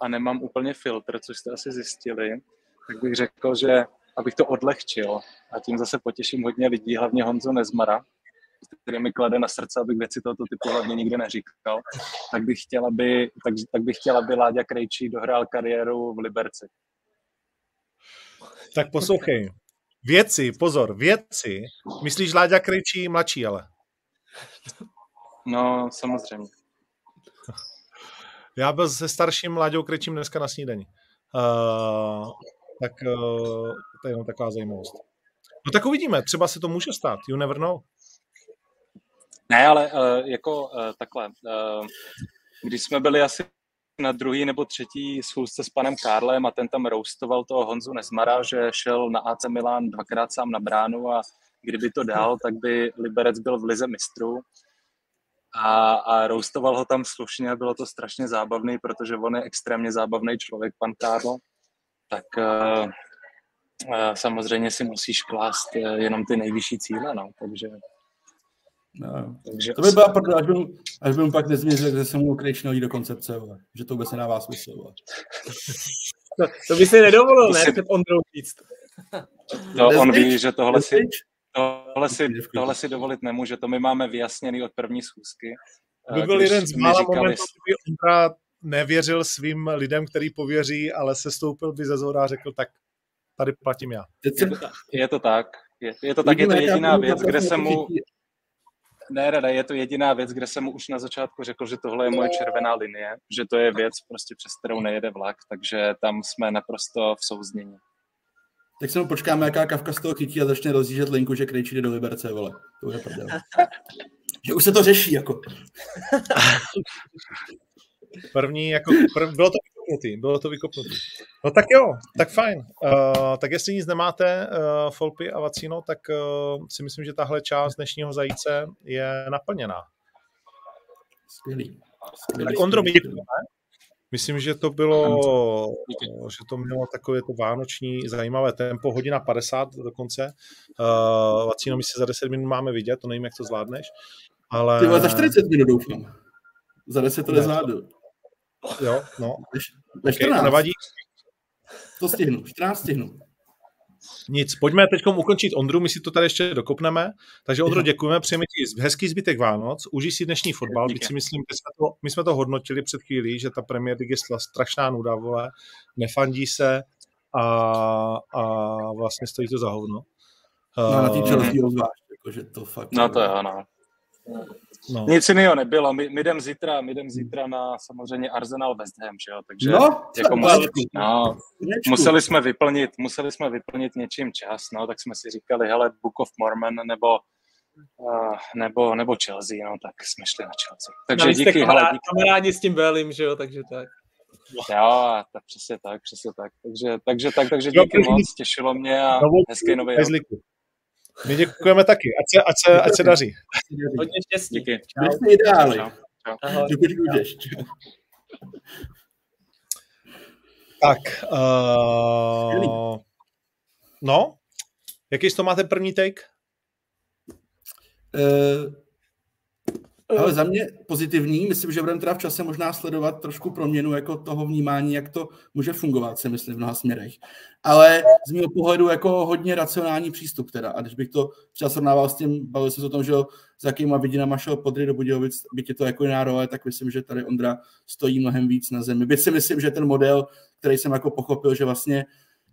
a nemám úplně filtr, což jste asi zjistili, tak bych řekl, že abych to odlehčil a tím zase potěším hodně lidí, hlavně Honzo Nezmara, který mi klade na srdce, abych věci tohoto typu hlavně nikdy neříkal, tak bych chtěl, aby, tak, tak bych chtěl, aby Láďa Krejčí dohrál kariéru v Liberci. Tak poslouchej. Věci, pozor, věci. Myslíš Láďa Krejčí mladší, ale? No, samozřejmě. Já byl se starším Láďou Krečím dneska na snídani. Uh, tak uh, to je jenom taková zajímavost. No tak uvidíme, třeba se to může stát, you never know. Ne, ale uh, jako uh, takhle, uh, když jsme byli asi na druhý nebo třetí schůzce s panem Karlem a ten tam roastoval toho Honzu Nezmara, že šel na AC Milan dvakrát sám na bránu a kdyby to dal, tak by Liberec byl v lize mistrů a, a roastoval ho tam slušně a bylo to strašně zábavný, protože on je extrémně zábavný člověk, pan Karlo, tak uh, uh, samozřejmě si musíš klást uh, jenom ty nejvyšší cíle, no, takže No. Takže to by byla pravda, až bym, až bym pak nezměřil, že se mu krejčí do koncepce, vole. že to vůbec nedává smysl. To, to by si nedovolil, ne, před Ondrou říct. To on ví, že tohle si, tohle, si, tohle si dovolit nemůže, to my máme vyjasněný od první schůzky. To by byl jeden z mála momentů, kdyby Ondra nevěřil svým lidem, který pověří, ale se stoupil by ze zhora a řekl, tak tady platím já. Je to, je to tak. Je, je to tak, je to jediná věc, kde se mu... Ne, rada, je to jediná věc, kde jsem mu už na začátku řekl, že tohle je moje červená linie, že to je věc, prostě přes kterou nejede vlak, takže tam jsme naprosto v souznění. Tak se mu počkáme, jaká kavka z toho chytí a začne rozjíždět linku, že Krejčí jde do Liberce, vole. To je prdel. že už se to řeší, jako. První, jako, prv, bylo to vykopnutý, bylo to vykopnutý. No tak jo, tak fajn. Uh, tak jestli nic nemáte, uh, Folpy a Vacino, tak uh, si myslím, že tahle část dnešního zajíce je naplněná. Skvělý. Skvělý tak Ondro, my Myslím, že to bylo, že to mělo takové to vánoční zajímavé tempo, hodina 50 dokonce. Uh, Vacino, my se za 10 minut máme vidět, to nevím, jak to zvládneš. Ale... Ty za 40 minut doufám. Za 10 to nezvládnu. Jo, no. Ve 14. Okay, nevadí. To stihnu, 14 stihnu. Nic, pojďme teď ukončit Ondru, my si to tady ještě dokopneme. Takže Ondro, děkujeme, přejeme ti hezký zbytek Vánoc, užij si dnešní fotbal, byť si myslím, že jsme to, my jsme to hodnotili před chvílí, že ta Premier League je strašná nuda, vole, nefandí se a, a vlastně stojí to za hovno. No, na té Chelsea zvlášť, jakože to fakt... No to je ano. No. Nic jiného nebylo. My, my jdem zítra, my jdem zítra na samozřejmě Arsenal West Ham, že jo? Takže no, jako museli, no, museli, jsme vyplnit, museli jsme vyplnit něčím čas, no, tak jsme si říkali, hele, Book of Mormon nebo uh, nebo, nebo Chelsea, no, tak jsme šli na Chelsea. Takže no, díky, kamarádi, hele, díky. kamarádi s tím Belim, že jo, takže tak. Jo, tak přesně tak, přesně tak. Takže, takže tak, takže díky moc, těšilo mě a hezký nový rok. My děkujeme taky. Ať se, ať se, ať se daří. Hodně štěstí. Díky. Jste ideály. Dokud můžeš. Tak. Uh, no, jaký z toho máte první take? Uh, ale za mě pozitivní, myslím, že budeme teda v čase možná sledovat trošku proměnu jako toho vnímání, jak to může fungovat, si myslím, v mnoha směrech. Ale z mého pohledu jako hodně racionální přístup teda. A když bych to třeba srovnával s tím, bavil jsem se o tom, že s jakýma vidinama šel Podry do Budějovic, byť je to jako jiná role, tak myslím, že tady Ondra stojí mnohem víc na zemi. Byť si myslím, že ten model, který jsem jako pochopil, že vlastně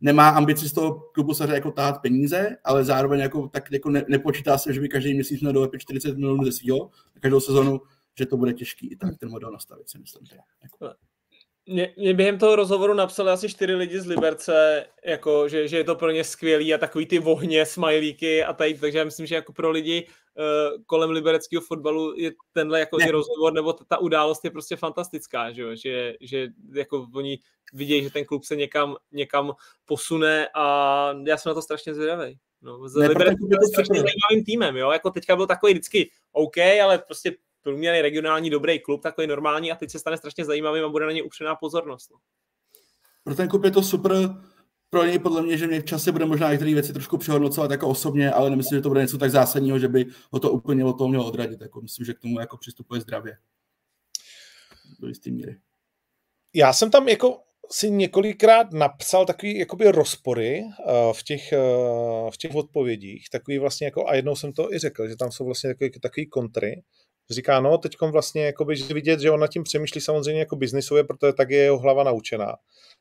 nemá ambici z toho klubu saře jako tát peníze, ale zároveň jako, tak jako ne, nepočítá se, že by každý měsíc měl dolepit 40 milionů ze svého každou sezonu, že to bude těžký i tak ten model nastavit, si myslím. Jako. Mě, mě během toho rozhovoru napsali asi čtyři lidi z Liberce, jako, že, že je to pro ně skvělý a takový ty vohně, smajlíky a tady, takže já myslím, že jako pro lidi uh, kolem libereckého fotbalu je tenhle jako ne. rozhovor nebo ta, ta událost je prostě fantastická, že, že, že jako oni vidějí, že ten klub se někam, někam posune a já jsem na to strašně zvědavý. No, z Liberec je strašně zajímavým týmem, jo, jako teďka byl takový vždycky OK, ale prostě průměrný regionální dobrý klub, takový normální a teď se stane strašně zajímavým a bude na ně upřená pozornost. No. Pro ten klub je to super, pro něj podle mě, že mě v čase bude možná některé věci trošku přehodnocovat jako osobně, ale nemyslím, že to bude něco tak zásadního, že by ho to úplně od toho mělo odradit. Jako myslím, že k tomu jako přistupuje zdravě. Do jisté míry. Já jsem tam jako si několikrát napsal takový jakoby rozpory uh, v, těch, uh, v těch odpovědích, takový vlastně jako, a jednou jsem to i řekl, že tam jsou vlastně takový, takový kontry, říká, no, teď vlastně jakoby, že vidět, že on nad tím přemýšlí samozřejmě jako biznisově, protože tak je jeho hlava naučená.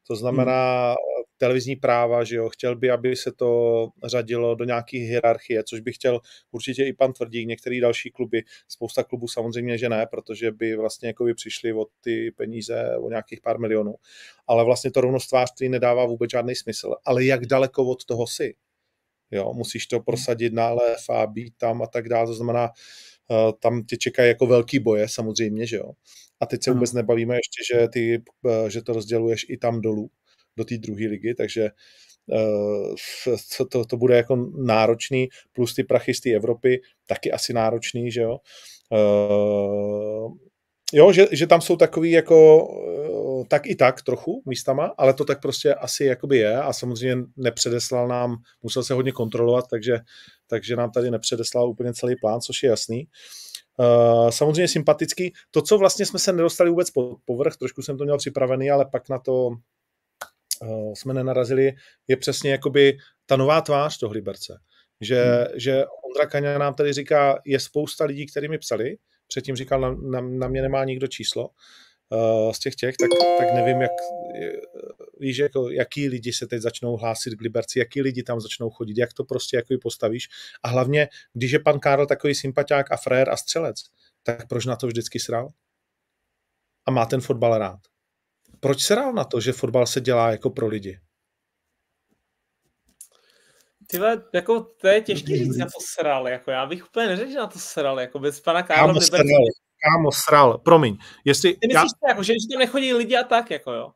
To znamená hmm. televizní práva, že jo, chtěl by, aby se to řadilo do nějaké hierarchie, což by chtěl určitě i pan Tvrdík, některý další kluby, spousta klubů samozřejmě, že ne, protože by vlastně jako by přišli o ty peníze, o nějakých pár milionů. Ale vlastně to rovnostvářství nedává vůbec žádný smysl. Ale jak daleko od toho si? Jo, musíš to prosadit nálev a být tam a tak dále. To znamená, tam tě čekají jako velký boje samozřejmě, že jo. A teď se vůbec nebavíme ještě, že, ty, eh, že to rozděluješ i tam dolů, do té druhé ligy, takže eh, to, to, to bude jako náročný, plus ty prachy z té Evropy, taky asi náročný, že jo. Jo, že, že tam jsou takový jako uh, tak i tak trochu místama, ale to tak prostě asi jakoby je a samozřejmě nepředeslal nám, musel se hodně kontrolovat, takže, takže nám tady nepředeslal úplně celý plán, což je jasný. Uh, samozřejmě sympatický. To, co vlastně jsme se nedostali vůbec pod povrch, trošku jsem to měl připravený, ale pak na to uh, jsme nenarazili, je přesně jakoby ta nová tvář toho Liberce. Že, hmm. že Ondra Kaňa nám tady říká, je spousta lidí, kteří mi psali, předtím říkal, na, na, na mě nemá nikdo číslo uh, z těch těch, tak, tak nevím, jak, víš, jako, jaký lidi se teď začnou hlásit k Liberci, jaký lidi tam začnou chodit, jak to prostě jako postavíš. A hlavně, když je pan Karl takový sympatiák a frér a střelec, tak proč na to vždycky sral? A má ten fotbal rád. Proč se rál na to, že fotbal se dělá jako pro lidi? Ty jako to je těžký říct, na to sral, jako já bych úplně neřekl, že na to sral, jako bez pana Karla kámo, sral, kámo, sral, promiň. Jestli, Ty myslíš, já... jako, že, že tam nechodí lidi a tak, jako jo?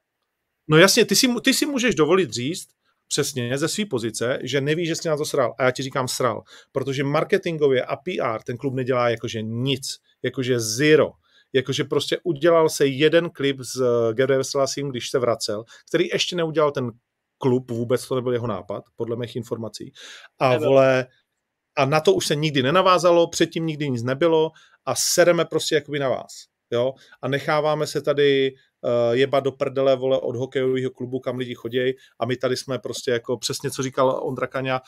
No jasně, ty si, ty si můžeš dovolit říct, přesně ze své pozice, že nevíš, že jsi na to sral. A já ti říkám sral, protože marketingově a PR ten klub nedělá jakože nic, jakože zero. Jakože prostě udělal se jeden klip s eh, Gerde Veselasím, když se vracel, který ještě neudělal ten klub, vůbec to nebyl jeho nápad, podle mých informací. A Nebyl. vole, a na to už se nikdy nenavázalo, předtím nikdy nic nebylo a sereme prostě jakoby na vás. Jo? A necháváme se tady uh, jebat do prdele vole od hokejového klubu, kam lidi chodí a my tady jsme prostě jako přesně, co říkal Ondra Kaňa,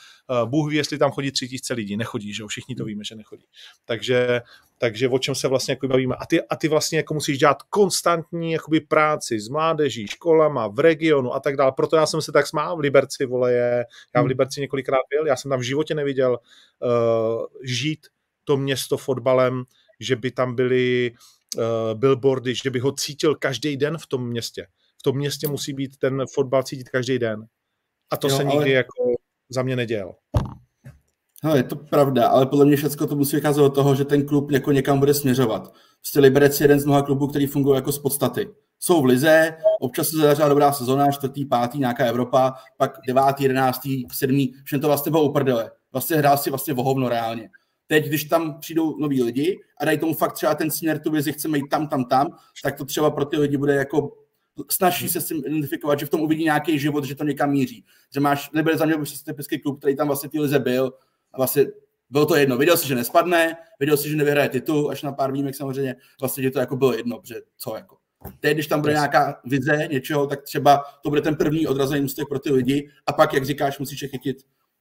uh, Bůh ví, jestli tam chodí tři tisíce lidí, nechodí, že jo, všichni to hmm. víme, že nechodí. Takže, takže o čem se vlastně jako bavíme. A ty, a ty vlastně jako musíš dělat konstantní jakoby práci s mládeží, školama, v regionu a tak dále. Proto já jsem se tak smál v Liberci, vole, je, já v hmm. Liberci několikrát byl, já jsem tam v životě neviděl uh, žít to město fotbalem, že by tam byly uh, billboardy, že by ho cítil každý den v tom městě. V tom městě musí být ten fotbal cítit každý den. A to jo, se nikdy ale... jako za mě nedělo. No, je to pravda, ale podle mě všechno to musí vycházet od toho, že ten klub jako někam bude směřovat. Prostě Liberec je jeden z mnoha klubů, který fungují jako z podstaty. Jsou v lize, občas se zadaří dobrá sezona, čtvrtý, pátý, nějaká Evropa, pak devátý, jedenáctý, sedmý, všem to vlastně bylo uprdele. Vlastně hrál si vlastně vohovno reálně. Teď, když tam přijdou noví lidi a dají tomu fakt třeba ten směr, tu vizi chceme jít tam, tam, tam, tak to třeba pro ty lidi bude jako snaží se s tím identifikovat, že v tom uvidí nějaký život, že to někam míří. Že máš, nebyl za mě typický klub, který tam vlastně ty lize byl a vlastně bylo to jedno. Viděl si, že nespadne, viděl si, že nevyhraje titul, až na pár výjimek samozřejmě, vlastně že to jako bylo jedno, že co jako. Teď, když tam bude nějaká vize něčeho, tak třeba to bude ten první odrazení můstek pro ty lidi a pak, jak říkáš, musíš je chytit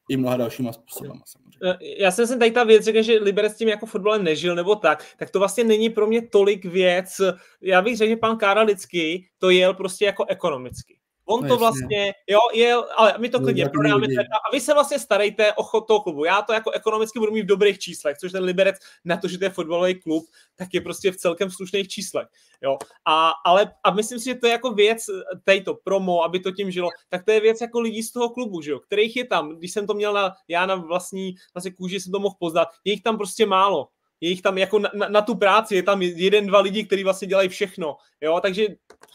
i mnoha dalšíma způsobama samozřejmě. Eh, já jsem si tady ta věc řekl, že Liberec s tím jako fotbalem nežil nebo tak, tak to vlastně není pro mě tolik věc. Já bych řekl, že pan Kára lidsky to jel prostě jako ekonomicky. On no, to vlastně, jo, je, ale my to klidně prodáme a vy se vlastně starejte o chod toho klubu. Já to jako ekonomicky budu mít v dobrých číslech, což ten Liberec na to, že to je fotbalový klub, tak je prostě v celkem slušných číslech. Jo. A, ale, a myslím si, že to je jako věc, tady to promo, aby to tím žilo, tak to je věc jako lidí z toho klubu, že jo, kterých je tam, když jsem to měl na, já na vlastní vlastně kůži jsem to mohl poznat, je jich tam prostě málo je jich tam jako na, na, na tu práci, je tam jeden, dva lidi, kteří vlastně dělají všechno, jo, takže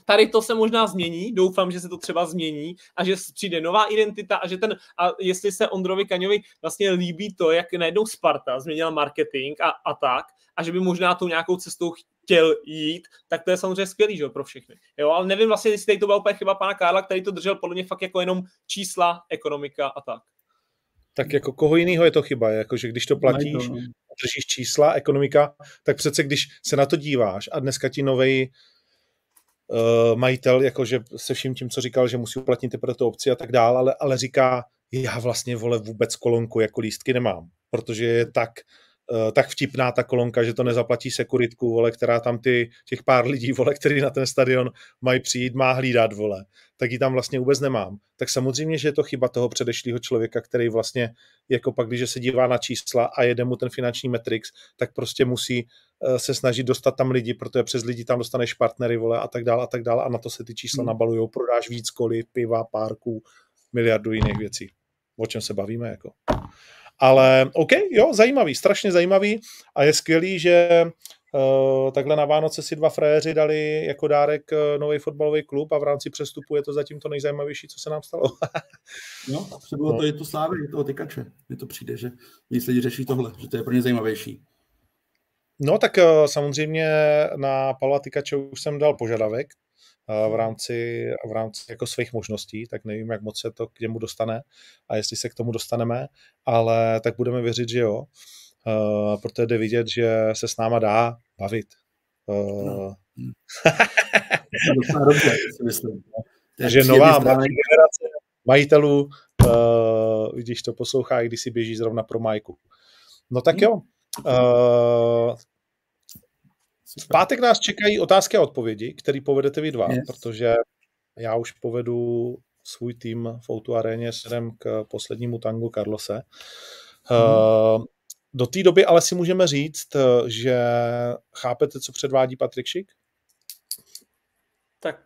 tady to se možná změní, doufám, že se to třeba změní a že přijde nová identita a že ten, a jestli se Ondrovi Kaňovi vlastně líbí to, jak najednou Sparta změnila marketing a, a tak, a že by možná tou nějakou cestou chtěl jít, tak to je samozřejmě skvělý, že pro všechny. Jo, ale nevím vlastně, jestli tady to byla úplně chyba pana Karla, který to držel podle mě fakt jako jenom čísla, ekonomika a tak. Tak jako koho jiného je to chyba, jakože když to platíš, no. držíš čísla, ekonomika, tak přece když se na to díváš a dneska ti novej uh, majitel, jakože se vším tím, co říkal, že musí uplatnit teprve tu obci a tak dále, ale, ale říká, já vlastně vole vůbec kolonku jako lístky nemám, protože je tak tak vtipná ta kolonka, že to nezaplatí sekuritku, vole, která tam ty, těch pár lidí, vole, který na ten stadion mají přijít, má hlídat, vole, tak ji tam vlastně vůbec nemám. Tak samozřejmě, že je to chyba toho předešlého člověka, který vlastně, jako pak, když se dívá na čísla a jede mu ten finanční metrix, tak prostě musí Eh, se snažit dostat tam lidi, protože přes lidi tam dostaneš partnery, vole, a tak dále, a tak dále, a na to se ty čísla hmm. nabalujou, prodáš víc koli, piva, párků, miliardu jiných věcí. O čem se bavíme, jako. Ale OK, jo, zajímavý, strašně zajímavý a je skvělý, že uh, takhle na Vánoce si dva frajeři dali jako dárek uh, nový fotbalový klub a v rámci přestupu je to zatím to nejzajímavější, co se nám stalo. no, bylo no. to i to slávy, toho tykače. Mně to přijde, že víc lidi řeší tohle, že to je pro ně zajímavější. No tak samozřejmě na Pavla Tykače už jsem dal požadavek, v rámci, v rámci jako svých možností, tak nevím, jak moc se to k němu dostane a jestli se k tomu dostaneme, ale tak budeme věřit, že jo, uh, protože jde vidět, že se s náma dá bavit. Uh, no. dobře, myslím. Takže nová generace majitelů, uh, když to poslouchá, když si běží zrovna pro Majku. No tak jo. Uh, v pátek nás čekají otázky a odpovědi, které povedete vy dva, yes. protože já už povedu svůj tým v Outu aréně směrem k poslednímu tangu Carlose. Hmm. Do té doby ale si můžeme říct, že chápete, co předvádí Patrik Šik? Tak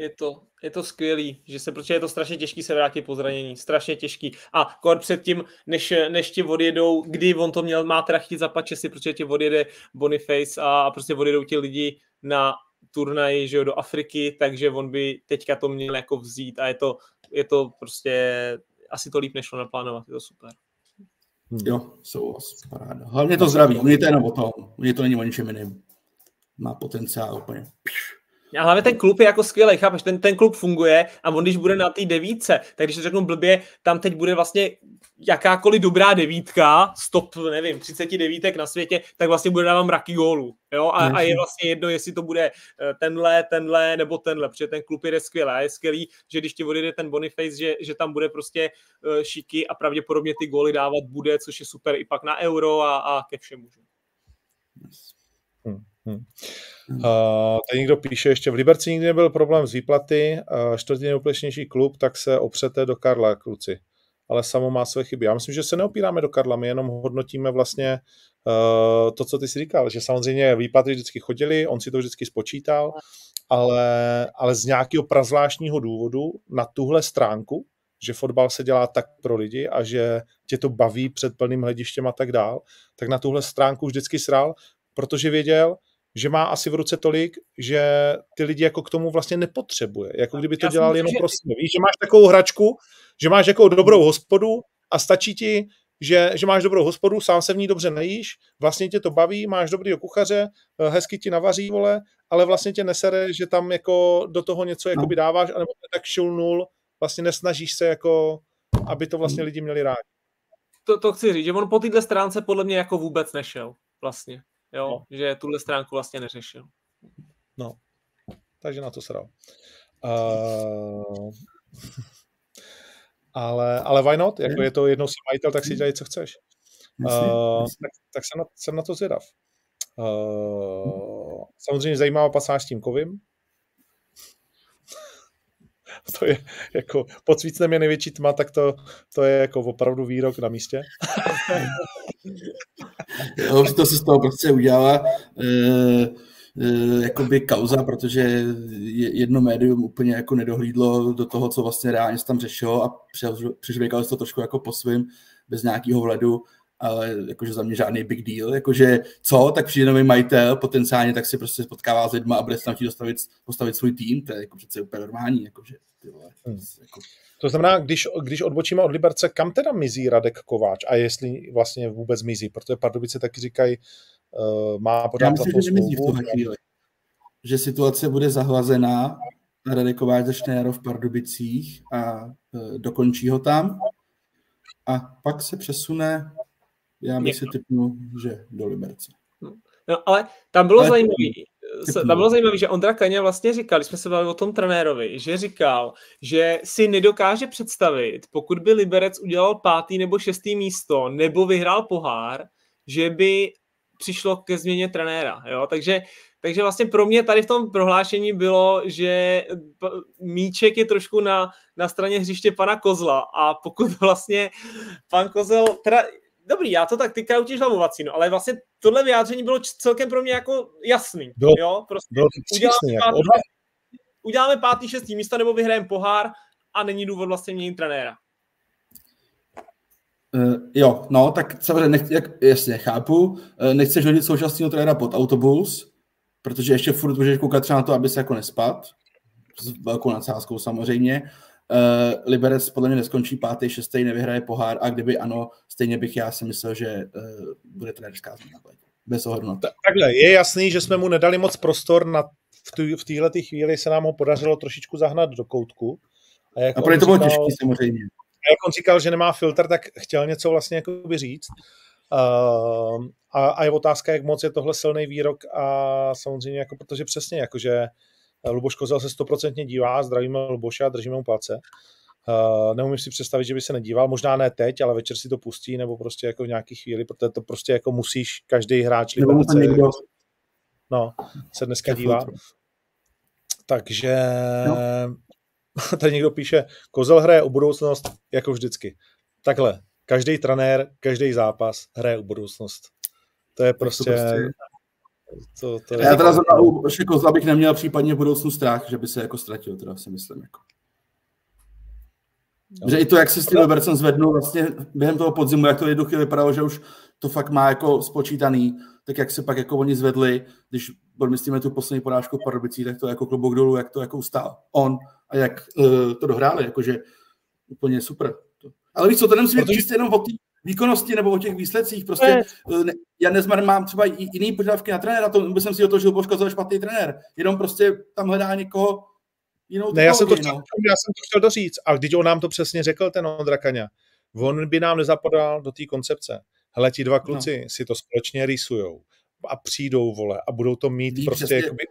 je to, je to skvělý, že se, protože je to strašně těžký se vrátit po zranění, strašně těžký. A kor předtím, než, než ti odjedou, kdy on to měl, má teda chtít zapače si, protože ti odjede Boniface a, a prostě odjedou ti lidi na turnaj, že jo, do Afriky, takže on by teďka to měl jako vzít a je to, je to prostě, asi to líp nešlo naplánovat, je to super. Jo, souhlas, paráda. Hlavně to zdraví, mě to jenom o tom, mě to není o ničem jiným. Má potenciál úplně. Pš. A hlavně ten klub je jako skvělý, chápeš, ten, ten klub funguje a on když bude na té devíce, tak když to řeknu blbě, tam teď bude vlastně jakákoliv dobrá devítka, stop, nevím, 30 devítek na světě, tak vlastně bude dávat mraky gólů, jo, a, a, je vlastně jedno, jestli to bude eh, tenhle, tenhle, nebo tenhle, protože ten klub je skvělý a je skvělý, že když ti odjede ten Boniface, že, že tam bude prostě uh, šiky a pravděpodobně ty góly dávat bude, což je super i pak na euro a, a ke všemu. Hmm. Uh, tady někdo píše ještě, v Liberci nikdy nebyl problém s výplaty, uh, čtvrtý nejúplečnější klub, tak se opřete do Karla, kluci. Ale samo má své chyby. Já myslím, že se neopíráme do Karla, my jenom hodnotíme vlastně uh, to, co ty si říkal, že samozřejmě výplaty vždycky chodily, on si to vždycky spočítal, ale, ale z nějakého prazvláštního důvodu na tuhle stránku, že fotbal se dělá tak pro lidi a že tě to baví před plným hledištěm a tak dál, tak na tuhle stránku vždycky sral, protože věděl, že má asi v ruce tolik, že ty lidi jako k tomu vlastně nepotřebuje. Jako kdyby to dělal jenom pro sebe. Víš, že máš takovou hračku, že máš jako dobrou hospodu a stačí ti, že, že máš dobrou hospodu, sám se v ní dobře nejíš, vlastně tě to baví, máš dobrýho kuchaře, eh, hezky ti navaří, vole, ale vlastně tě nesere, že tam jako do toho něco no. jakoby dáváš, anebo tak šulnul, vlastně nesnažíš se jako, aby to vlastně lidi měli rádi. To, to chci říct, že on po této stránce podle mě jako vůbec nešel vlastně jo, no. že tuhle stránku vlastně neřešil. No, takže na to se dal. Uh, ale, ale why not? Jako je to jednou si majitel, tak si dělej, co chceš. Uh, tak, tak jsem, na, jsem na to zvědav. Uh, samozřejmě zajímavá pasáž s tím kovím. To je jako pod svícnem je největší tma, tak to, to je jako opravdu výrok na místě. jo, to se z toho prostě udělala e, e, jakoby kauza, protože jedno médium úplně jako nedohlídlo do toho, co vlastně reálně se tam řešilo a přežvěkalo se to trošku jako po svým, bez nějakého vledu ale jakože za mě žádný big deal, jakože co, tak přijde nový majitel, potenciálně tak si prostě potkává s lidma a bude se tam chtít dostavit, postavit svůj tým, to je jako přece úplně normální, jakože ty vole, hmm. jako... To znamená, když, když odbočíme od Liberce, kam teda mizí Radek Kováč a jestli vlastně vůbec mizí, protože Pardubice taky říkají, uh, má podat Já myslím, že nemizí v tuhle chvíli. Že situace bude zahlazená, Radek Kováč začne jaro v Pardubicích a uh, dokončí ho tam a pak se přesune já bych si typnul, že do Liberce. No, ale tam bylo zajímavé, tam bylo zajímavé, že Ondra Kaně vlastně říkal, když jsme se bavili o tom trenérovi, že říkal, že si nedokáže představit, pokud by Liberec udělal pátý nebo šestý místo, nebo vyhrál pohár, že by přišlo ke změně trenéra. Jo? Takže, takže vlastně pro mě tady v tom prohlášení bylo, že míček je trošku na, na straně hřiště pana Kozla a pokud vlastně pan Kozel, teda dobrý, já to tak teďka utíž hlavovací, no, ale vlastně tohle vyjádření bylo celkem pro mě jako jasný. Bylo, jo? Prostě bylo uděláme, jako pátý, uděláme pátý, šestý místo nebo vyhrajeme pohár a není důvod vlastně měnit trenéra. Uh, jo, no, tak samozřejmě, nech, jak, jasně, chápu, uh, nechceš hodit současného trenéra pod autobus, protože ještě furt můžeš koukat třeba na to, aby se jako nespad, s velkou nadsázkou samozřejmě, Uh, Liberec podle mě neskončí pátý, šestý, nevyhraje pohár a kdyby ano, stejně bych já si myslel, že uh, bude trenérská změna. bez ohledu na to. Takhle, je jasný, že jsme mu nedali moc prostor na v téhle chvíli se nám ho podařilo trošičku zahnat do koutku. A, jak a pro to bylo těžké samozřejmě. A jak on říkal, že nemá filtr, tak chtěl něco vlastně jakoby říct. Uh, a, a je otázka, jak moc je tohle silný výrok a samozřejmě, jako, protože přesně, jakože Luboš Kozel se stoprocentně dívá, zdravíme Luboša, držíme mu palce. Uh, neumím si představit, že by se nedíval, možná ne teď, ale večer si to pustí, nebo prostě jako v nějaký chvíli, protože to prostě jako musíš, každý hráč Liberce, někdo... no, se dneska dívá. Takže no. tady někdo píše, Kozel hraje o budoucnost jako vždycky. Takhle, každý trenér, každý zápas hraje o budoucnost. To je prostě... To prostě... To, to já teda zrovna u Kozla bych neměl případně v budoucnu strach, že by se jako ztratil, teda si myslím. Jako. Že i to, jak se s tím Libercem zvednul vlastně během toho podzimu, jak to jednu chvíli vypadalo, že už to fakt má jako spočítaný, tak jak se pak jako oni zvedli, když myslíme tu poslední porážku v Pardubicích, tak to jako klobouk dolů, jak to jako ustál on a jak uh, to dohráli, jakože úplně super. Ale víš co, to nemusí být čistě jenom o té výkonnosti nebo o těch výsledcích. Prostě uh, já nezmar mám třeba jiný požadavky na trenéra, to by jsem si o to, že Božko je špatný trenér. Jenom prostě tam hledá někoho, jinou ne, já jsem, to chtěl, já jsem to chtěl doříct, ale když on nám to přesně řekl, ten Ondra Kaňa, on by nám nezapadal do té koncepce. Hele, ti dva no. kluci no. si to společně rýsujou a přijdou, vole, a budou to mít Ví prostě přesně, jakoby...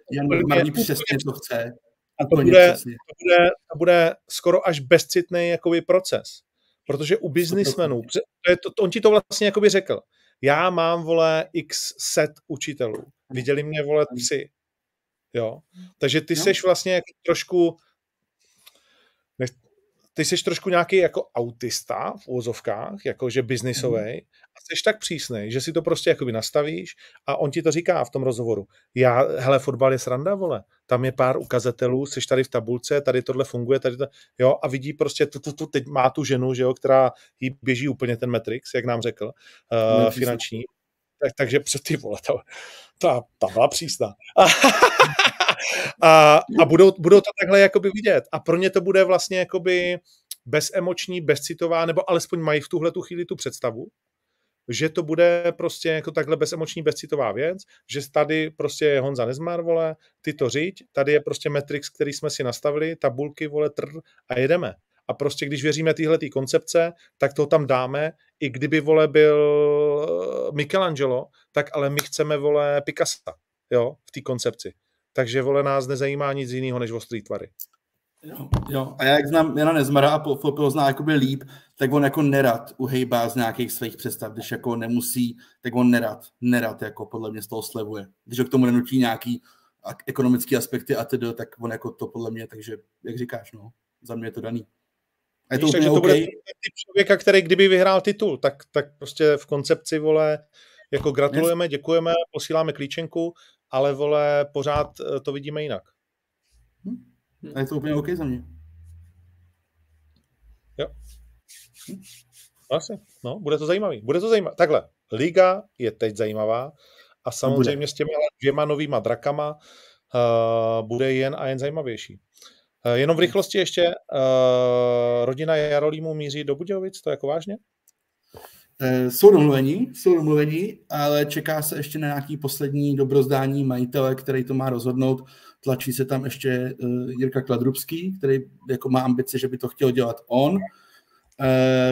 Úplně, přesně, co chce. A to bude, to, bude, to bude skoro až bezcitný jakoby proces. Protože u biznismenů, to je to, on ti to vlastně jakoby řekl, já mám, vole, x set učitelů. Viděli mě, vole, tři. Jo. Takže ty no. seš vlastně jako trošku ty jsi trošku nějaký jako autista v úvozovkách, jakože biznisový, mm. a jsi tak přísný, že si to prostě jakoby nastavíš a on ti to říká v tom rozhovoru. Já, hele, fotbal je sranda, vole. Tam je pár ukazatelů, jsi tady v tabulce, tady tohle funguje, tady to, jo, a vidí prostě, tu, tu, tu, teď má tu ženu, že jo, která jí běží úplně ten Matrix, jak nám řekl, uh, finanční. Tak, takže před ty vole, ta, ta, ta byla přísná. a, a budou, budou to takhle jakoby vidět. A pro ně to bude vlastně jakoby bezemoční, bezcitová, nebo alespoň mají v tuhle tu chvíli tu představu, že to bude prostě jako takhle bezemoční, bezcitová věc, že tady prostě je Honza Nezmar, vole, ty to říď, tady je prostě Matrix, který jsme si nastavili, tabulky, vole, trr a jedeme. A prostě když věříme téhle koncepce, tak to tam dáme, i kdyby, vole, byl Michelangelo, tak ale my chceme, vole, Picasso, jo, v té koncepci takže vole nás nezajímá nic jiného než ostrý tvary. Jo, jo, a já jak znám Jana Nezmara a Fopil zná jakoby líp, tak on jako nerad uhejbá z nějakých svých představ, když jako nemusí, tak on nerad, nerad jako podle mě z toho slevuje. Když ho k tomu nenutí nějaký ekonomické aspekty a tedy, tak on jako to podle mě, takže jak říkáš, no, za mě je to daný. A je to Víš, takže to bude typ člověka, který kdyby vyhrál titul, tak, tak prostě v koncepci, vole, jako gratulujeme, děkujeme, posíláme klíčenku, ale vole, pořád eh, to vidíme jinak. Hm? A je to úplně OK za mě. Jo. Hm? Asi, no, bude to zajímavý. Bude to zajímavé. Takhle, liga je teď zajímavá a samozřejmě s těmi dvěma novýma drakama uh, bude jen a jen zajímavější. Uh, jenom v rychlosti ještě, uh, rodina Jarolímu míří do Budějovic, to jako vážně? Eh, jsou domluvení, jsou domluvení, ale čeká se ještě na nějaký poslední dobrozdání majitele, který to má rozhodnout. Tlačí se tam ještě Jirka Kladrubský, který jako má ambice, že by to chtěl dělat on,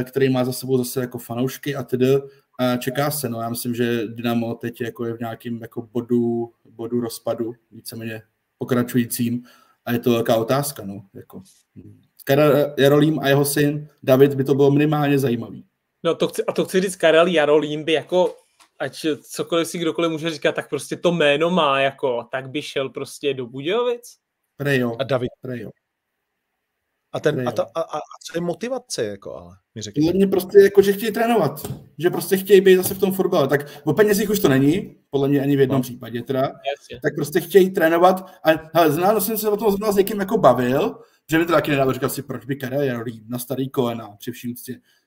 který má za sebou zase jako fanoušky a tedy čeká se. No, já myslím, že Dynamo teď jako je v nějakém jako bodu, bodu rozpadu, víceméně pokračujícím a je to velká otázka. No, jako. Karel Jarolím a jeho syn David by to bylo minimálně zajímavý. No to chci, a to chci říct, Karel Jarolím by jako, ať cokoliv si kdokoliv může říkat, tak prostě to jméno má jako, tak by šel prostě do Budějovic. Prejo. A David. Prejo. A, ten, a, ta, a, a, co je motivace, jako ale, mi řekni. Podle mě prostě jako, že chtějí trénovat, že prostě chtějí být zase v tom fotbale, tak o penězích už to není, podle mě ani v jednom no. případě teda, Jasně. tak prostě chtějí trénovat a hele, znám, jsem se o tom zrovna s někým jako bavil, že mi to taky nedává, říkal si, proč by Karel na starý kolena při vším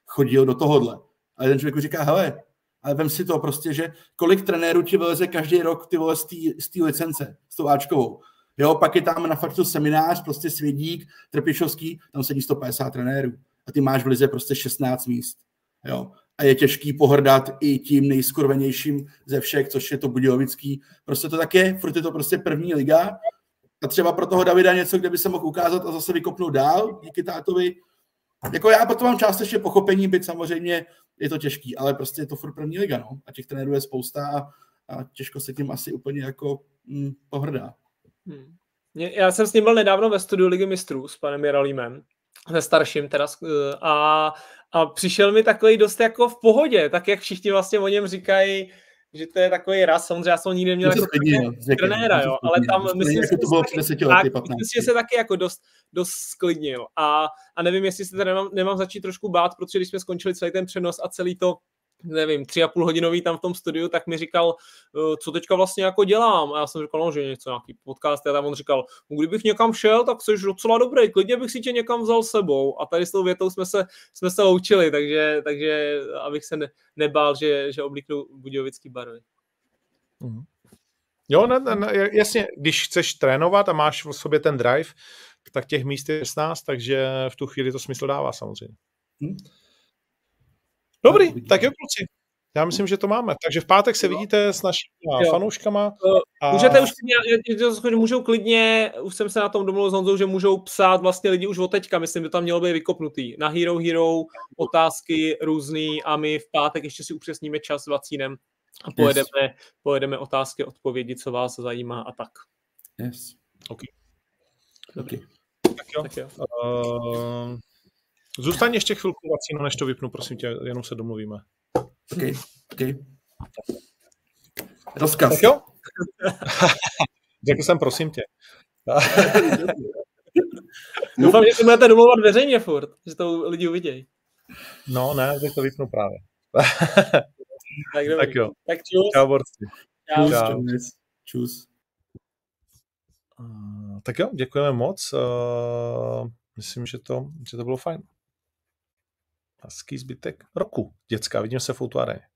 chodil do tohohle. A jeden člověk říká, hele, ale vem si to prostě, že kolik trenérů ti vyleze každý rok ty vole z té licence, s tou Ačkovou. Jo, pak je tam na faktu seminář, prostě Svědík, Trpišovský, tam sedí 150 trenérů. A ty máš v lize prostě 16 míst. Jo. a je těžký pohrdat i tím nejskurvenějším ze všech, což je to Budějovický. Prostě to tak je, furt je to prostě první liga a třeba pro toho Davida něco, kde by se mohl ukázat a zase vykopnout dál díky tátovi. Jako já proto mám částečně pochopení, byť samozřejmě je to těžký, ale prostě je to furt první liga, no. A těch trenérů je spousta a, a těžko se tím asi úplně jako hm, pohrdá. Hmm. Já jsem s ním byl nedávno ve studiu Ligy mistrů s panem Jaralímem, se starším teda, a, a přišel mi takový dost jako v pohodě, tak jak všichni vlastně o něm říkají, že to je takový raz, samozřejmě já jsem nikdy neměl jako trenéra, jo, ale tam myslím, že, to bylo před lety, myslím, že se taky jako dost, dost sklidnil. A, a nevím, jestli se teda nemám, nemám začít trošku bát, protože když jsme skončili celý ten přenos a celý to nevím, tři a půl hodinový tam v tom studiu, tak mi říkal, eh, co teďka vlastně jako dělám. A já jsem říkal, no, že něco, nějaký podcast. A tam on říkal, no, kdybych někam šel, tak jsi docela dobrý, klidně bych si tě někam vzal sebou. A tady s tou větou jsme se, jsme se loučili, takže, takže abych se ne, nebál, že, že oblíknu budějovický barvy. Mm. Jo, ne, ne, jasně, když chceš trénovat a máš v sobě ten drive, tak těch míst je 16, takže v tu chvíli to smysl dává samozřejmě. Hmm. Dobrý, tak jo, kluci. Já myslím, že to máme. Takže v pátek se vidíte s našimi jo. fanouškama. A... Můžete už klidně, můžou klidně, už jsem se na tom domluvil s Honzou, že můžou psát vlastně lidi už od teďka, myslím, že tam mělo být vykopnutý. Na Hero Hero otázky různý a my v pátek ještě si upřesníme čas s vacínem a pojedeme, yes. pojedeme otázky, odpovědi, co vás zajímá a tak. Yes. OK. Dobrý. Tak jo. Tak jo. Uh... Zůstaň ještě chvilku vacíno, než to vypnu, prosím tě, jenom se domluvíme. OK, OK. Rozkaz. Tak jo? Řekl jsem, prosím tě. Doufám, že si budete domluvat veřejně furt, že to lidi uvidějí. No, ne, tak to vypnu právě. tak, tak jo. Tak čus. Čau, borci. Čau. Čau. Čus. Uh, tak jo, děkujeme moc. Uh, myslím, že to, že to bylo fajn hezký zbytek roku. Děcka, vidíme se v Outuare.